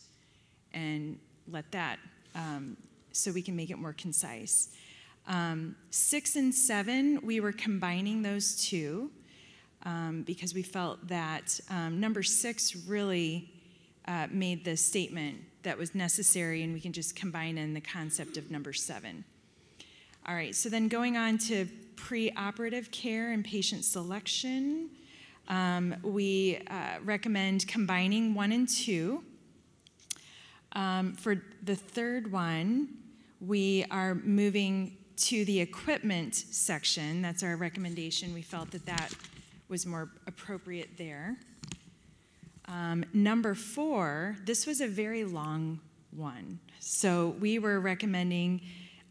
Speaker 14: and let that um, so we can make it more concise. Um, six and seven, we were combining those two um, because we felt that um, number six really uh, made the statement that was necessary, and we can just combine in the concept of number seven. All right, so then going on to preoperative care and patient selection, um, we uh, recommend combining one and two. Um, for the third one, we are moving to the equipment section. That's our recommendation. We felt that that was more appropriate there. Um, number four, this was a very long one. So we were recommending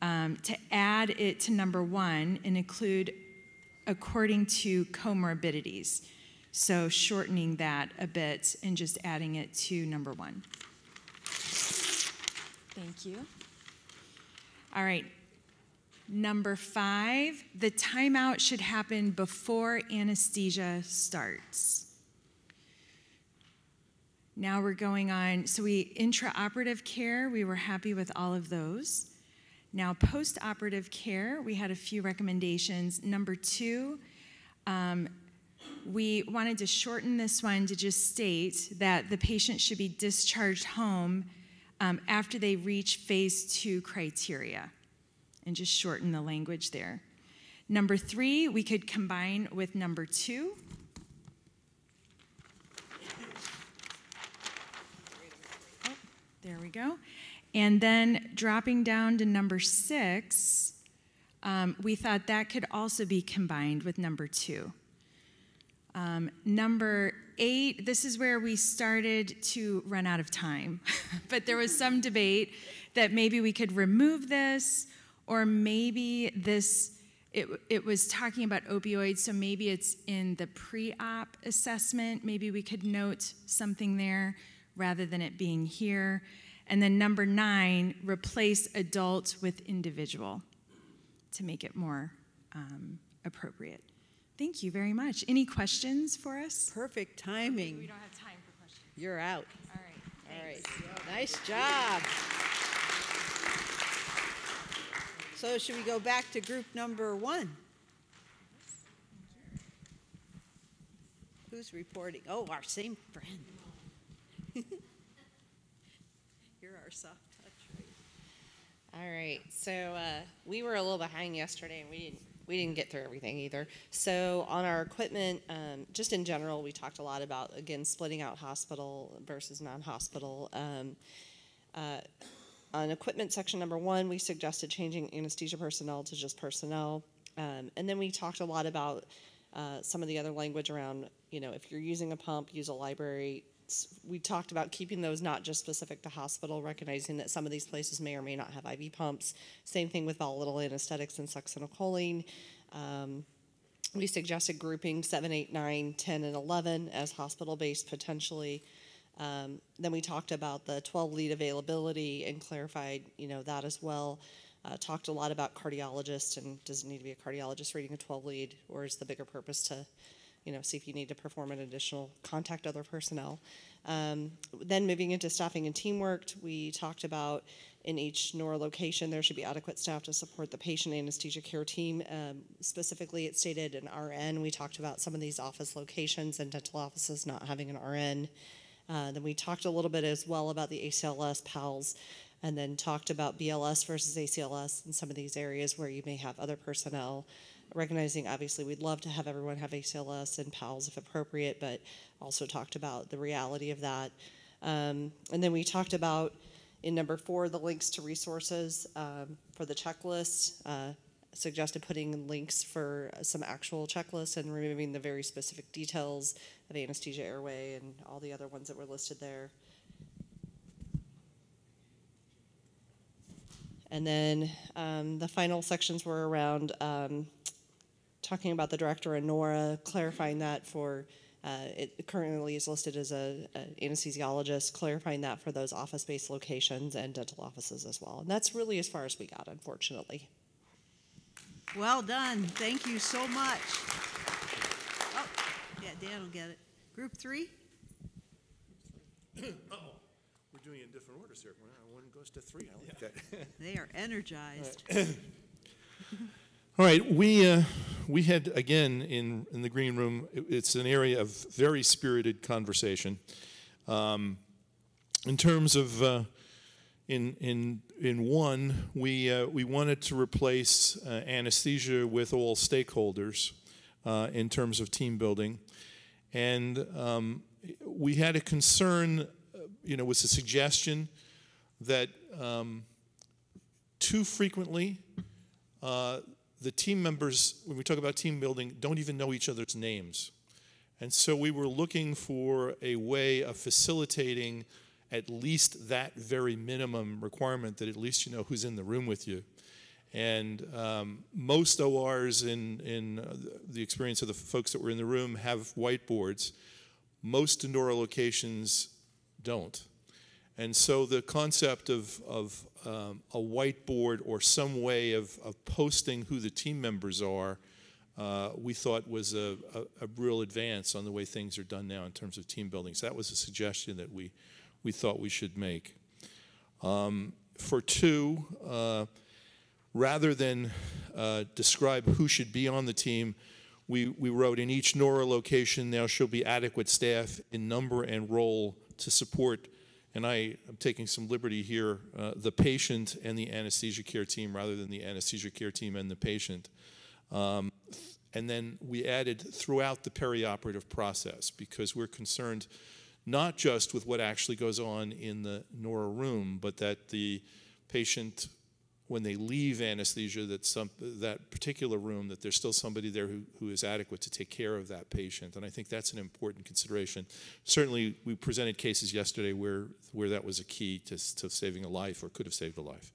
Speaker 14: um, to add it to number one and include according to comorbidities. So shortening that a bit and just adding it to number one. Thank you. All right. Number five, the timeout should happen before anesthesia starts. Now we're going on, so we intraoperative care, we were happy with all of those. Now, post-operative care, we had a few recommendations. Number two, um, we wanted to shorten this one to just state that the patient should be discharged home um, after they reach phase two criteria, and just shorten the language there. Number three, we could combine with number two. Oh, there we go. And then dropping down to number six, um, we thought that could also be combined with number two. Um, number eight, this is where we started to run out of time, but there was some debate that maybe we could remove this, or maybe this, it, it was talking about opioids, so maybe it's in the pre op assessment. Maybe we could note something there rather than it being here. And then number nine, replace adult with individual to make it more um, appropriate. Thank you very much. Any questions for us?
Speaker 9: Perfect timing.
Speaker 14: We don't have time for questions.
Speaker 9: You're out.
Speaker 14: All right.
Speaker 9: All right. Nice job. So should we go back to group number one? Who's reporting? Oh, our same friend. Soft touch.
Speaker 15: All right, so uh, we were a little behind yesterday, and we didn't we didn't get through everything either. So on our equipment, um, just in general, we talked a lot about again splitting out hospital versus non-hospital. Um, uh, on equipment section number one, we suggested changing anesthesia personnel to just personnel, um, and then we talked a lot about uh, some of the other language around you know if you're using a pump, use a library we talked about keeping those not just specific to hospital, recognizing that some of these places may or may not have IV pumps. Same thing with volatile anesthetics and succinylcholine. Um, we suggested grouping 7, 8, 9, 10, and 11 as hospital based potentially. Um, then we talked about the 12 lead availability and clarified, you know, that as well. Uh, talked a lot about cardiologists and does it need to be a cardiologist reading a 12 lead, or is the bigger purpose to you know, see if you need to perform an additional, contact other personnel. Um, then moving into staffing and teamwork, we talked about in each NORA location there should be adequate staff to support the patient anesthesia care team. Um, specifically, it stated an RN. We talked about some of these office locations and dental offices not having an RN. Uh, then we talked a little bit as well about the ACLS PALS and then talked about BLS versus ACLS in some of these areas where you may have other personnel recognizing obviously we'd love to have everyone have ACLS and PALS if appropriate, but also talked about the reality of that. Um, and then we talked about in number four the links to resources um, for the checklist. Uh, suggested putting links for some actual checklists and removing the very specific details of anesthesia airway and all the other ones that were listed there. And then um, the final sections were around um, talking about the director and NORA, clarifying that for uh, it currently is listed as a, an anesthesiologist, clarifying that for those office-based locations and dental offices as well. And that's really as far as we got, unfortunately.
Speaker 9: Well done. Thank you so much. Oh, yeah, Dan will get it. Group three?
Speaker 13: oh, we're doing it in different orders here. One goes to three. I like that.
Speaker 9: They are energized.
Speaker 13: All right, we, uh, we had, again, in, in the green room, it, it's an area of very spirited conversation. Um, in terms of, uh, in, in, in one, we, uh, we wanted to replace uh, anesthesia with all stakeholders uh, in terms of team building. And um, we had a concern, uh, you know, was a suggestion that um, too frequently, the team members, when we talk about team building, don't even know each other's names. And so we were looking for a way of facilitating at least that very minimum requirement that at least you know who's in the room with you. And um, most ORs, in, in uh, the experience of the folks that were in the room, have whiteboards. Most NORA locations don't. And so the concept of, of um, a whiteboard or some way of, of posting who the team members are, uh, we thought was a, a, a, real advance on the way things are done now in terms of team building. So that was a suggestion that we, we thought we should make. Um, for two, uh, rather than uh, describe who should be on the team, we, we wrote in each NORA location there shall be adequate staff in number and role to support, and I am taking some liberty here, uh, the patient and the anesthesia care team rather than the anesthesia care team and the patient. Um, and then we added throughout the perioperative process because we're concerned not just with what actually goes on in the NORA room, but that the patient, when they leave anesthesia, that some that particular room, that there's still somebody there who, who is adequate to take care of that patient. And I think that's an important consideration. Certainly, we presented cases yesterday where where that was a key to, to saving a life or could have saved a life.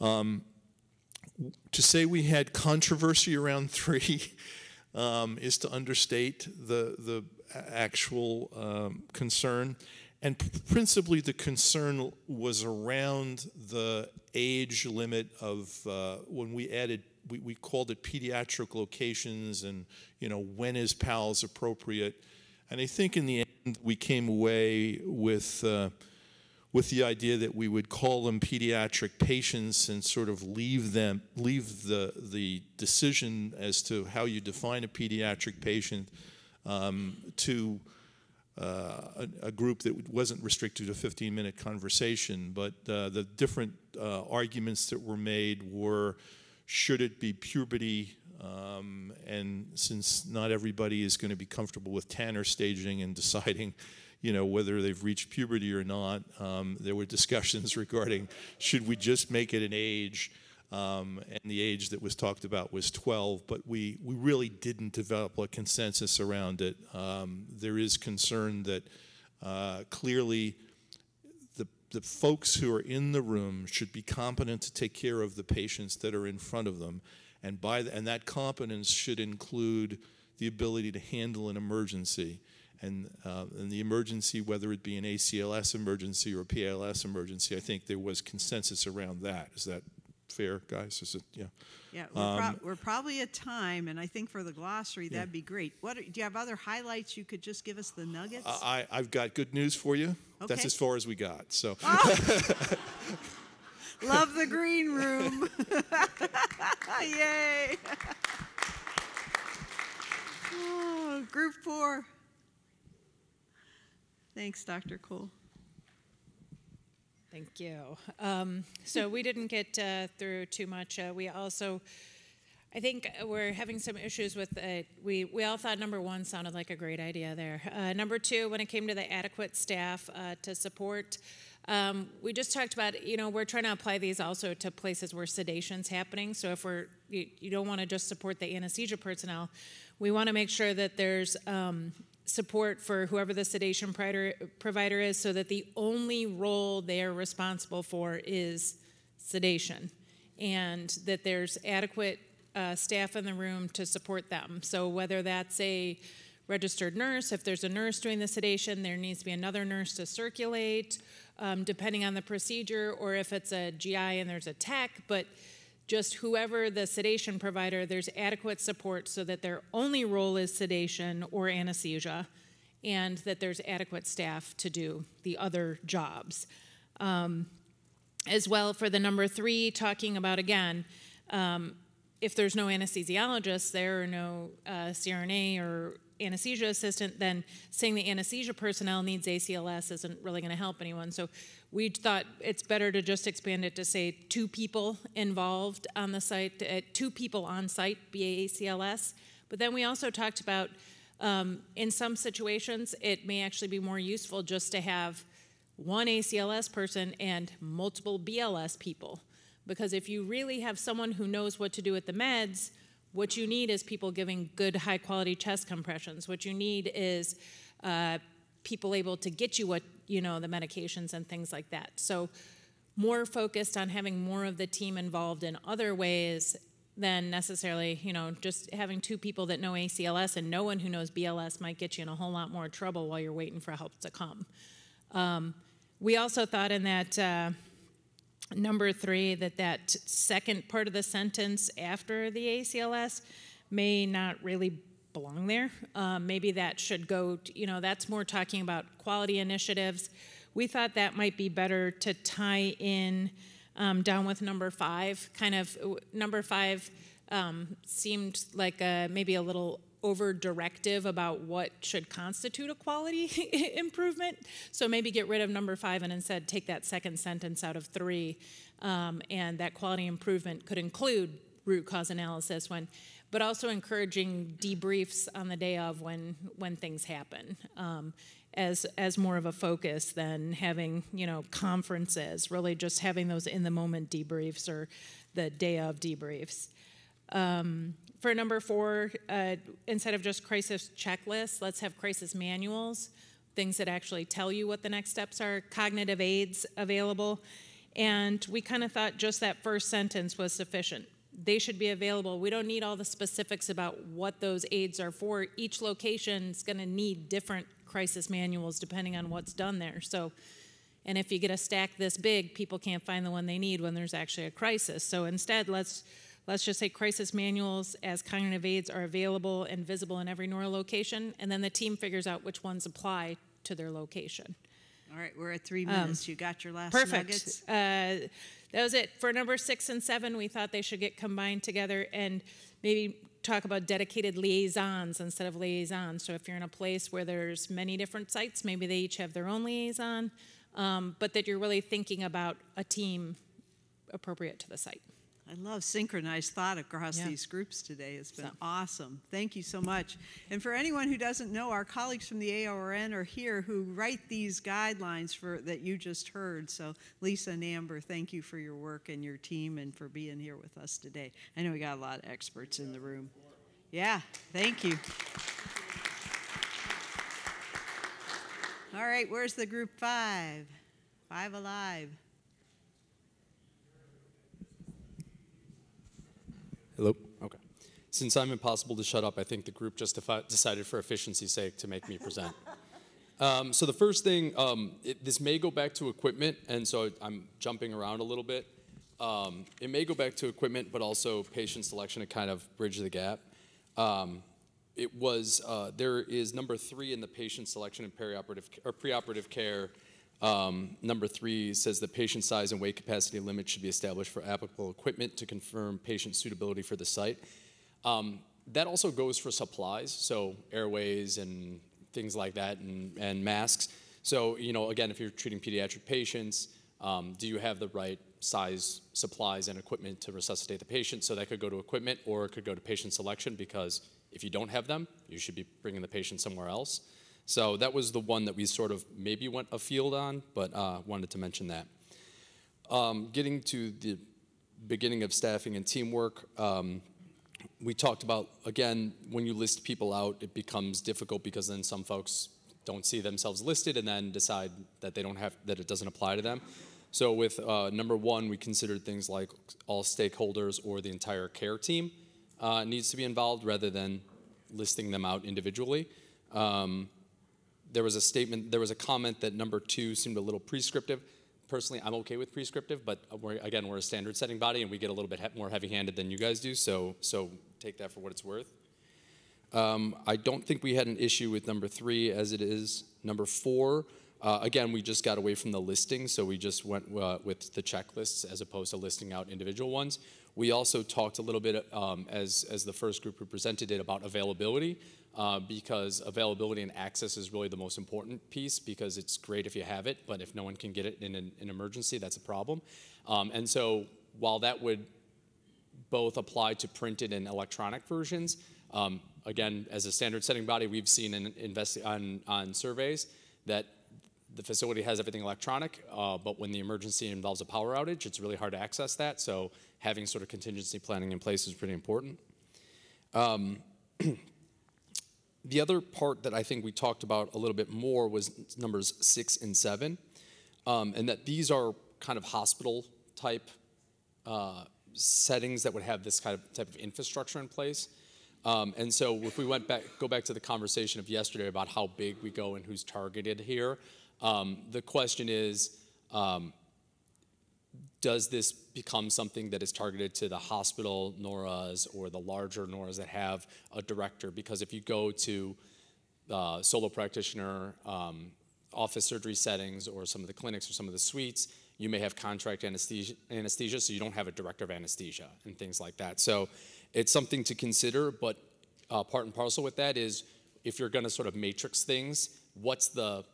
Speaker 13: Um, to say we had controversy around three um, is to understate the the actual um, concern. And principally, the concern was around the age limit of uh, when we added, we, we called it pediatric locations and, you know, when is PALS appropriate. And I think in the end, we came away with, uh, with the idea that we would call them pediatric patients and sort of leave them, leave the, the decision as to how you define a pediatric patient um, to uh, a, a, group that wasn't restricted to a 15 minute conversation, but uh, the different uh, arguments that were made were should it be puberty? Um, and since not everybody is going to be comfortable with Tanner staging and deciding, you know, whether they've reached puberty or not, um, there were discussions regarding should we just make it an age um, and the age that was talked about was 12, but we, we really didn't develop a consensus around it. Um, there is concern that uh, clearly the, the folks who are in the room should be competent to take care of the patients that are in front of them, and, by the, and that competence should include the ability to handle an emergency. And, uh, and, the emergency, whether it be an ACLS emergency or a PALS emergency, I think there was consensus around that. Is that fair, guys? Is it, yeah?
Speaker 9: Yeah, we're, um, pro we're, probably at time, and I think for the glossary, yeah. that'd be great. What are, do you have other highlights you could just give us the nuggets?
Speaker 13: I, I've got good news for you. Okay. That's as far as we got. So.
Speaker 9: Oh. Love the green room. Yay. Oh, group four. Thanks, Dr. Cole.
Speaker 16: Thank you. Um, so we didn't get uh, through too much. Uh, we also, I think we're having some issues with it. We, we all thought number one sounded like a great idea there. Uh, number two, when it came to the adequate staff uh, to support, um, we just talked about, you know, we're trying to apply these also to places where sedation's happening. So if we're, you, you don't want to just support the anesthesia personnel, we want to make sure that there's um, support for whoever the sedation provider is so that the only role they're responsible for is sedation and that there's adequate uh, staff in the room to support them. So whether that's a registered nurse, if there's a nurse doing the sedation, there needs to be another nurse to circulate, um, depending on the procedure, or if it's a GI and there's a tech, but just whoever the sedation provider, there's adequate support so that their only role is sedation or anesthesia, and that there's adequate staff to do the other jobs. Um, as well, for the number three, talking about again, um, if there's no anesthesiologist there or no uh, CRNA or anesthesia assistant, then saying the anesthesia personnel needs ACLS isn't really going to help anyone. So we thought it's better to just expand it to say two people involved on the site, uh, two people on site, BACLS. But then we also talked about um, in some situations, it may actually be more useful just to have one ACLS person and multiple BLS people. Because if you really have someone who knows what to do with the meds, what you need is people giving good, high quality chest compressions. What you need is uh, people able to get you what you know the medications and things like that. So more focused on having more of the team involved in other ways than necessarily, you know, just having two people that know ACLS and no one who knows BLS might get you in a whole lot more trouble while you're waiting for help to come. Um, we also thought in that uh, number three that that second part of the sentence after the ACLS may not really belong there. Um, maybe that should go, to, you know, that's more talking about quality initiatives. We thought that might be better to tie in um, down with number five. Kind of number five um, seemed like a, maybe a little over directive about what should constitute a quality improvement. So maybe get rid of number five and instead take that second sentence out of three. Um, and that quality improvement could include root cause analysis when but also encouraging debriefs on the day of when when things happen um, as as more of a focus than having you know conferences really just having those in the moment debriefs or the day of debriefs um, for number four uh, instead of just crisis checklists let's have crisis manuals things that actually tell you what the next steps are cognitive aids available and we kind of thought just that first sentence was sufficient they should be available. We don't need all the specifics about what those aids are for. Each location is going to need different crisis manuals depending on what's done there. So, and if you get a stack this big, people can't find the one they need when there's actually a crisis. So instead, let's let's just say crisis manuals as cognitive aids are available and visible in every NORA location, and then the team figures out which ones apply to their location.
Speaker 9: All right, we're at three
Speaker 16: Um,
Speaker 9: minutes. you got your last
Speaker 16: Perfect.
Speaker 9: nuggets?
Speaker 16: Uh, that was it. For number six and seven, we thought they should get combined together and maybe talk about dedicated liaisons instead of liaisons. So if you're in a place where there's many different sites, maybe they each have their own liaison, um, but that you're really thinking about a team appropriate to the site.
Speaker 9: I love synchronized thought across
Speaker 16: Yeah.
Speaker 9: these groups today. It's been awesome. Thank you so much. And for anyone who doesn't know, our colleagues from the AORN are here who write these guidelines for that you just heard. So Lisa and Amber, thank you for your work and your team and for being here with us today. I know we got a lot of experts in the room. Yeah, thank you. All right, where's the group five? Five alive.
Speaker 17: Hello? Okay. Since I'm impossible to shut up, I think the group just decided for efficiency's sake to make me present. um, so the first thing, um, it, this may go back to equipment, and so I'm jumping around a little bit. Um, it may go back to equipment, but also patient selection to kind of bridge the gap. Um, it was, uh, there is number three in the patient selection and perioperative or preoperative care. Um, number three says the patient size and weight capacity limit should be established for applicable equipment to confirm patient suitability for the site. Um, that also goes for supplies, so airways and things like that, and, and masks. So, you know, again, if you're treating pediatric patients, um, do you have the right size supplies and equipment to resuscitate the patient? So that could go to equipment or it could go to patient selection because if you don't have them, you should be bringing the patient somewhere else. So that was the one that we sort of maybe went afield on, but uh, wanted to mention that. Um, getting to the beginning of staffing and teamwork, um, we talked about, again, when you list people out, it becomes difficult because then some folks don't see themselves listed and then decide that they don't have, that it doesn't apply to them. So with uh, number one, we considered things like all stakeholders or the entire care team uh, needs to be involved rather than listing them out individually. Um, there was a statement, there was a comment that number two seemed a little prescriptive. Personally, I'm okay with prescriptive, but we're, again, we're a standard setting body and we get a little bit he more heavy handed than you guys do, so, so take that for what it's worth. Um, I don't think we had an issue with number three as it is. Number four, uh, again, we just got away from the listing, so we just went uh, with the checklists as opposed to listing out individual ones. We also talked a little bit um, as, as the first group who presented it about availability uh, because availability and access is really the most important piece because it's great if you have it, but if no one can get it in an, emergency, that's a problem. Um, and so while that would both apply to printed and electronic versions, um, again, as a standard setting body, we've seen in investi- on, on surveys that the facility has everything electronic, uh, but when the emergency involves a power outage, it's really hard to access that. So having sort of contingency planning in place is pretty important. Um, the other part that I think we talked about a little bit more was numbers six and seven, um, and that these are kind of hospital type uh, settings that would have this kind of type of infrastructure in place. Um, and so if we went back, go back to the conversation of yesterday about how big we go and who's targeted here, um, the question is, um, does this become something that is targeted to the hospital NORAs or the larger NORAs that have a director? Because if you go to uh, solo practitioner um, office surgery settings or some of the clinics or some of the suites, you may have contract anesthesia, anesthesia, so you don't have a director of anesthesia and things like that. So it's something to consider, but uh, part and parcel with that is if you're going to sort of matrix things, what's the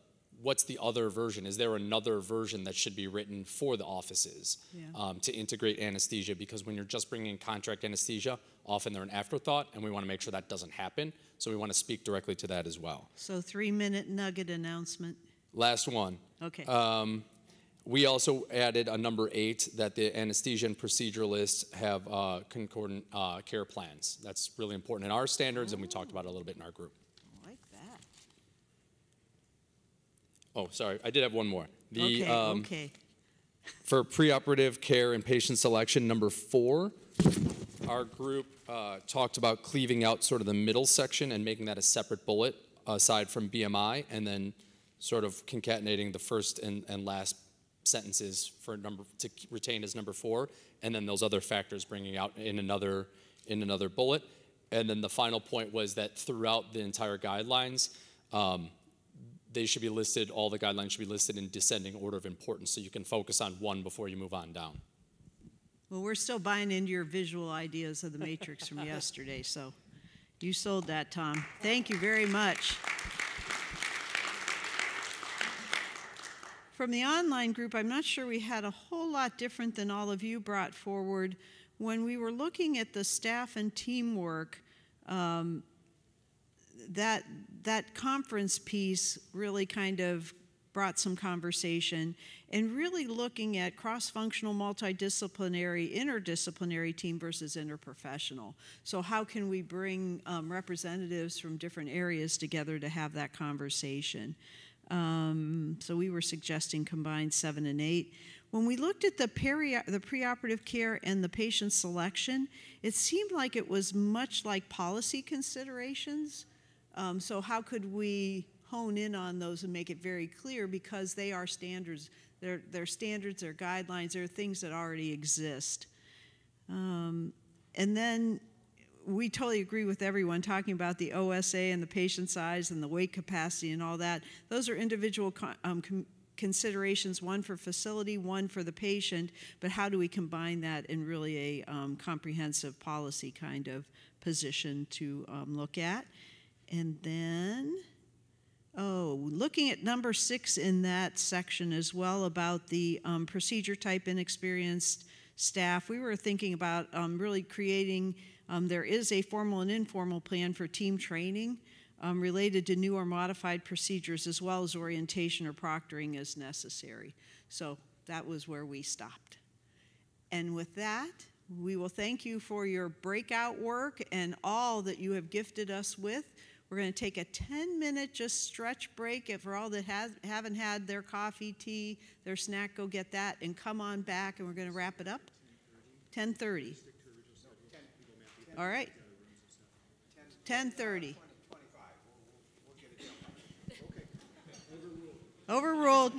Speaker 17: what's the other version? Is there another version that should be written for the offices
Speaker 9: Yeah.
Speaker 17: um, to integrate anesthesia? Because when you're just bringing in contract anesthesia, often they're an afterthought, and we want to make sure that doesn't happen. So we want to speak directly to that as well.
Speaker 9: So three-minute nugget announcement.
Speaker 17: Last one.
Speaker 9: Okay.
Speaker 17: Um, we also added a number eight that the anesthesia and proceduralists have uh, concordant uh, care plans. That's really important in our standards, and we talked about it a little bit in our group.
Speaker 9: I like that.
Speaker 17: Oh, sorry, I did have one more. The,
Speaker 9: Okay,
Speaker 17: um,
Speaker 9: okay.
Speaker 17: For preoperative care and patient selection, number four, our group uh, talked about cleaving out sort of the middle section and making that a separate bullet aside from BMI, and then sort of concatenating the first and, and last sentences for number to retain as number four, and then those other factors bringing out in another in another bullet. And then the final point was that throughout the entire guidelines, um, they should be listed, all the guidelines should be listed in descending order of importance so you can focus on one before you move on down.
Speaker 9: Well, we're still buying into your visual ideas of the matrix from yesterday, so you sold that, Tom. Thank you very much. From the online group, I'm not sure we had a whole lot different than all of you brought forward. When we were looking at the staff and teamwork, um, that that conference piece really kind of brought some conversation and really looking at cross-functional multidisciplinary interdisciplinary team versus interprofessional. So how can we bring um, representatives from different areas together to have that conversation? Um, so we were suggesting combined seven and eight. When we looked at the, peri- the preoperative care and the patient selection, it seemed like it was much like policy considerations. Um, so, how could we hone in on those and make it very clear because they are standards? They're, they're standards, they're guidelines, they're things that already exist. Um, and then we totally agree with everyone talking about the OSA and the patient size and the weight capacity and all that. Those are individual um, considerations, one for facility, one for the patient, but how do we combine that in really a um, comprehensive policy kind of position to um, look at? And then, oh, looking at number six in that section as well about the um, procedure type inexperienced staff, we were thinking about um, really creating, um, there is a formal and informal plan for team training um, related to new or modified procedures as well as orientation or proctoring as necessary. So that was where we stopped. And with that, we will thank you for your breakout work and all that you have gifted us with. We're going to take a 10 minute just stretch break. And for all that has, haven't had their coffee, tea, their snack, go get that and come on back and we're going to wrap it up. 10:30. All right. 10:30. Overruled.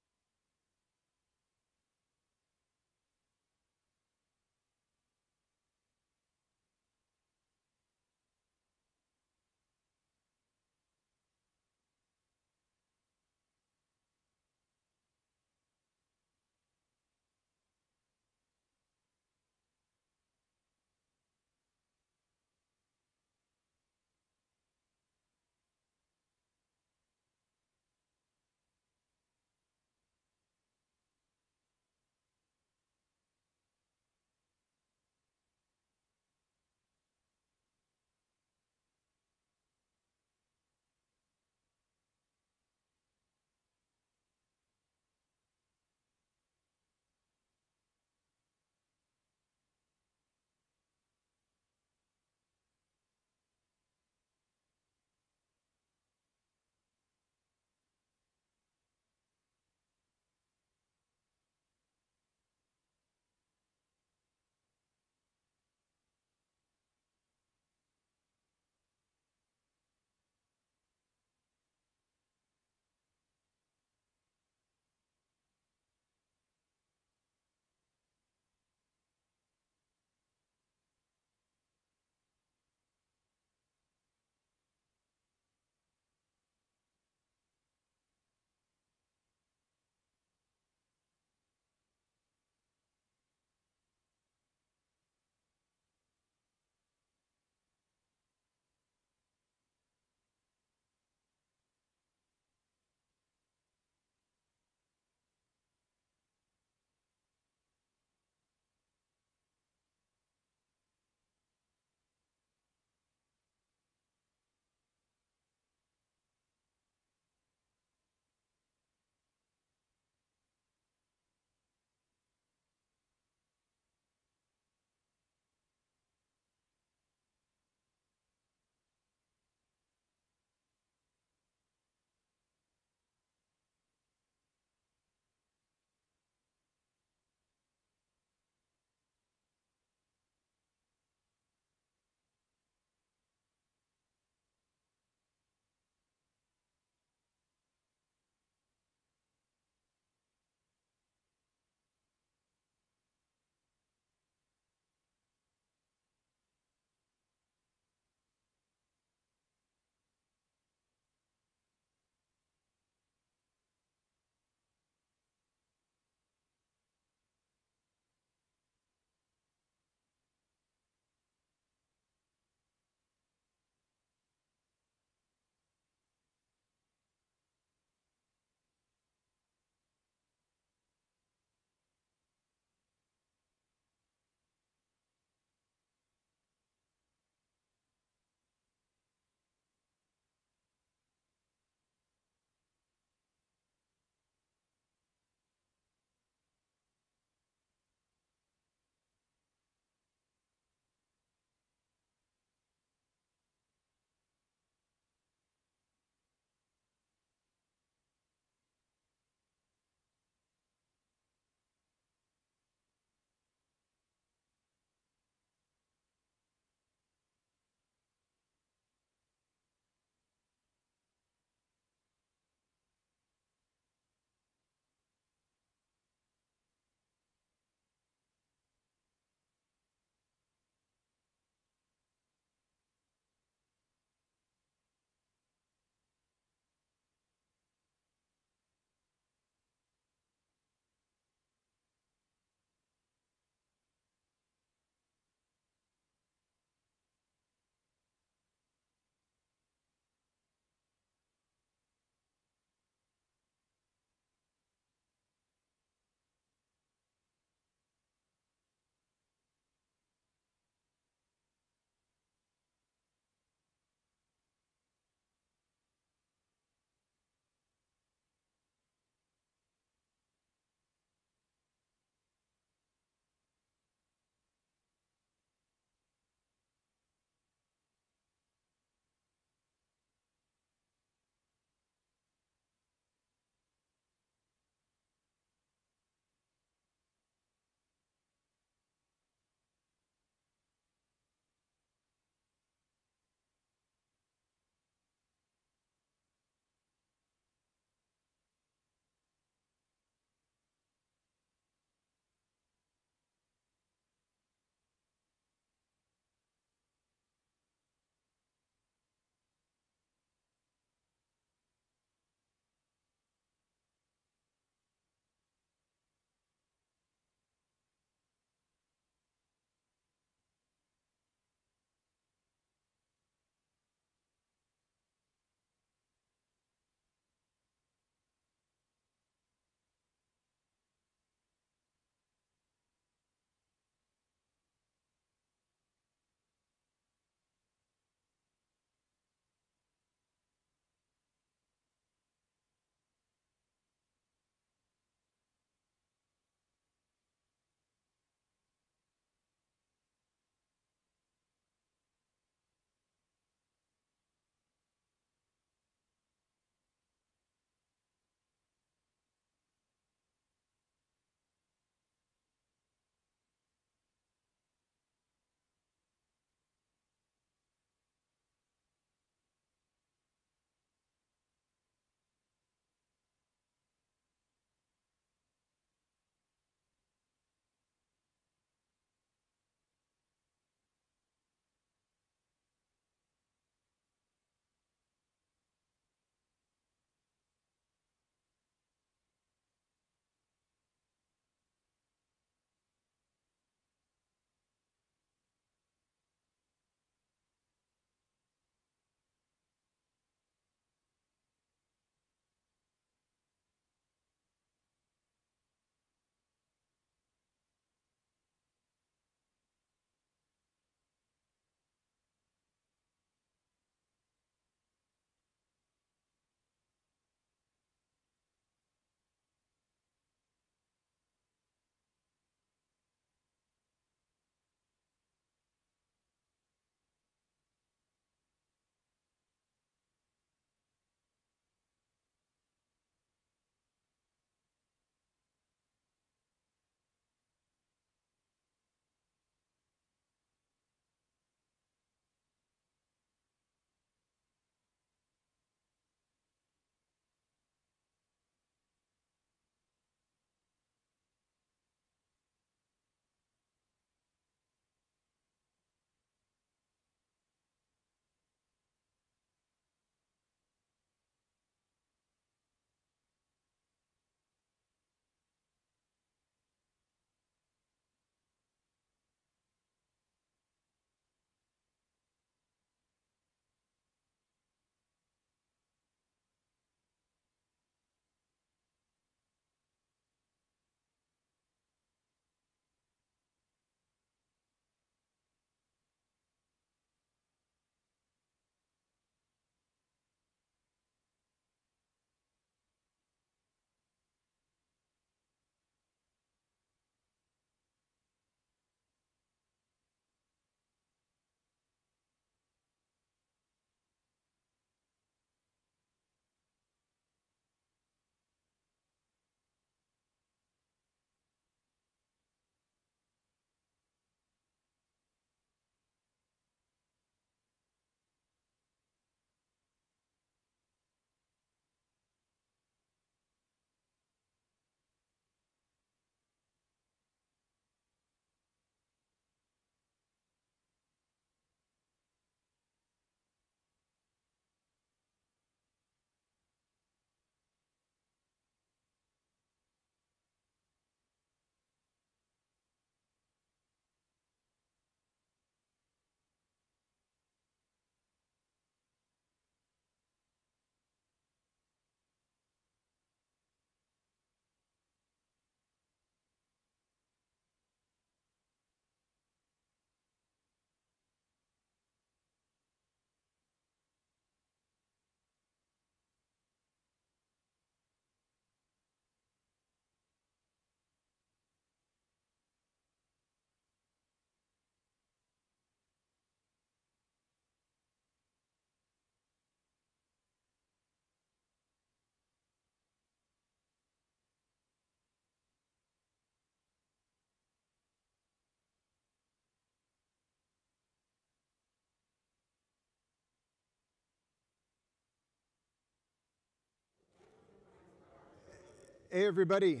Speaker 11: Hey, everybody.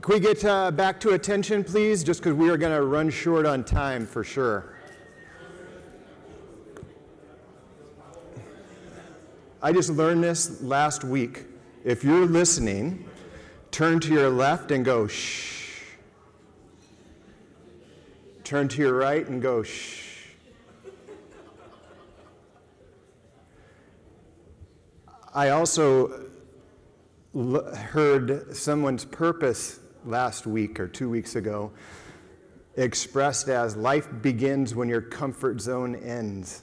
Speaker 11: Can we get uh, back to attention, please? Just because we are going to run short on time for sure. I just learned this last week. If you're listening, turn to your left and go shh. Turn to your right and go shh. I also heard someone's purpose last week or two weeks ago expressed as life begins when your comfort zone ends.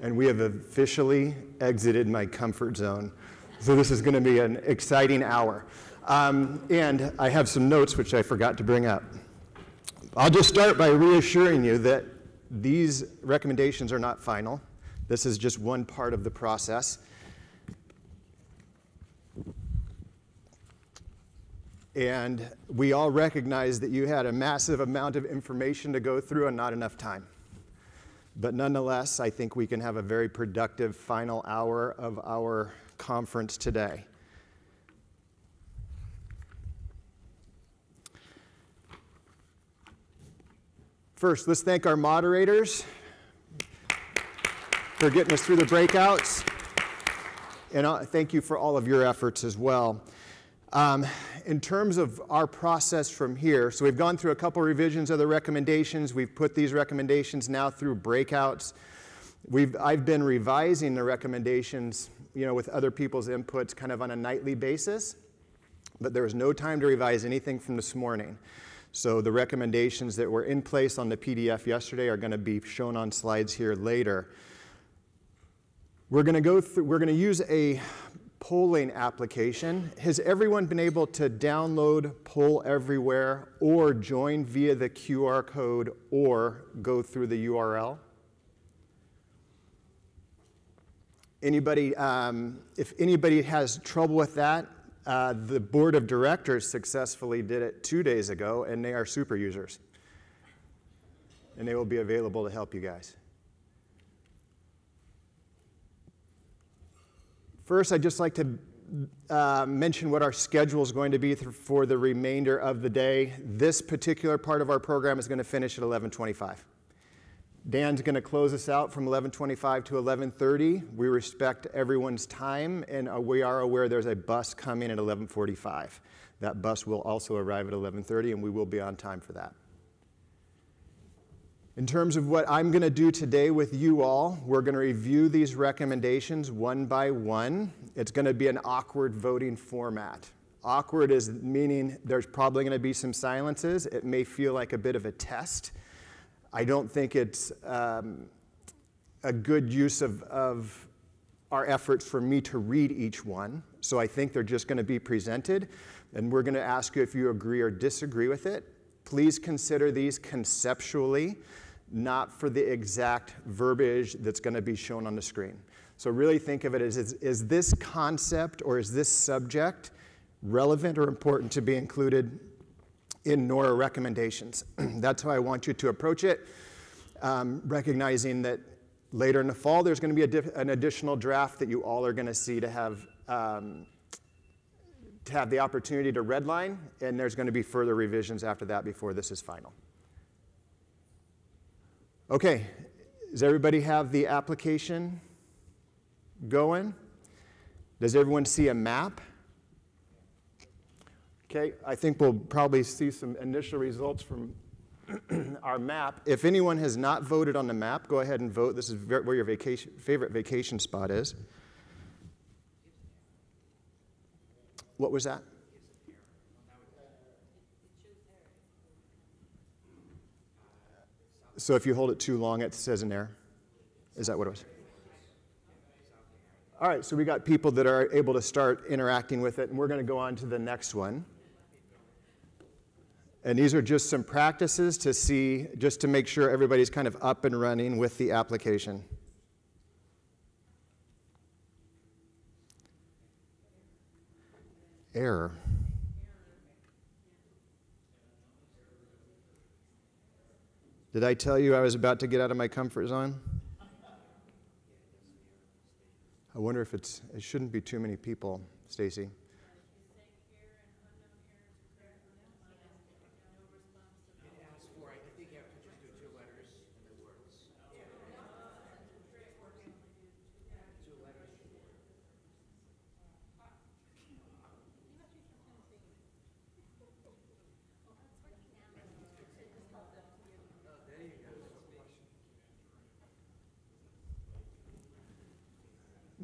Speaker 11: And we have officially exited my comfort zone. So this is going to be an exciting hour. Um, and I have some notes which I forgot to bring up. I'll just start by reassuring you that these recommendations are not final. This is just one part of the process. And we all recognize that you had a massive amount of information to go through and not enough time. But nonetheless, I think we can have a very productive final hour of our conference today. First, let's thank our moderators for getting us through the breakouts. And uh, thank you for all of your efforts as well. Um, in terms of our process from here, so we've gone through a couple revisions of the recommendations. We've put these recommendations now through breakouts. We've, I've been revising the recommendations, you know, with other people's inputs kind of on a nightly basis, but there was no time to revise anything from this morning. So the recommendations that were in place on the PDF yesterday are going to be shown on slides here later. We're going to go through, we're going to use a polling application. Has everyone been able to download Poll Everywhere or join via the QR code or go through the URL? Anybody, um, if anybody has trouble with that, uh, the board of directors successfully did it two days ago, and they are super users. And they will be available to help you guys. First, I'd just like to uh, mention what our schedule is going to be th- for the remainder of the day. This particular part of our program is going to finish at 1125. Dan's going to close us out from 1125 to 1130. We respect everyone's time, and uh, we are aware there's a bus coming at 1145. That bus will also arrive at 1130, and we will be on time for that. In terms of what I'm going to do today with you all, we're going to review these recommendations one by one. It's going to be an awkward voting format. Awkward is meaning there's probably going to be some silences. It may feel like a bit of a test. I don't think it's um, a good use of, of our efforts for me to read each one. So I think they're just going to be presented, and we're going to ask you if you agree or disagree with it. Please consider these conceptually not for the exact verbiage that's going to be shown on the screen. So really think of it as is, is this concept or is this subject relevant or important to be included in NORA recommendations? that's how I want you to approach it, um, recognizing that later in the fall there's going to be an additional draft that you all are going to see to have um, to have the opportunity to redline, and there's going to be further revisions after that before this is final. Okay, does everybody have the application going? Does everyone see a map? Okay, I think we'll probably see some initial results from our map. If anyone has not voted on the map, go ahead and vote. This is where your vacation, favorite vacation spot is. What was that? So if you hold it too long, it says an error. Is that what it was? All right, so we got people that are able to start interacting with it, and we're going to go on to the next one. And these are just some practices to see, just to make sure everybody's kind of up and running with the application. Error. Did I tell you I was about to get out of my comfort zone? I wonder if it's, it shouldn't be too many people, Stacy.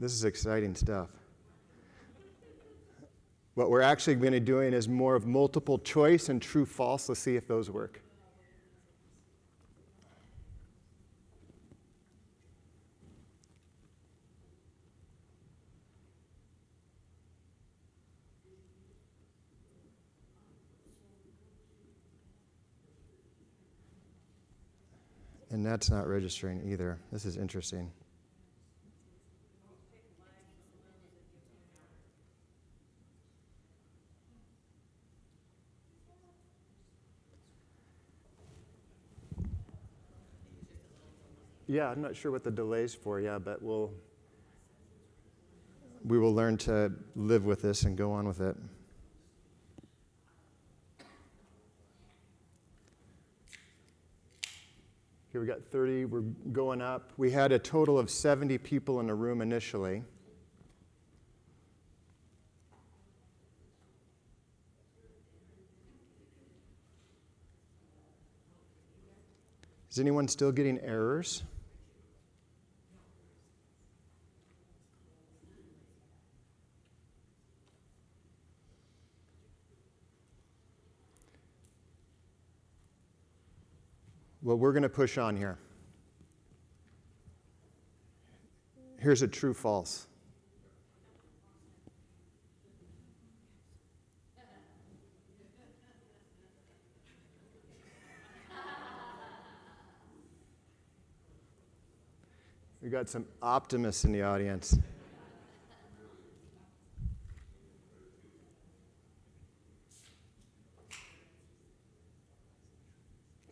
Speaker 11: This is exciting stuff. What we're actually going to be doing is more of multiple choice and true false. Let's see if those work. And that's not registering either. This is interesting. Yeah, I'm not sure what the delay's for, yeah, but we'll we will learn to live with this and go on with it. Here we got 30, we're going up. We had a total of 70 people in the room initially. Is anyone still getting errors? Well, we're going to push on here. Here's a true false. We got some optimists in the audience.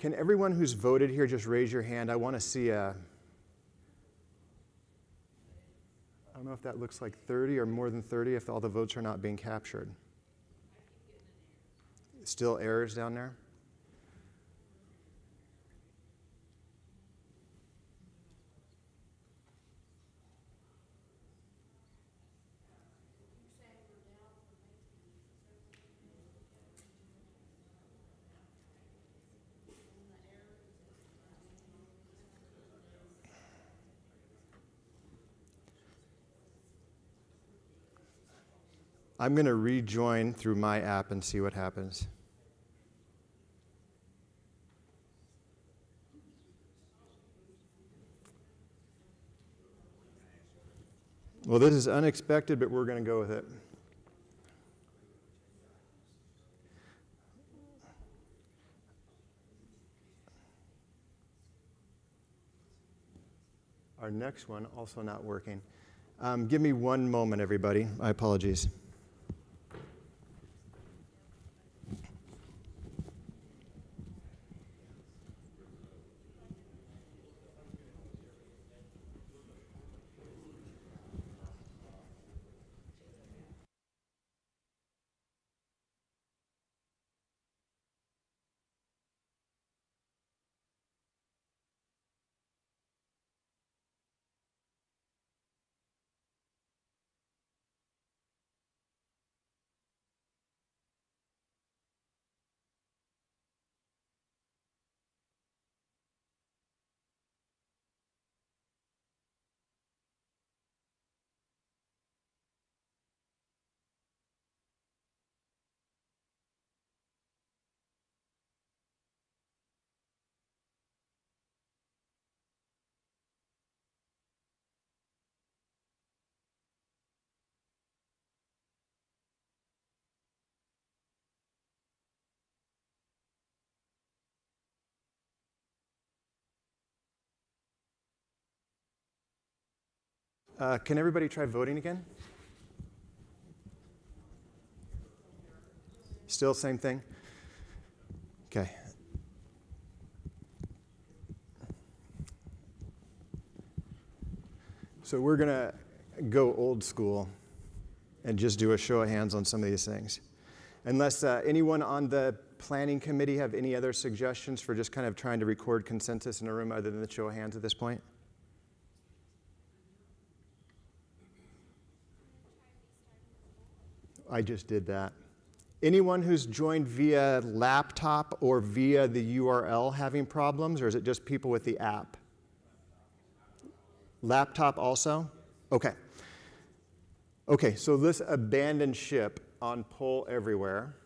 Speaker 11: Can everyone who's voted here just raise your hand? I want to see a. I don't know if that looks like 30 or more than 30 if all the votes are not being captured. Still errors down there? I'm going to rejoin through my app and see what happens. Well, this is unexpected, but we're going to go with it. Our next one also not working. Um, give me one moment, everybody. My apologies. Uh, can everybody try voting again? Still same thing? Okay. So we're going to go old school and just do a show of hands on some of these things. Unless uh, anyone on the planning committee have any other suggestions for just kind of trying to record consensus in a room other than the show of hands at this point? I just did that. Anyone who's joined via laptop or via the URL having problems, or is it just people with the app? Laptop also? Okay. Okay, so this abandoned ship on Poll Everywhere.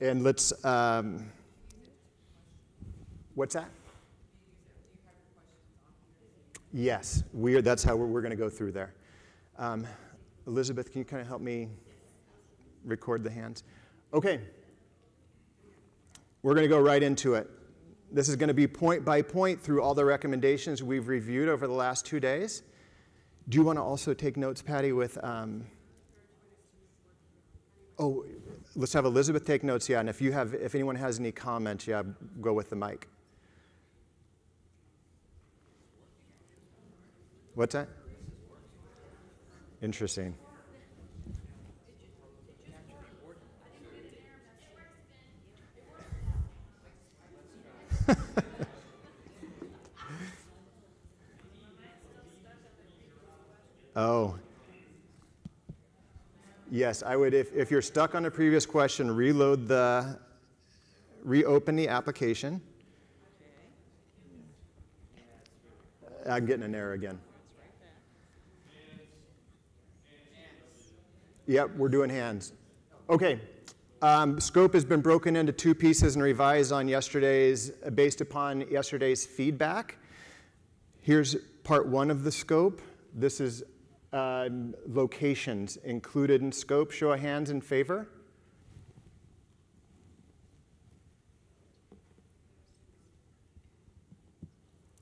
Speaker 11: And let's, um, what's that? Yes, we are, that's how we're, we're going to go through there. Um, Elizabeth, can you kind of help me record the hands? Okay. We're going to go right into it. This is going to be point by point through all the recommendations we've reviewed over the last two days. Do you want to also take notes, Patty, with. Um, oh, let's have Elizabeth take notes, yeah. And if, you have, if anyone has any comments, yeah, go with the mic. What's that? Interesting. oh. Yes, I would, if, if you're stuck on a previous question, reload the, reopen the application. I'm getting an error again. Yep, we're doing hands. Okay. Um, scope has been broken into two pieces and revised on yesterday's, based upon yesterday's feedback. Here's part one of the scope. This is uh, locations included in scope. Show of hands in favor.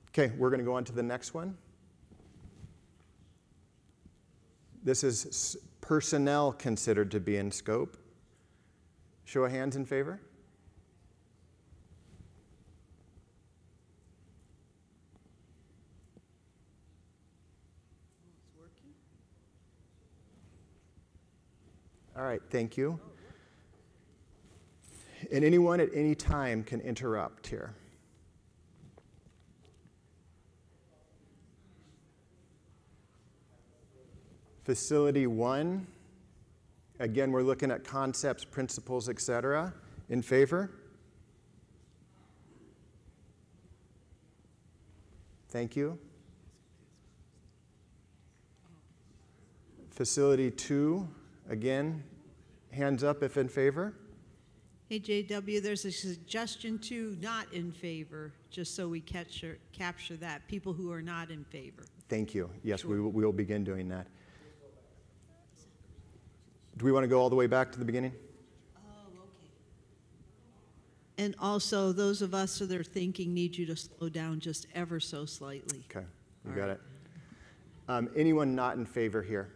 Speaker 11: Okay, we're going to go on to the next one. This is personnel considered to be in scope. Show of hands in favor. All right, thank you. And anyone at any time can interrupt here. Facility one, again, we're looking at concepts, principles, etc. In favor? Thank you. Facility two, again, hands up if in favor.
Speaker 9: Hey, JW, there's a suggestion to not in favor, just so we capture, capture that, people who are not in favor.
Speaker 11: Thank you. Yes, we, will, we will begin doing that. Do we want to go all the way back to the beginning? Oh, okay.
Speaker 9: And also, those of us that are thinking need you to slow down just ever so slightly.
Speaker 11: Okay, you
Speaker 9: All
Speaker 11: got
Speaker 9: right.
Speaker 11: it. Um, anyone not in favor here?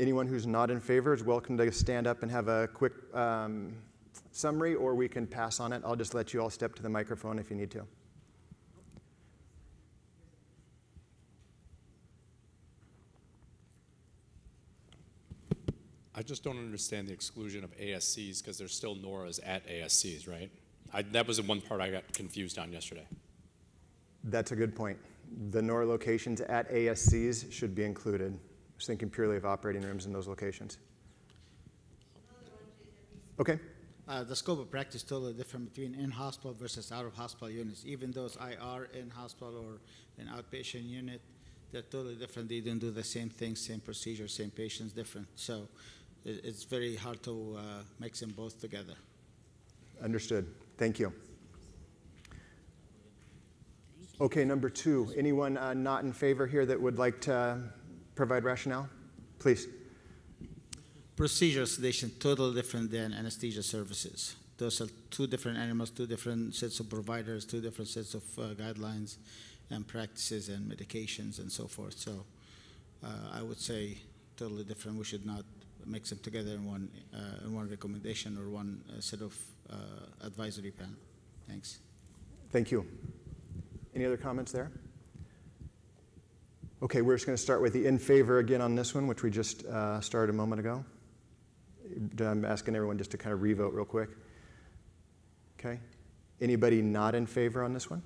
Speaker 11: Anyone who's not in favor is welcome to stand up and have a quick um, summary, or we can pass on it. I'll just let you all step to the microphone if you need to.
Speaker 17: I just don't understand the exclusion of ASCs because there's still NORAs at ASCs, right? I, that was the one part I got confused on yesterday.
Speaker 11: That's a good point. The NOR locations at ASCs should be included. I was thinking purely of operating rooms in those locations. Okay.
Speaker 18: Uh, the scope of practice is totally different between in-hospital versus out-of-hospital units. Even those IR in-hospital or an outpatient unit, they're totally different. They don't do the same thing, same procedure, same patients, different. So it, it's very hard to uh, mix them both together.
Speaker 11: Understood. Thank you. Okay, number two. Anyone uh, not in favor here that would like to provide rationale? Please.
Speaker 18: Procedure sedation totally different than anesthesia services. Those are two different animals, two different sets of providers, two different sets of uh, guidelines and practices and medications and so forth. So uh, I would say totally different. We should not mix them together in one, uh, in one recommendation or one uh, set of uh, advisory panel. Thanks.
Speaker 11: Thank you. Any other comments there? Okay, we're just going to start with the in favor again on this one, which we just uh, started a moment ago. I'm asking everyone just to kind of revote real quick. Okay. Anybody not in favor on this one?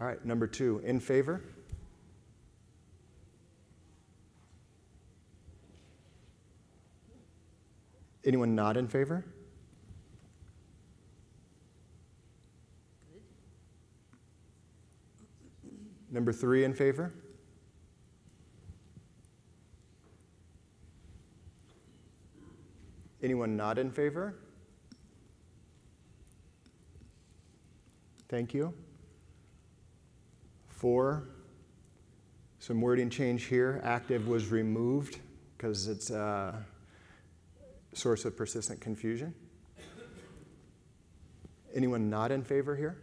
Speaker 11: All right, number two, in favor? Anyone not in favor? Number three in favor? Anyone not in favor? Thank you. Four, some wording change here. Active was removed because it's a source of persistent confusion. Anyone not in favor here?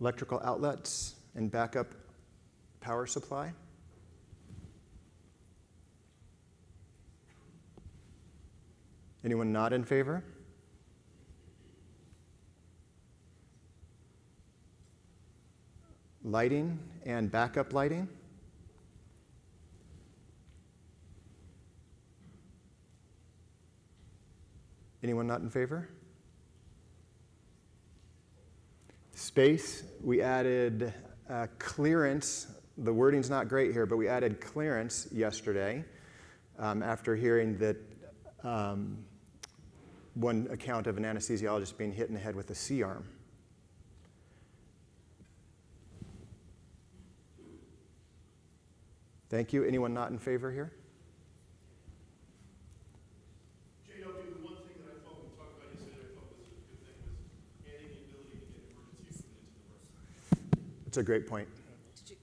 Speaker 11: Electrical outlets and backup power supply. Anyone not in favor? Lighting and backup lighting. Anyone not in favor? Space, we added uh, clearance. The wording's not great here, but we added clearance yesterday um, after hearing that um, one account of an anesthesiologist being hit in the head with a C arm. Thank you. Anyone not in favor here? It's a great point.
Speaker 19: Did, you,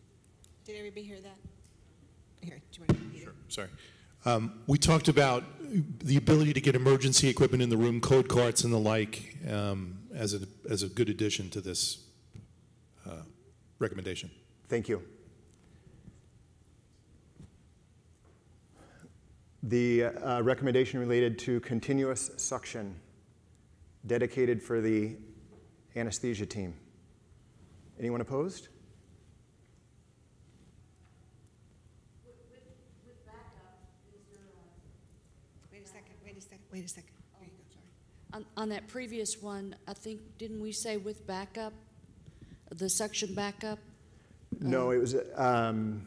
Speaker 19: did everybody hear that? Here, do you want to repeat
Speaker 13: Sure, sorry. Um, we talked about the ability to get emergency equipment in the room, code carts and the like, um, as, a, as a good addition to this uh, recommendation.
Speaker 11: Thank you. The uh, recommendation related to continuous suction, dedicated for the anesthesia team. Anyone opposed?
Speaker 19: Wait a second, wait a second, wait a second. There go.
Speaker 20: On, on that previous one, I think, didn't we say with backup? The suction backup?
Speaker 11: No, it was, um,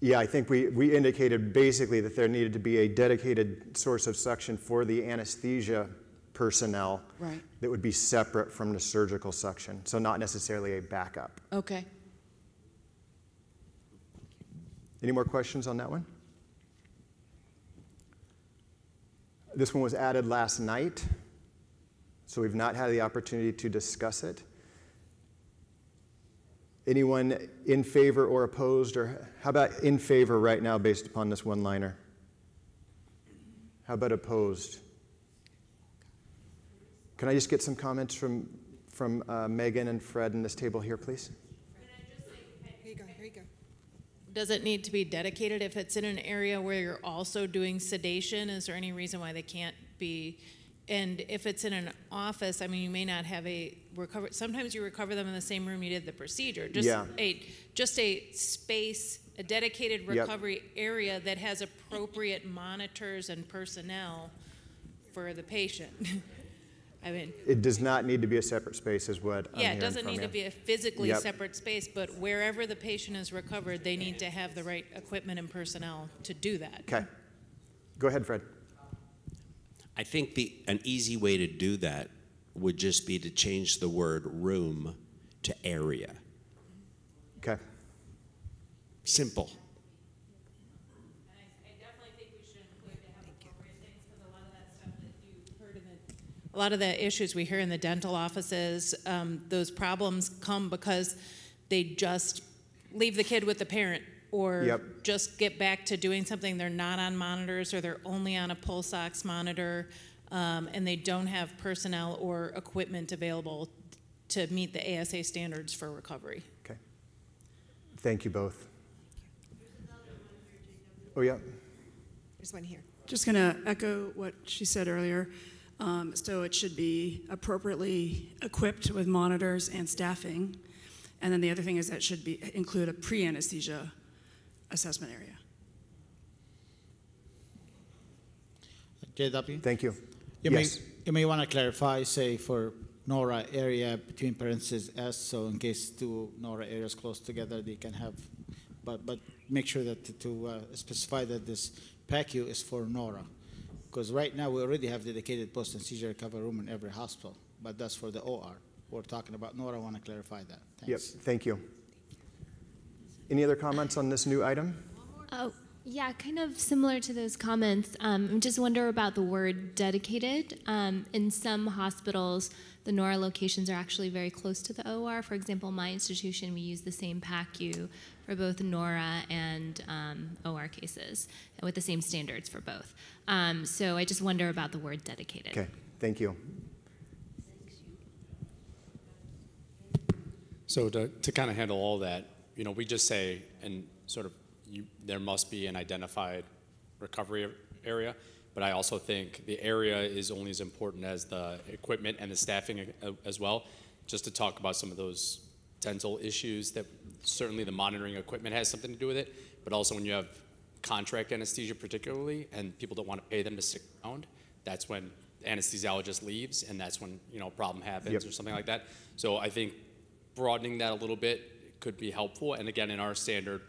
Speaker 11: yeah, I think we, we indicated basically that there needed to be a dedicated source of suction for the anesthesia personnel
Speaker 20: Right.
Speaker 11: that would be separate from the surgical suction, so not necessarily a backup.
Speaker 20: Okay.
Speaker 11: Any more questions on that one? This one was added last night, so we've not had the opportunity to discuss it. Anyone in favor or opposed, or how about in favor right now based upon this one liner? How about opposed? Can I just get some comments from, from uh, Megan and Fred in this table here, please?
Speaker 19: Here you go, here you go.
Speaker 16: Does it need to be dedicated if it's in an area where you're also doing sedation? Is there any reason why they can't be? And if it's in an office, I mean, you may not have a recover. Sometimes you recover them in the same room you did the procedure. Just
Speaker 11: Yeah.
Speaker 16: a just a space, a dedicated
Speaker 11: Yep.
Speaker 16: recovery area that has appropriate monitors and personnel for the patient. I mean,
Speaker 11: It does not need to be a separate space, is what I'm
Speaker 16: yeah, it doesn't
Speaker 11: from
Speaker 16: need
Speaker 11: you.
Speaker 16: to be a physically
Speaker 11: Yep.
Speaker 16: separate space, but wherever the patient is recovered, they need to have the right equipment and personnel to do that.
Speaker 11: Okay. Go ahead, Fred.
Speaker 21: I think the, an easy way to do that would just be to change the word room to area.
Speaker 11: Okay.
Speaker 21: Simple.
Speaker 16: A lot of the issues we hear in the dental offices, um, those problems come because they just leave the kid with the parent or
Speaker 11: Yep.
Speaker 16: just get back to doing something. They're not on monitors or they're only on a pulse ox monitor um, and they don't have personnel or equipment available to meet the ASA standards for recovery.
Speaker 11: Okay. Thank you both. Oh, yeah.
Speaker 19: There's one here.
Speaker 22: Just going to echo what she said earlier. Um, so it should be appropriately equipped with monitors and staffing. And then the other thing is that it should be include a pre-anesthesia assessment area.
Speaker 18: JW?
Speaker 11: Thank you.
Speaker 18: You
Speaker 11: Yes.
Speaker 18: may, you may want to clarify, say, for NORA area between parentheses S, so in case two NORA areas close together, they can have, but, but make sure that to- to uh, specify that this PACU is for NORA. Because right now, we already have dedicated post-anesthesia recovery room in every hospital, but that's for the OR. We're talking about NORA, I want to clarify that.
Speaker 11: Yep,
Speaker 18: Thanks.
Speaker 11: thank you. Any other comments on this new item?
Speaker 23: Oh, yeah, kind of similar to those comments. Um, I just wonder about the word dedicated. Um, in some hospitals, the NORA locations are actually very close to the OR. For example, my institution, we use the same PACU for both NORA and um, OR cases, with the same standards for both. Um, so I just wonder about the word dedicated.
Speaker 11: Okay, thank you.
Speaker 17: So to, to kind of handle all that, you know, we just say, and sort of, you, there must be an identified recovery area, but I also think the area is only as important as the equipment and the staffing as well. Just to talk about some of those dental issues that certainly the monitoring equipment has something to do with it, but also when you have contract anesthesia particularly, and people don't want to pay them to stick around, that's when anesthesiologist leaves, and that's when, you know, a problem happens
Speaker 11: Yep.
Speaker 17: or something like that. So I think broadening that a little bit could be helpful. And again, in our standard,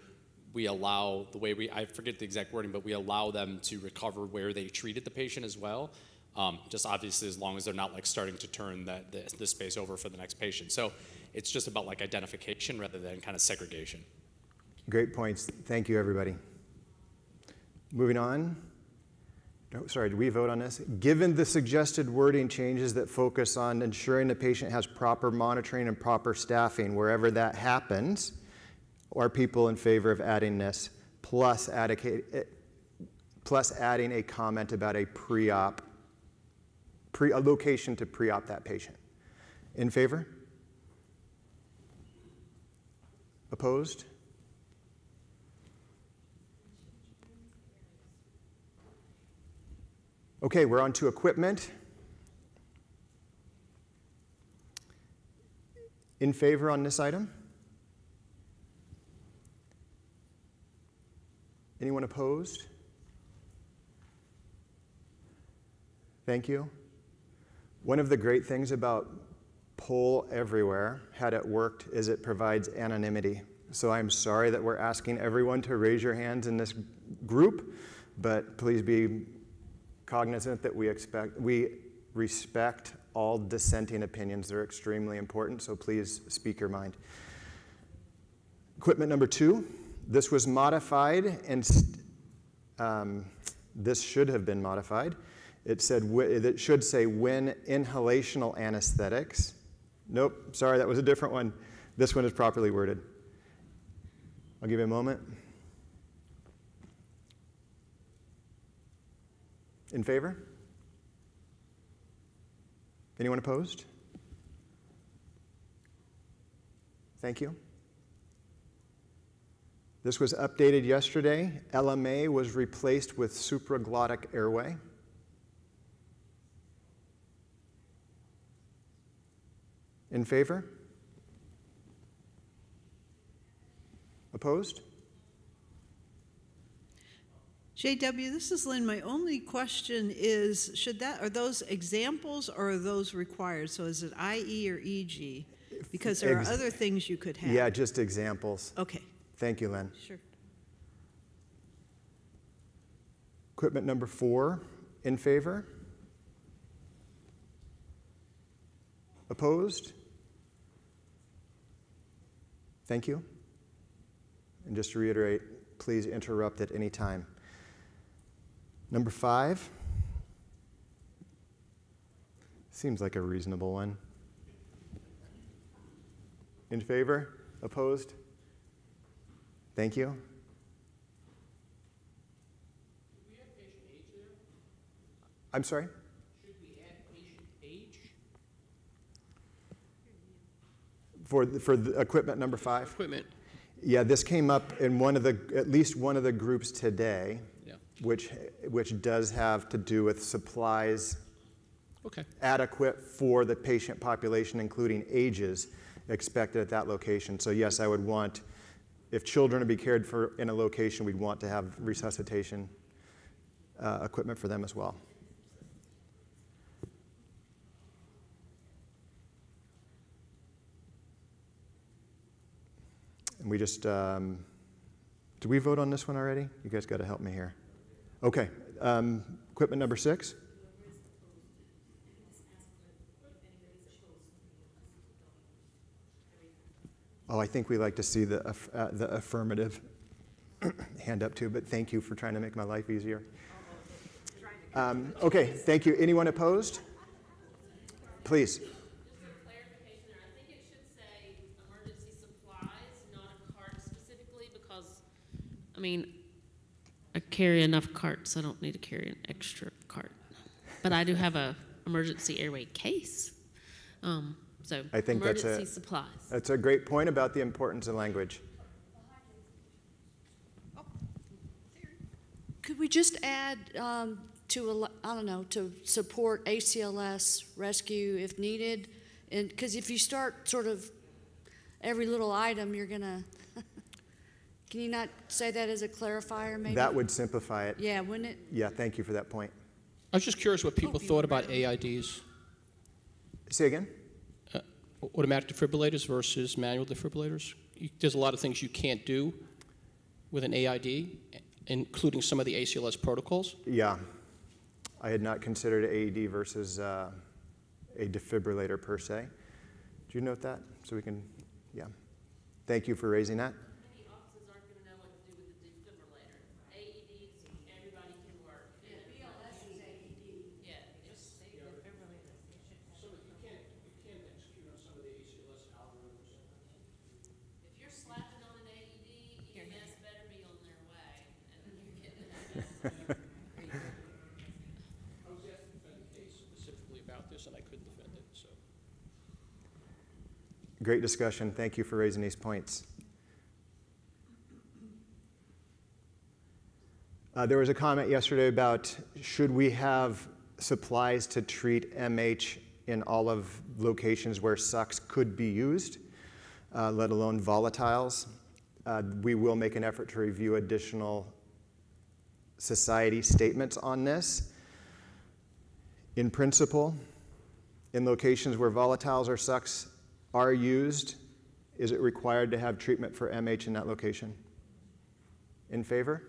Speaker 17: we allow the way we, I forget the exact wording, but we allow them to recover where they treated the patient as well. Um, just obviously as long as they're not like starting to turn that, the, the space over for the next patient. So it's just about like identification rather than kind of segregation.
Speaker 11: Great points. Thank you, everybody. Moving on. No, sorry, did we vote on this? Given the suggested wording changes that focus on ensuring the patient has proper monitoring and proper staffing wherever that happens, are people in favor of adding this plus, eh, plus adding a comment about a pre-op, pre, a location to pre-op that patient? In favor? Opposed? Okay, we're on to equipment. In favor on this item? Anyone opposed? Thank you. One of the great things about Poll Everywhere, had it worked, is it provides anonymity. So I'm sorry that we're asking everyone to raise your hands in this group, but please be cognizant that we expect we respect all dissenting opinions. They're extremely important, so please speak your mind. Equipment number two. This was modified, and um, this should have been modified. It said it should say when inhalational anesthetics. Nope, sorry, that was a different one. This one is properly worded. I'll give you a moment. In favor? Anyone opposed? Thank you. This was updated yesterday. LMA was replaced with supraglottic airway. In favor? Opposed?
Speaker 9: JW, this is Lynn. My only question is, should that, are those examples or are those required? So is it IE or EG? Because there are
Speaker 11: Ex-
Speaker 9: other things you could have.
Speaker 11: Yeah, just examples.
Speaker 9: Okay,
Speaker 11: Thank you, Lynn.
Speaker 9: sure.
Speaker 11: Equipment number four, in favor? Opposed? Thank you. And just to reiterate, please interrupt at any time. Number five, seems like a reasonable one. In favor? Opposed? Thank you. I'm sorry? For, the- for the equipment number five?
Speaker 24: Equipment.
Speaker 11: Yeah, this came up in one of the, at least one of the groups today.
Speaker 24: Yeah.
Speaker 11: Which, which does have to do with supplies
Speaker 24: Okay.
Speaker 11: adequate for the patient population, including ages expected at that location. So yes, I would want, if children are to be cared for in a location, we'd want to have resuscitation uh, equipment for them as well. And we just, um, did we vote on this one already? You guys got to help me here. Okay, um, equipment number six? Oh, I think we like to see the, uh, the affirmative hand up too, but thank you for trying to make my life easier. Um, okay, thank you. Anyone opposed? Please.
Speaker 25: I mean, I carry enough carts, I don't need to carry an extra cart. But I do have a emergency airway case. Um, so
Speaker 11: I think that's
Speaker 25: emergency
Speaker 11: a,
Speaker 25: supplies.
Speaker 11: that's a great point about the importance of language.
Speaker 20: Could we just add um, to, al- I don't know, to support ACLS rescue if needed? And, because if you start sort of every little item, you're gonna, can you not say that as a clarifier maybe?
Speaker 11: That would simplify it.
Speaker 20: Yeah, wouldn't it?
Speaker 11: Yeah, thank you for that point.
Speaker 24: I was just curious what people thought about AEDs.
Speaker 11: Say again?
Speaker 24: Uh, automatic defibrillators versus manual defibrillators. You, there's a lot of things you can't do with an AED, including some of the ACLS protocols.
Speaker 11: Yeah. I had not considered AED versus uh, a defibrillator per se. Do you note that? So we can, yeah. Thank you for raising that.
Speaker 25: If you're slapping on an AED, your meds better be on their way, and then you're getting it.
Speaker 24: I was asked to defend the case specifically about this, and I couldn't defend it, so.
Speaker 11: Great discussion. Thank you for raising these points. Uh, there was a comment yesterday about should we have supplies to treat MH in all of locations where sux could be used, uh, let alone volatiles. Uh, we will make an effort to review additional society statements on this. In principle, in locations where volatiles or sux are used, is it required to have treatment for MH in that location? In favor?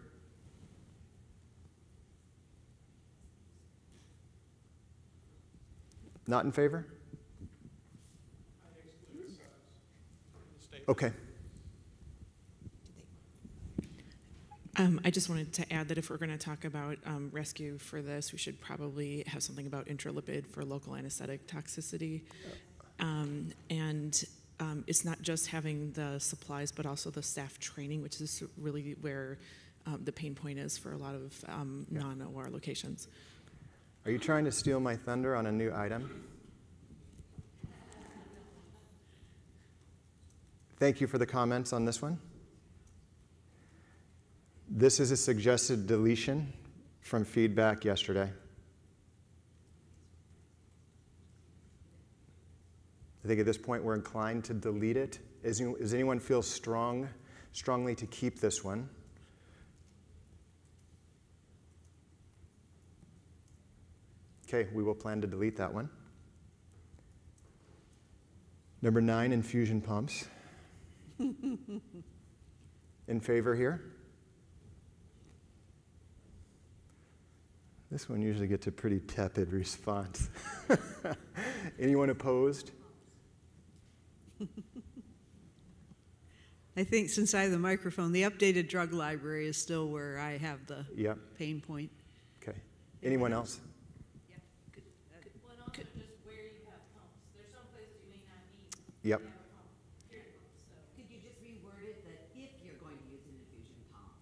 Speaker 11: Not in favor? Okay.
Speaker 7: Um, I just wanted to add that if we're going to talk about um, rescue for this, we should probably have something about intralipid for local anesthetic toxicity. Um, and um, it's not just having the supplies, but also the staff training, which is really where um, the pain point is for a lot of um, non OR locations.
Speaker 11: Are you trying to steal my thunder on a new item? Thank you for the comments on this one. This is a suggested deletion from feedback yesterday. I think at this point we're inclined to delete it. Is, does anyone feel strong, strongly to keep this one? Okay, we will plan to delete that one. Number nine, infusion pumps. In favor here? This one usually gets a pretty tepid response. Anyone opposed?
Speaker 9: I think since I have the microphone, the updated drug library is still where I have the
Speaker 11: Yep.
Speaker 9: pain point.
Speaker 11: Okay. Anyone else? Yep.
Speaker 26: Could you just reword it that if you're going to use an infusion pump,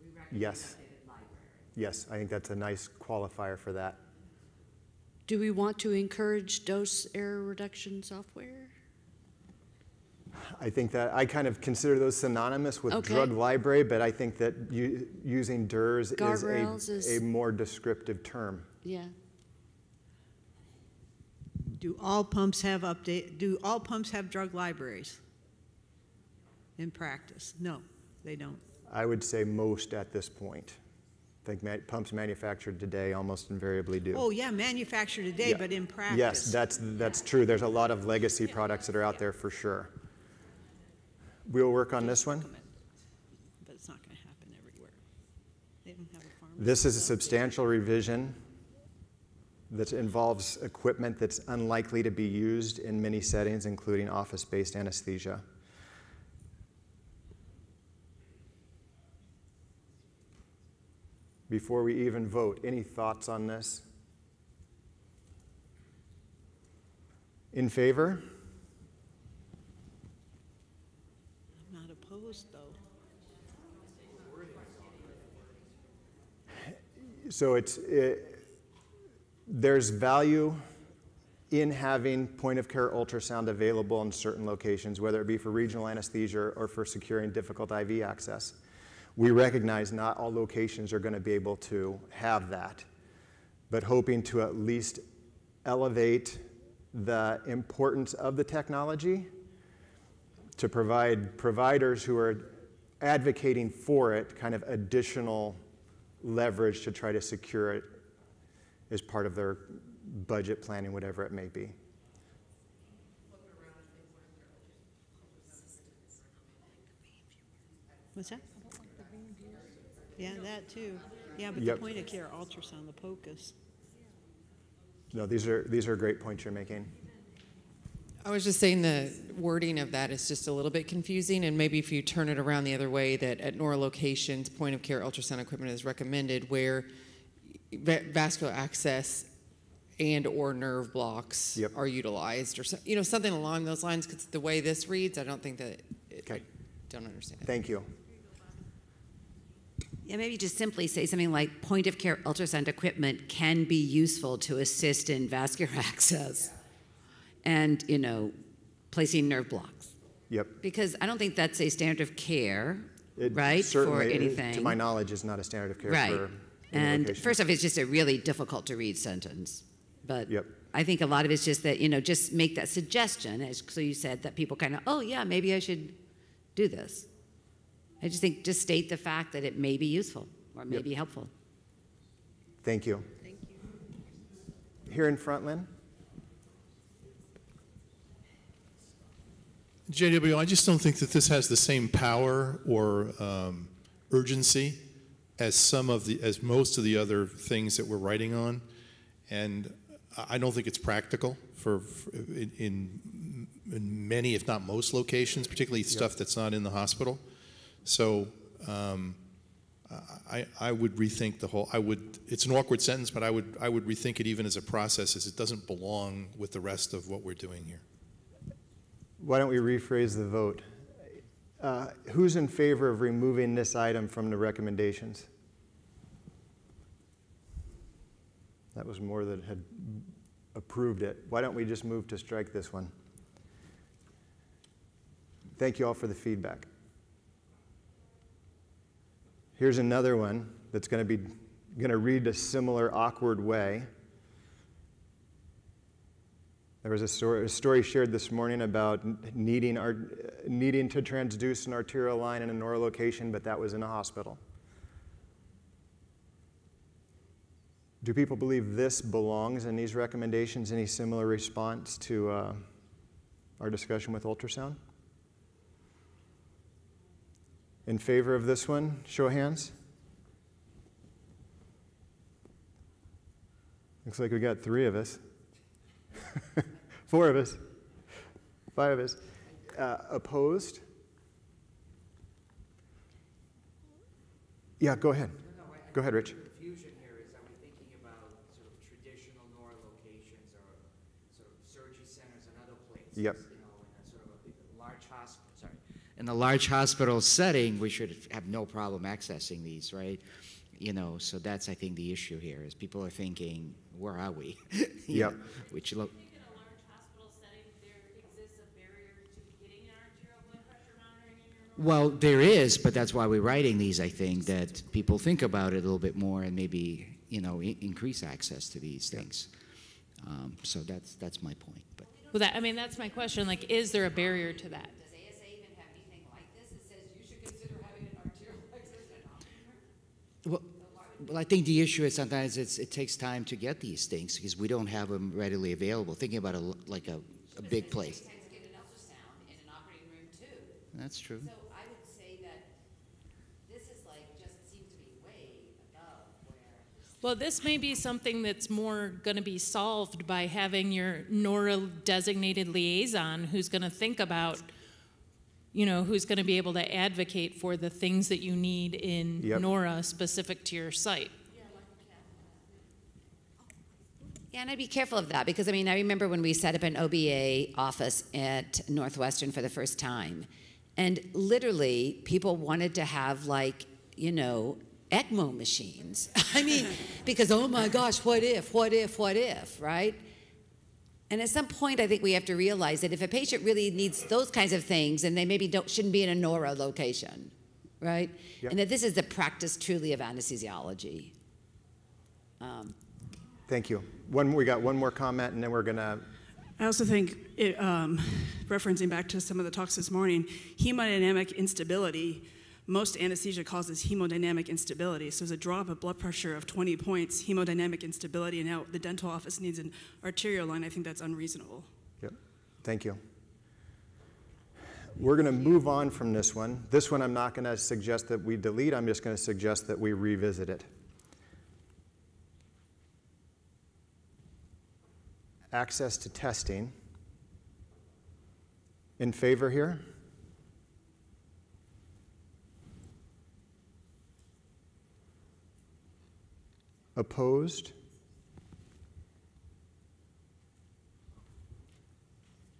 Speaker 26: we recommend
Speaker 11: Yes.
Speaker 26: updated library?
Speaker 11: Yes, I think that's a nice qualifier for that.
Speaker 20: Do we want to encourage dose error reduction software?
Speaker 11: I think that I kind of consider those synonymous with
Speaker 20: Okay.
Speaker 11: drug library, but I think that u- using DERS
Speaker 20: Guardrails
Speaker 11: is
Speaker 20: is-
Speaker 11: a, a more descriptive term.
Speaker 20: Yeah.
Speaker 9: Do all pumps have update, do all pumps have drug libraries in practice? No, they don't.
Speaker 11: I would say most at this point. I think ma- pumps manufactured today almost invariably do.
Speaker 9: Oh, yeah, manufactured today,
Speaker 11: Yeah.
Speaker 9: but in practice.
Speaker 11: Yes, that's, that's true. There's a lot of legacy products that are out there for sure. We'll work on this one.
Speaker 9: But it's not going to happen everywhere. They don't have a farm.
Speaker 11: This is a substantial revision that involves equipment that's unlikely to be used in many settings, including office-based anesthesia. Before we even vote, any thoughts on this? In favor?
Speaker 9: I'm not opposed, though.
Speaker 11: So it's, it, there's value in having point of care ultrasound available in certain locations, whether it be for regional anesthesia or for securing difficult IV access. We recognize not all locations are going to be able to have that, but hoping to at least elevate the importance of the technology to provide providers who are advocating for it kind of additional leverage to try to secure it as part of their budget planning, whatever it may be.
Speaker 9: What's that? Yeah, that too. Yeah, but the point of care ultrasound, the POCUS.
Speaker 11: No, these are, these are great points you're making.
Speaker 27: I was just saying the wording of that is just a little bit confusing, and maybe if you turn it around the other way, that at NORA locations, point of care ultrasound equipment is recommended where va- vascular access and or nerve blocks are utilized, or so, you know something along those lines. Because the way this reads, I don't think that. It, I don't understand. it.
Speaker 11: Thank you.
Speaker 26: Yeah, maybe just simply say something like point of care ultrasound equipment can be useful to assist in vascular access and, you know, placing nerve blocks.
Speaker 11: Yep.
Speaker 26: Because I don't think that's a standard of care,
Speaker 11: It
Speaker 26: right, for
Speaker 11: certainly,
Speaker 26: anything.
Speaker 11: To my knowledge, is not a standard of care
Speaker 26: right.
Speaker 11: for
Speaker 26: and
Speaker 11: location.
Speaker 26: first off, it's just a really difficult to read sentence. But
Speaker 11: Yep.
Speaker 26: I think a lot of it's just that, you know, just make that suggestion, as so you said, that people kind of, oh, yeah, maybe I should do this. I just think just state the fact that it may be useful or may
Speaker 11: Yep.
Speaker 26: be helpful.
Speaker 11: Thank you. Thank you. Here in front, Lynn?
Speaker 13: JW, I just don't think that this has the same power or um, urgency as some of the, as most of the other things that we're writing on, and I don't think it's practical for, for in, in, in many, if not most, locations, particularly stuff that's not in the hospital. So um, I, I would rethink the whole. I would. It's an awkward sentence, but I would I would rethink it even as a process, as it doesn't belong with the rest of what we're doing here.
Speaker 11: Why don't we rephrase the vote? Uh, Who's in favor of removing this item from the recommendations? That was more that had approved it. Why don't we just move to strike this one? Thank you all for the feedback. Here's another one that's going to be going to read a similar awkward way. There was a story, a story shared this morning about needing, our, needing to transduce an arterial line in a NORA location, but that was in a hospital. Do people believe this belongs in these recommendations? Any similar response to uh, our discussion with ultrasound? In favor of this one, show of hands. Looks like we got three of us. Four of us. Five of us. Uh, opposed? Yeah, go ahead. Go ahead, Rich.
Speaker 28: Confusion here is, we thinking about sort of traditional NORA locations or sort of surgery centers and other places?
Speaker 11: Yep.
Speaker 28: You know, in a sort of a large hospital, sorry.
Speaker 1: In the large hospital setting, we should have no problem accessing these, right? You know, so that's, I think, the issue here, is people are thinking, where are we?
Speaker 11: Yep.
Speaker 1: know, Which look, Well, there is, but that's why we're writing these, I think, that people think about it a little bit more and maybe, you know, i- increase access to these things. Um, so that's, that's my point. But
Speaker 16: Well, that, I mean, that's my question. Like, is there a barrier to that?
Speaker 26: Does ASA even have anything like this that says you should consider having an arterial exit and
Speaker 1: Well, well, I think the issue is sometimes it's, it takes time to get these things because we don't have them readily available. Thinking about a, l- like a, a big place.
Speaker 26: to get an ultrasound in an operating room too.
Speaker 1: That's true.
Speaker 26: So I would say that this is like, just seems to be way above where.
Speaker 16: Well, this may be something that's more going to be solved by having your NORA designated liaison who's going to think about, you know, who's going to be able to advocate for the things that you need in
Speaker 11: Yep.
Speaker 16: NORA specific to your site.
Speaker 26: Yeah, and I'd be careful of that because I mean, I remember when we set up an OBA office at Northwestern for the first time, and literally people wanted to have like, you know, ECMO machines. I mean, because oh my gosh, what if, what if, what if, right? And at some point, I think we have to realize that if a patient really needs those kinds of things, and they maybe don't, shouldn't be in a NORA location, right?
Speaker 11: Yep.
Speaker 26: And that this is the practice truly of anesthesiology. Um,
Speaker 11: Thank you. One, we got one more comment, and then we're gonna,
Speaker 22: I also think, it, um, referencing back to some of the talks this morning, hemodynamic instability, most anesthesia causes hemodynamic instability. So, there's a drop of blood pressure of 20 points, hemodynamic instability, and now the dental office needs an arterial line. I think that's unreasonable.
Speaker 11: yep, thank you. We're gonna move on from this one. This one, I'm not gonna suggest that we delete, I'm just gonna suggest that we revisit it. Access to testing. In favor here? Opposed?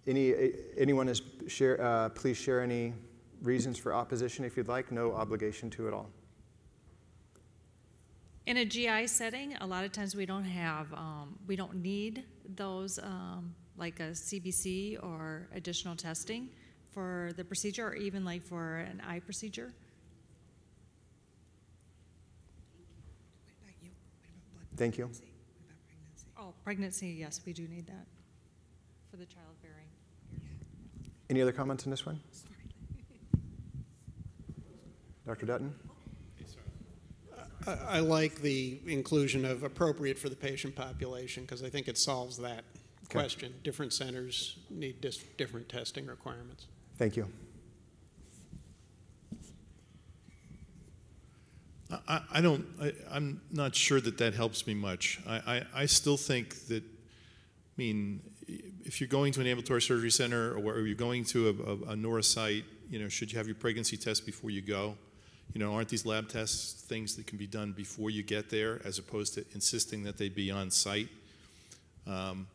Speaker 11: Any, anyone is share, uh, please share any reasons for opposition if you'd like. No obligation to at all.
Speaker 29: In a GI setting, a lot of times we don't have, um, we don't need those, um, like a CBC or additional testing for the procedure, or even like for an eye procedure.
Speaker 11: Thank you.
Speaker 29: Oh, pregnancy, yes, we do need that for the childbearing.
Speaker 11: Any other comments on this one? Dr. Dutton?
Speaker 30: I, I like the inclusion of appropriate for the patient population because I think it solves that
Speaker 11: Okay.
Speaker 30: question. Different centers need dis- different testing requirements.
Speaker 11: Thank you.
Speaker 13: I- I, don't, I, I'm not sure that that helps me much. I, I, I still think that, I mean, if you're going to an ambulatory surgery center or you're going to a, a, a NORA site, you know, should you have your pregnancy test before you go? You know, aren't these lab tests things that can be done before you get there as opposed to insisting that they be on site? Um,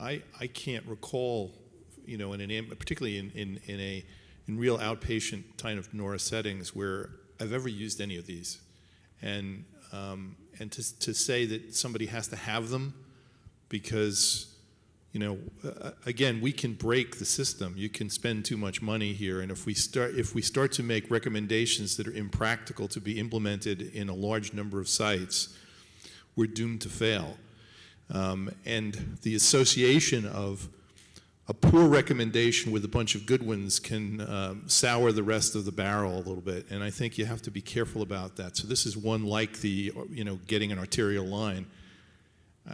Speaker 13: I, I can't recall, you know, in an, particularly in, in, in a in real outpatient kind of NORA settings where I've ever used any of these. And, um, and to, to say that somebody has to have them because, you know, again, we can break the system. You can spend too much money here. And if we start, if we start to make recommendations that are impractical to be implemented in a large number of sites, we're doomed to fail. Um, and the association of a poor recommendation with a bunch of good ones can um, sour the rest of the barrel a little bit, and I think you have to be careful about that. So this is one like the, you know, getting an arterial line.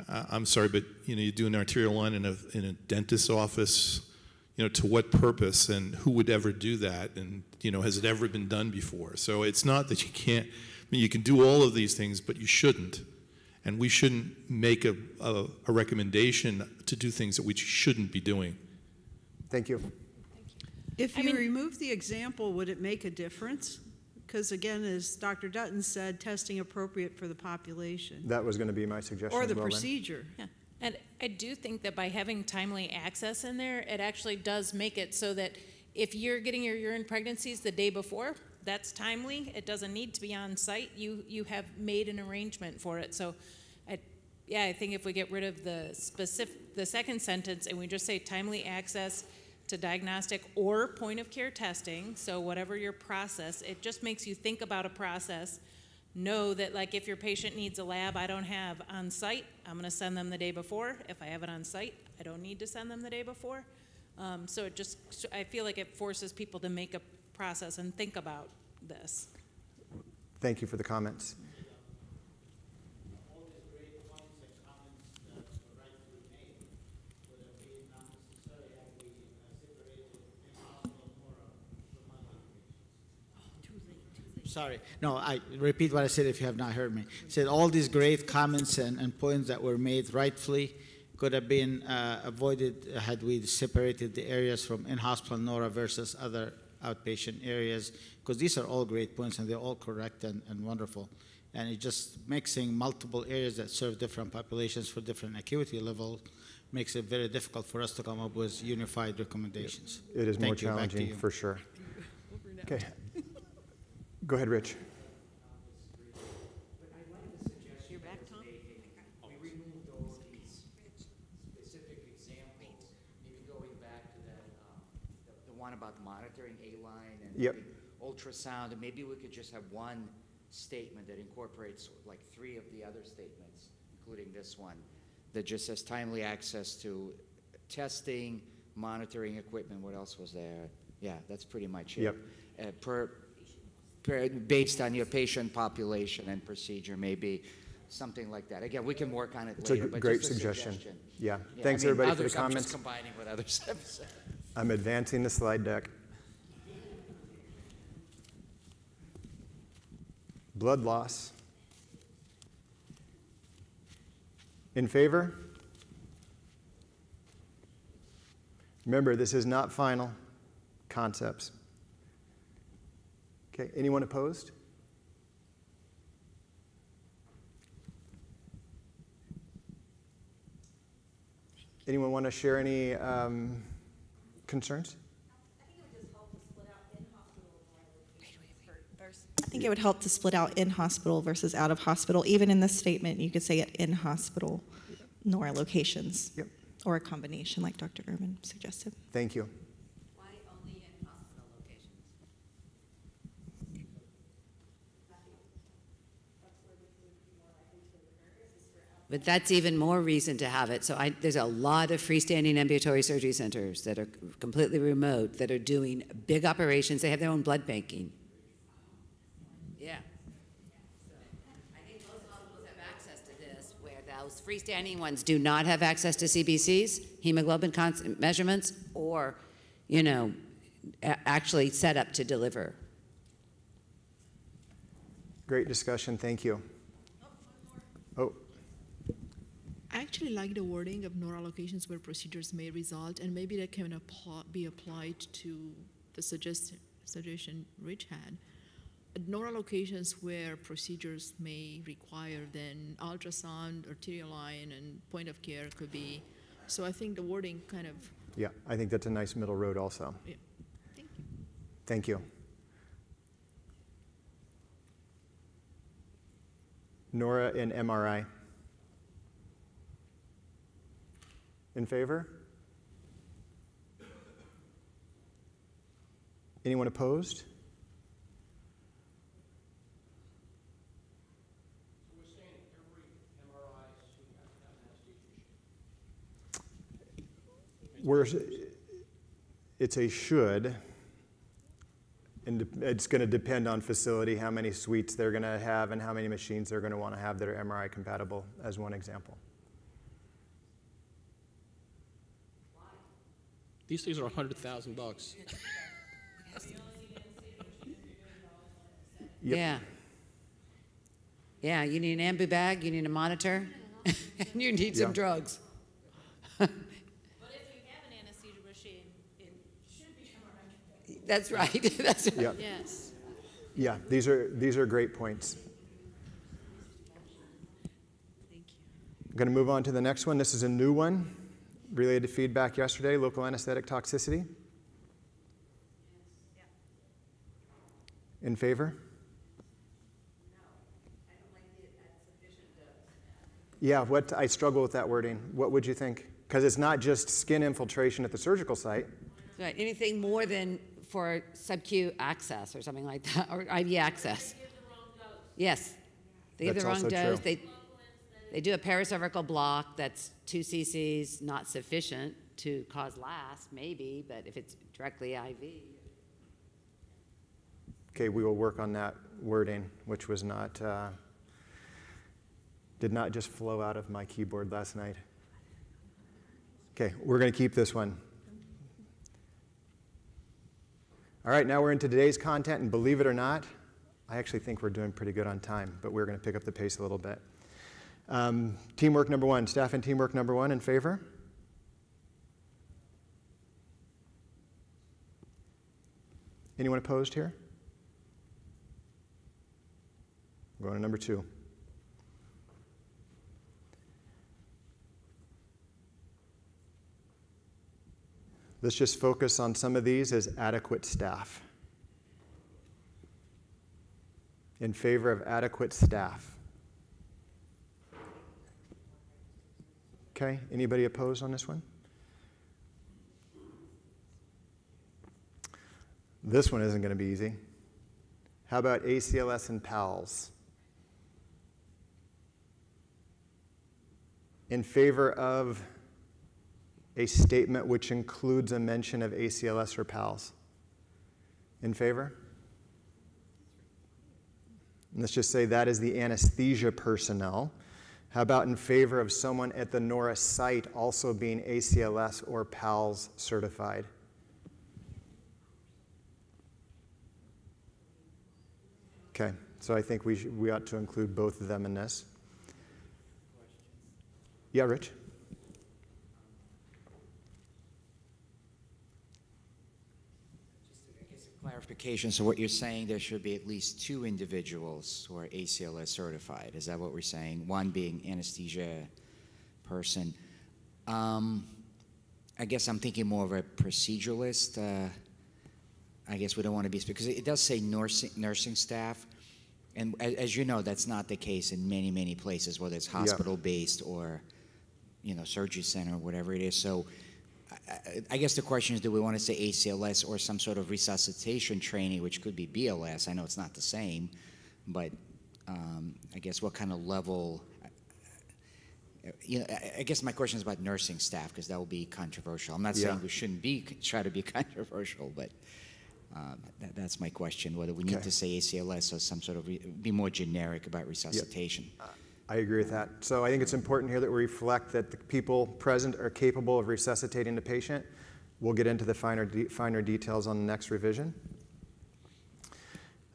Speaker 13: I, I'm sorry, but you know, you do an arterial line in a in a dentist's office. You know, to what purpose, and who would ever do that? And you know, has it ever been done before? So it's not that you can't. I mean, you can do all of these things, but you shouldn't. And we shouldn't make a, a, a recommendation to do things that we shouldn't be doing.
Speaker 11: Thank you.
Speaker 9: If you remove the example, would it make a difference? Because again, as Dr. Dutton said, testing appropriate for the population
Speaker 11: That was going to be my suggestion
Speaker 9: or
Speaker 11: as
Speaker 9: the
Speaker 11: well, Lynn.
Speaker 9: procedure.
Speaker 16: Yeah. And I do think that by having timely access in there, it actually does make it so that if you're getting your urine pregnancies the day before, that's timely. It doesn't need to be on site. You you have made an arrangement for it. So, I, yeah, I think if we get rid of the specific the second sentence and we just say timely access to diagnostic or point of care testing. So whatever your process, it just makes you think about a process. Know that like if your patient needs a lab I don't have on site, I'm gonna send them the day before. If I have it on site, I don't need to send them the day before. Um, so it just, I feel like it forces people to make a process and think about this.
Speaker 11: Thank you for the comments.
Speaker 18: Sorry. No, I repeat what I said if you have not heard me. I said all these great comments and, and points that were made rightfully could have been uh, avoided had we separated the areas from in-hospital NORA versus other outpatient areas, because these are all great points and they're all correct and, and wonderful. And it just mixing multiple areas that serve different populations for different acuity level makes it very difficult for us to come up with unified recommendations.
Speaker 11: It is
Speaker 18: Thank
Speaker 11: more
Speaker 18: you.
Speaker 11: Challenging, for sure. Okay. Go ahead, Rich.
Speaker 28: You're back, Tom? All these specific examples, maybe going back to um, the, about monitoring A-line and
Speaker 11: Yep.
Speaker 28: ultrasound, and maybe we could just have one statement that incorporates like three of the other statements, including this one, that just says timely access to testing, monitoring equipment, what else was there? Yeah, that's pretty much it.
Speaker 11: Yep.
Speaker 28: Uh, per, based on your patient population and procedure, maybe something like that. Again, we can work on it
Speaker 11: It's a
Speaker 28: later,
Speaker 11: g-
Speaker 28: but
Speaker 11: great
Speaker 28: a
Speaker 11: suggestion.
Speaker 28: suggestion.
Speaker 11: Yeah.
Speaker 28: I
Speaker 11: Thanks,
Speaker 28: mean,
Speaker 11: everybody, for the
Speaker 28: others, I'm
Speaker 11: comments.
Speaker 28: just combining what others have said.
Speaker 11: I'm advancing the slide deck. Blood loss. In favor? Remember, this is not final concepts. Okay, anyone opposed? Anyone want to share any um, concerns?
Speaker 19: I think it would help to split out in-hospital versus out-of-hospital. Even in this statement, you could say it in-hospital nor locations.
Speaker 11: Yep.
Speaker 19: Or a combination, like Dr. Urman suggested.
Speaker 11: Thank you.
Speaker 26: But that's even more reason to have it. So I, there's a lot of freestanding ambulatory surgery centers that are completely remote that are doing big operations. They have their own blood banking. Yeah. I think most hospitals have access to this, where those freestanding ones do not have access to CBCs, hemoglobin cons- measurements, or, you know, actually set up to deliver.
Speaker 11: Great discussion, thank you. Oh, oh.
Speaker 31: I actually like the wording of NORA locations where procedures may result, and maybe that can be applied to the suggest, suggestion Rich had. NORA locations where procedures may require, then ultrasound, arterial line, and point of care could be. So I think the wording kind of
Speaker 11: yeah, I think that's a nice middle road also.
Speaker 31: Yeah.
Speaker 11: Thank you. Thank you. NORA and MRI. In favor? Anyone opposed? We're, it's a should, and it's going to depend on facility, how many suites they're going to have, and how many machines they're going to want to have that are MRI compatible, as one example.
Speaker 24: These things are a hundred thousand bucks.
Speaker 26: Yeah. Yeah, you need an ambu bag, you need a monitor, and you need some
Speaker 11: Yeah.
Speaker 26: drugs.
Speaker 16: But if you have an anesthesia machine, it should be MRI.
Speaker 26: That's right. That's right.
Speaker 11: Yep.
Speaker 26: Yes.
Speaker 11: Yeah, these are, these are great points. Thank you. I'm going to move on to the next one. This is a new one related to feedback yesterday, local anesthetic toxicity. In favor? Yeah, what, I struggle with that wording. What would you think? Because it's not just skin infiltration at the surgical site.
Speaker 26: Right, anything more than for sub-Q access or something like that, or IV access. Yes. They give the
Speaker 11: That's
Speaker 26: wrong dose.
Speaker 11: true.
Speaker 26: They, they do a paracervical block that's two cc's, not sufficient to cause LAST, maybe, but if it's directly IV.
Speaker 11: Okay, we will work on that wording, which was not, uh, did not just flow out of my keyboard last night. Okay, we're going to keep this one. All right, now we're into today's content, and believe it or not, I actually think we're doing pretty good on time, but we're going to pick up the pace a little bit. Um, teamwork number one, staff and teamwork number one in favor? Anyone opposed here? Going to number two. Let's just focus on some of these as adequate staff. In favor of adequate staff. Okay, anybody opposed on this one? This one isn't going to be easy. How about ACLS and PALS? In favor of a statement which includes a mention of ACLS or PALS? In favor? And let's just say that is the anesthesia personnel. How about in favor of someone at the NORA site also being ACLS or PALS certified? Okay, so I think we, we ought to include both of them in this. Yeah, Rich?
Speaker 1: Clarification, so what you're saying, there should be at least two individuals who are ACLS certified, is that what we're saying? One being anesthesia person. Um, I guess I'm thinking more of a proceduralist. Uh, I guess we don't want to be, because it does say nursing, nursing staff, and a- as you know, that's not the case in many, many places, whether it's hospital-based or, you know, surgery center, or whatever it is. So I- guess the question is, do we want to say ACLS or some sort of resuscitation training, which could be BLS? I know it's not the same, but um, I guess what kind of level? You know, I guess my question is about nursing staff because that will be controversial. I'm not saying we shouldn't be try to be controversial, but um, that, that's my question: whether we need to say ACLS or some sort of re, be more generic about resuscitation.
Speaker 11: I agree with that. So I think it's important here that we reflect that the people present are capable of resuscitating the patient. We'll get into the finer, de- finer details on the next revision.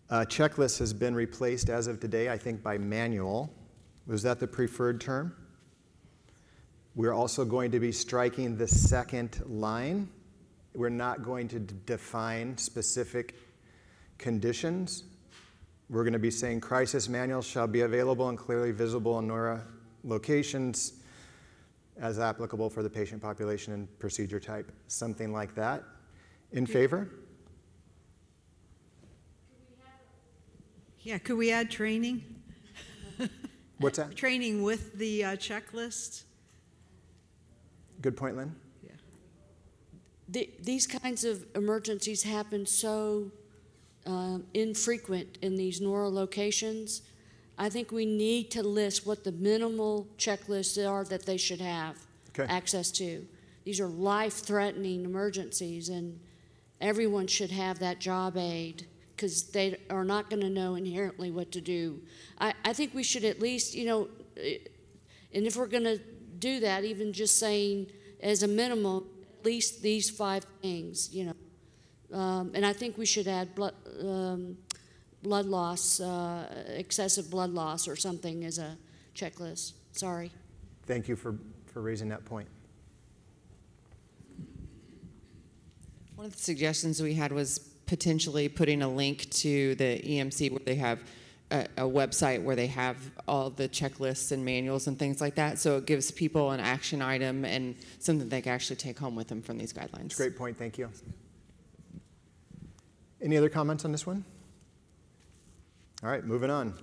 Speaker 11: Uh, checklist has been replaced as of today, I think, by manual. Was that the preferred term? We're also going to be striking the second line. We're not going to define specific conditions. We're going to be saying crisis manuals shall be available and clearly visible in NORA locations as applicable for the patient population and procedure type, something like that. In favor?
Speaker 9: Yeah, could we add training?
Speaker 11: What's that?
Speaker 9: Training with the uh, checklist?
Speaker 11: Good point, Lynn.
Speaker 20: The, these kinds of emergencies happen so um, infrequent in these NORA locations. I think we need to list what the minimal checklists are that they should have
Speaker 11: Okay.
Speaker 20: access to. These are life-threatening emergencies, and everyone should have that job aid because they are not going to know inherently what to do. I, I think we should at least, you know, eh, and if we're going to do that, even just saying as a minimum, at least these five things, you know. Um, and I think we should add blood, um, blood loss, uh, excessive blood loss, or something as a checklist. Sorry.
Speaker 11: Thank you for, for raising that point.
Speaker 27: One of the suggestions we had was potentially putting a link to the EMC where they have a, a website where they have all the checklists and manuals and things like that. So it gives people an action item and something they can actually take home with them from these guidelines.
Speaker 11: Great point, thank you. Any other comments on this one? All right, moving on.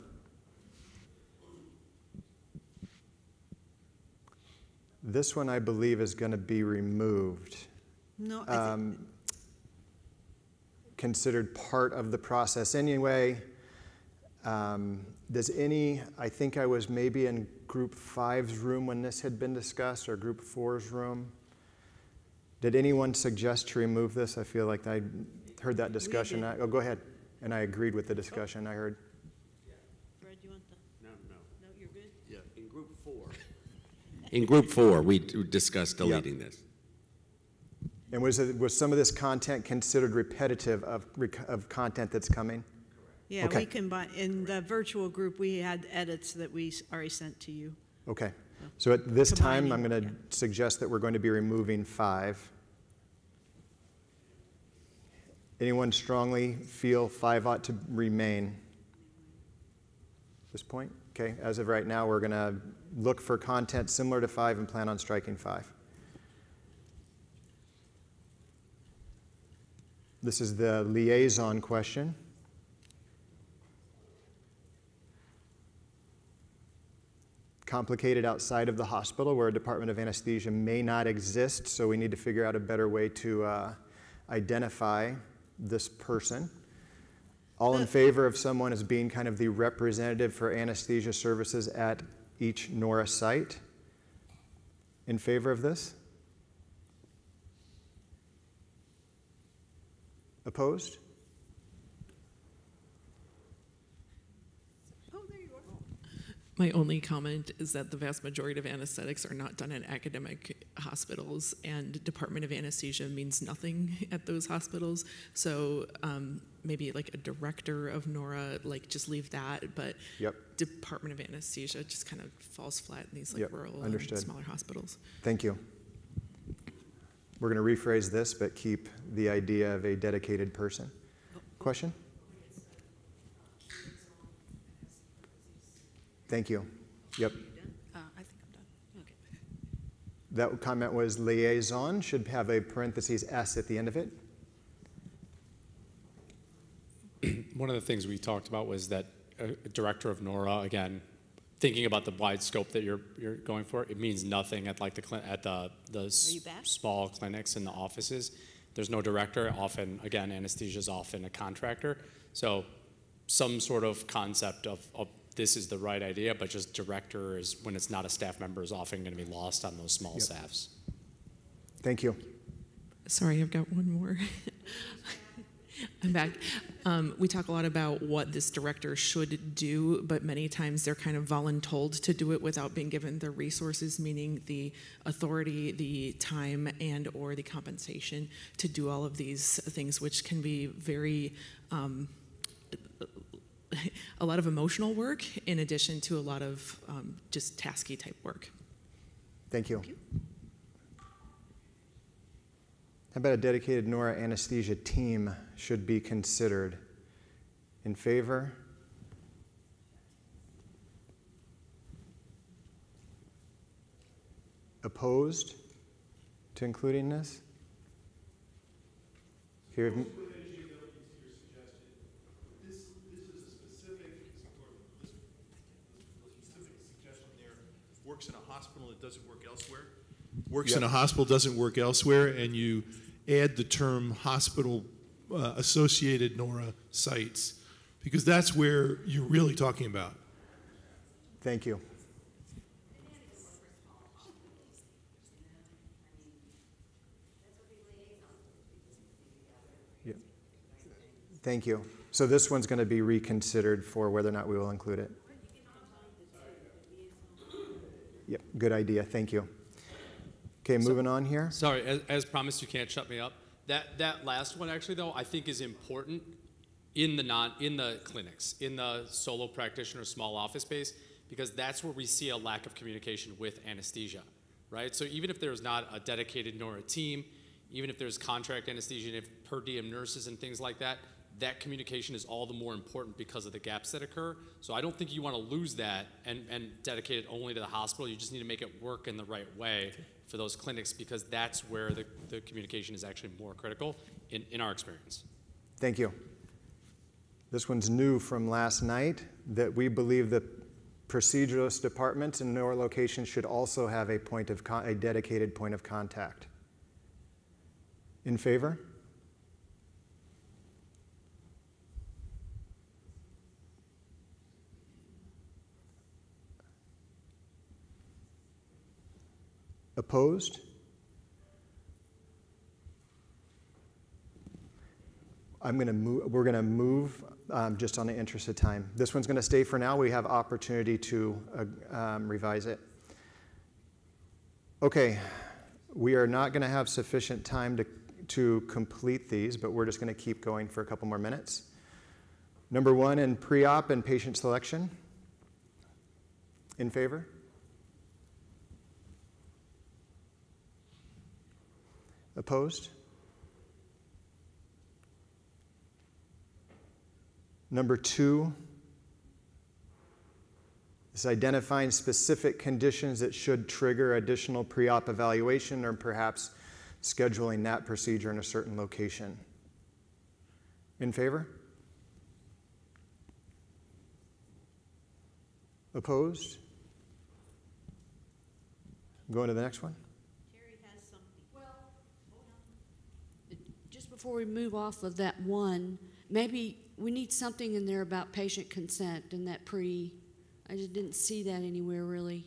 Speaker 11: This one, I believe, is going to be removed.
Speaker 9: No, I
Speaker 11: Um, considered part of the process anyway. Um, does any, I think I was maybe in group five's room when this had been discussed, or group four's room. Did anyone suggest to remove this? I feel like I heard that discussion. I- Oh, go ahead. And I agreed with the oh. discussion I heard.
Speaker 32: Fred, you want the? No, no. No, you're good? Yeah, in group four. In group four, we d- discussed deleting this.
Speaker 11: And was, it, was some of this content considered repetitive of, rec- of content that's coming?
Speaker 9: Yeah,
Speaker 11: Okay.
Speaker 9: we combine, in the virtual group, we had edits that we s- already sent to you.
Speaker 11: Okay. So at this time, I'm
Speaker 9: Combining,
Speaker 11: going to suggest that we're going to be removing five. Anyone strongly feel five ought to remain? This point? Okay, as of right now, we're going to look for content similar to five and plan on striking five. This is the liaison question. complicated outside of the hospital where a department of anesthesia may not exist, so we need to figure out a better way to uh, identify this person. All in favor of someone as being kind of the representative for anesthesia services at each NORA site? In favor of this? Opposed?
Speaker 7: My only comment is that the vast majority of anesthetics are not done in academic hospitals, and Department of Anesthesia means nothing at those hospitals. So um, maybe like a director of NORA, like just leave that, but
Speaker 11: Yep.
Speaker 7: Department of Anesthesia just kind of falls flat in these like
Speaker 11: Yep,
Speaker 7: rural
Speaker 11: understood.
Speaker 7: and smaller hospitals.
Speaker 11: Thank you. We're going to rephrase this, but keep the idea of a dedicated person. Question? Thank you. Yep.
Speaker 22: Uh, I think I'm done. Okay.
Speaker 11: That comment was liaison, should have a parentheses S at the end of it.
Speaker 17: One of the things we talked about was that a a director of NORA, again, thinking about the wide scope that you're, you're going for, it means nothing at like the, clin- at the, the s- small clinics and the offices. There's no director, often, again, anesthesia is often a contractor. So some sort of concept of, of this is the right idea, but just director is, when it's not a staff member, is often going to be lost on those small
Speaker 11: Yep.
Speaker 17: staffs.
Speaker 11: Thank you.
Speaker 7: Sorry, I've got one more. I'm back. Um, we talk a lot about what this director should do, but many times they're kind of voluntold to do it without being given the resources, meaning the authority, the time, and or the compensation to do all of these things, which can be very um, a lot of emotional work in addition to a lot of um, just tasky type work.
Speaker 11: Thank you. How about a dedicated NORA anesthesia team should be considered? In favor? Opposed to including this? Here,
Speaker 13: Works in a hospital, it doesn't work elsewhere. Works in a hospital, doesn't work elsewhere, and you add the term hospital uh, associated NORA sites, because that's where you're really talking about.
Speaker 11: Thank you. Yep. Thank you. So this one's going to be reconsidered for whether or not we will include it. Yep, good idea. Thank you. Okay, moving on here.
Speaker 17: Sorry, as, as promised, you can't shut me up. That that last one actually though I think is important in the non in the clinics in the solo practitioner small office space because that's where we see a lack of communication with anesthesia, right? So even if there's not a dedicated NORA team, even if there's contract anesthesia and if per diem nurses and things like that, that communication is all the more important because of the gaps that occur. So I don't think you want to lose that and, and dedicate it only to the hospital. You just need to make it work in the right way for those clinics because that's where the, the communication is actually more critical in, in our experience.
Speaker 11: Thank you. This one's new from last night that we believe that proceduralist departments in NORA locations should also have a point of a dedicated point of contact. In favor? Opposed? I'm going to move, we're going to move um, just on the interest of time. This one's going to stay for now. We have opportunity to uh, um, revise it. Okay, we are not going to have sufficient time to, to complete these, but we're just going to keep going for a couple more minutes. Number one in pre op and patient selection. In favor? Opposed? Number two is identifying specific conditions that should trigger additional pre op evaluation or perhaps scheduling that procedure in a certain location. In favor? Opposed? Going to the next one.
Speaker 20: Just before we move off of that one, maybe we need something in there about patient consent and that pre, I just didn't see that anywhere really,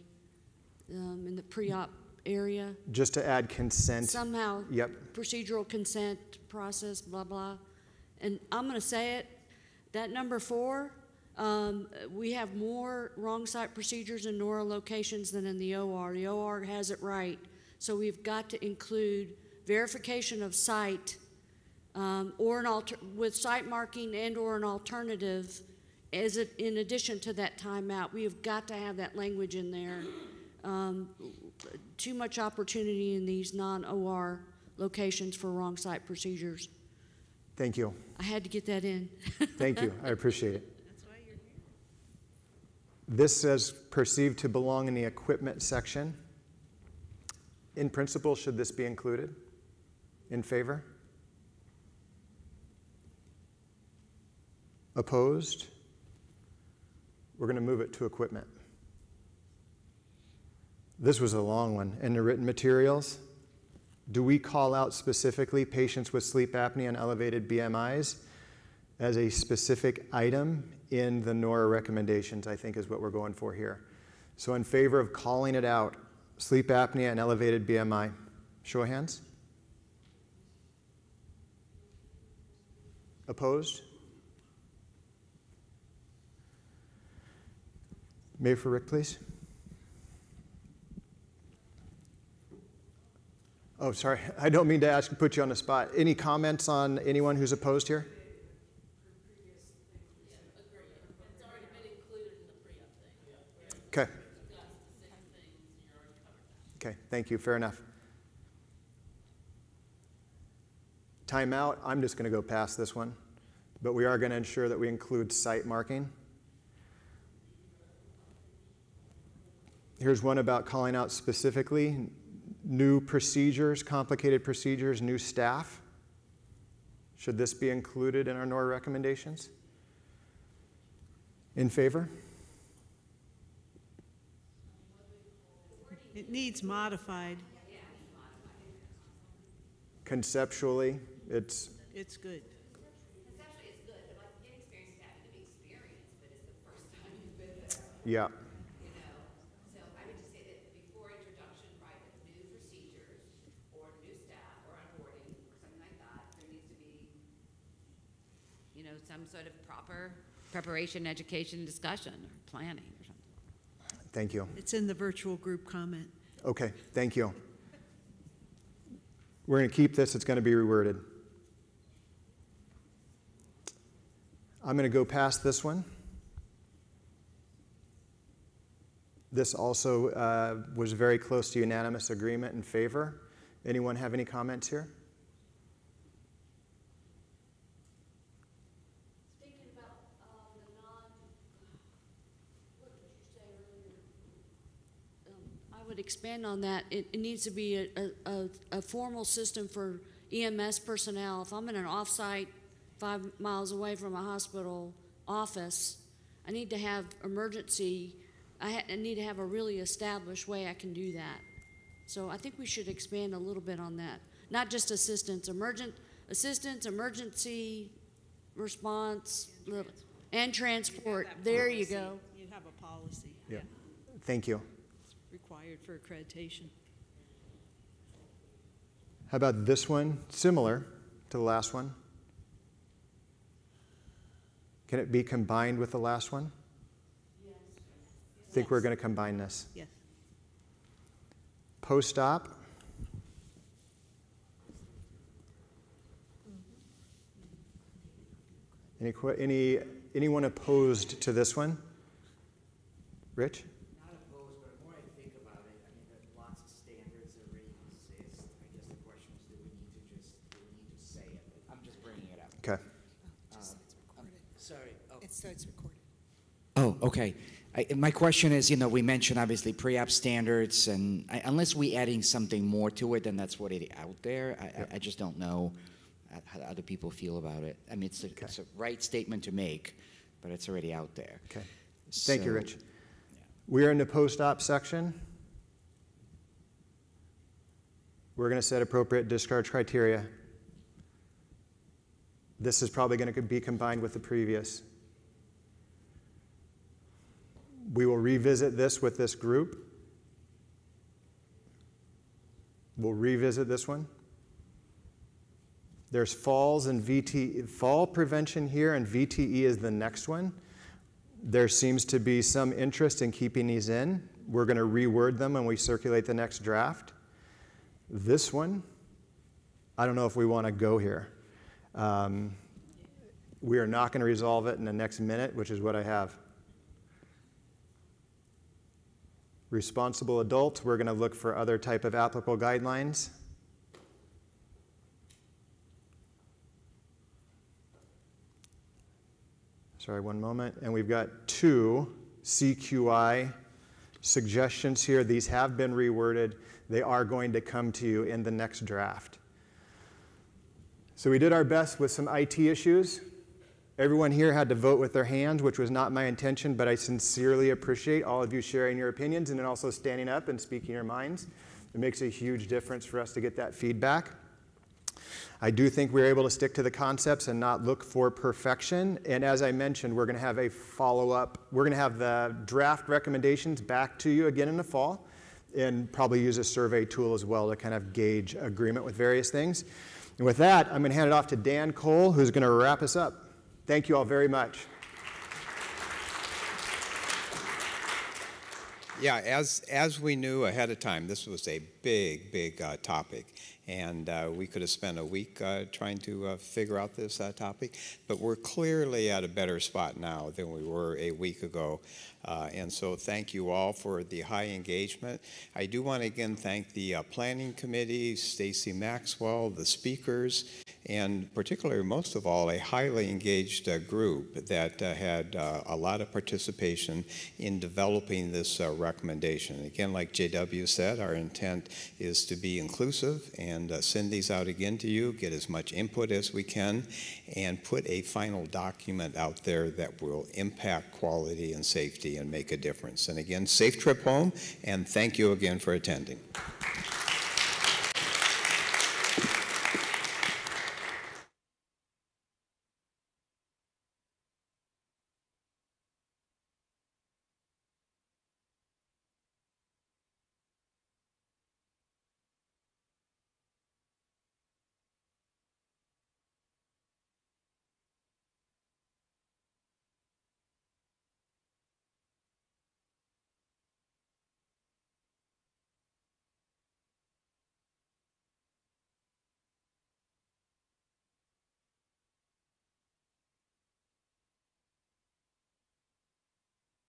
Speaker 20: um, in the pre-op area.
Speaker 11: Just to add consent.
Speaker 20: Somehow.
Speaker 11: Yep.
Speaker 20: Procedural consent process, blah, blah. And I'm gonna say it, that number four, um, we have more wrong site procedures in NORA locations than in the OR. The OR has it right. So we've got to include verification of site um, or an alter, with site marking and or an alternative as it, in addition to that timeout. We have got to have that language in there. Um, too much opportunity in these non-OR locations for wrong site procedures.
Speaker 11: Thank you.
Speaker 20: I had to get that in.
Speaker 11: Thank you. I appreciate it. This says perceived to belong in the equipment section. In principle, should this be included? In favor? Opposed? We're going to move it to equipment. This was a long one. In the written materials, do we call out specifically patients with sleep apnea and elevated BMIs as a specific item in the NORA recommendations, I think is what we're going for here. So, in favor of calling it out, sleep apnea and elevated BMI, show of hands. Opposed? Mayor for Rick, please. Oh, sorry. I don't mean to ask and put you on the spot. Any comments on anyone who's opposed here? Okay. Okay, thank you. Fair enough. Timeout. I'm just going to go past this one, but we are going to ensure that we include site marking. Here's one about calling out specifically new procedures, complicated procedures, new staff. Should this be included in our NOR recommendations? In favor?
Speaker 9: It needs modified.
Speaker 11: Conceptually, it's,
Speaker 9: It's good.
Speaker 11: yeah.
Speaker 26: So I would just say that before introduction, right, with new procedures or new staff or onboarding or something like that, there needs to be, you know, some sort of proper preparation, education, discussion, or planning or something.
Speaker 11: Thank you.
Speaker 9: It's in the virtual group comment.
Speaker 11: Okay, thank you. We're going to keep this, it's going to be reworded. I'm going to go past this one. This also uh, was very close to unanimous agreement in favor. Anyone have any comments here?
Speaker 20: Expand on that. It, it needs to be a, a, a, a formal system for EMS personnel. If I'm in an off-site five miles away from a hospital office, I need to have emergency, I, ha- I need to have a really established way I can do that. So I think we should expand a little bit on that. Not just assistance, emergent, assistance, emergency response, little- and transport. There you go.
Speaker 9: You have a policy.
Speaker 11: Yeah. Thank you.
Speaker 9: Required for accreditation.
Speaker 11: How about this one? Similar to the last one. Can it be combined with the last one? Yes. I think we're going to combine this?
Speaker 9: Yes.
Speaker 11: Post-op. Any, any, anyone opposed to this one? Rich?
Speaker 1: Not opposed, but the more I think about it, I mean, there's lots of standards that already exist. I guess the question is, do we need to just, do we need to say it? I'm just bringing it up.
Speaker 11: Okay.
Speaker 1: Um, um, Sorry. oh.
Speaker 28: It's, so it's recorded.
Speaker 1: Oh, okay. I, my question is, you know, we mentioned obviously pre-app standards, and I, unless we're adding something more to it, then that's what it out there. I, I, I just don't know how other people feel about it. I mean, it's a, it's a right statement to make, but it's already out there.
Speaker 11: Okay. Thank you, Rich. We're in the post-op section. We're going to set appropriate discharge criteria. This is probably going to be combined with the previous. We will revisit this with this group. We'll revisit this one. There's falls and VT, fall prevention here, and VTE is the next one. There seems to be some interest in keeping these in. We're going to reword them when we circulate the next draft. This one, I don't know if we want to go here. Um, we are not going to resolve it in the next minute, which is what I have. Responsible adult, we're going to look for other type of applicable guidelines. Sorry, one moment. And we've got two CQI suggestions here. These have been reworded. They are going to come to you in the next draft. So we did our best with some IT issues. Everyone here had to vote with their hands, which was not my intention, but I sincerely appreciate all of you sharing your opinions and then also standing up and speaking your minds. It makes a huge difference for us to get that feedback. I do think we're able to stick to the concepts and not look for perfection. And as I mentioned, we're going to have a follow up. We're going to have the draft recommendations back to you again in the fall and probably use a survey tool as well to kind of gauge agreement with various things. And with that, I'm going to hand it off to Dan Cole, who's going to wrap us up. Thank you all very much.
Speaker 6: Yeah, as, as we knew ahead of time, this was a big, big uh, topic. And uh, we could have spent a week uh, trying to uh, figure out this uh, topic. But we're clearly at a better spot now than we were a week ago. Uh, and so thank you all for the high engagement. I do want to again thank the uh, Planning Committee, Stacy Maxwell, the speakers, and particularly, most of all, a highly engaged uh, group that uh, had uh, a lot of participation in developing this uh, recommendation. Again, like JW said, our intent is to be inclusive and send these out again to you, get as much input as we can, and put a final document out there that will impact quality and safety and make a difference. And again, safe trip home, and thank you again for attending.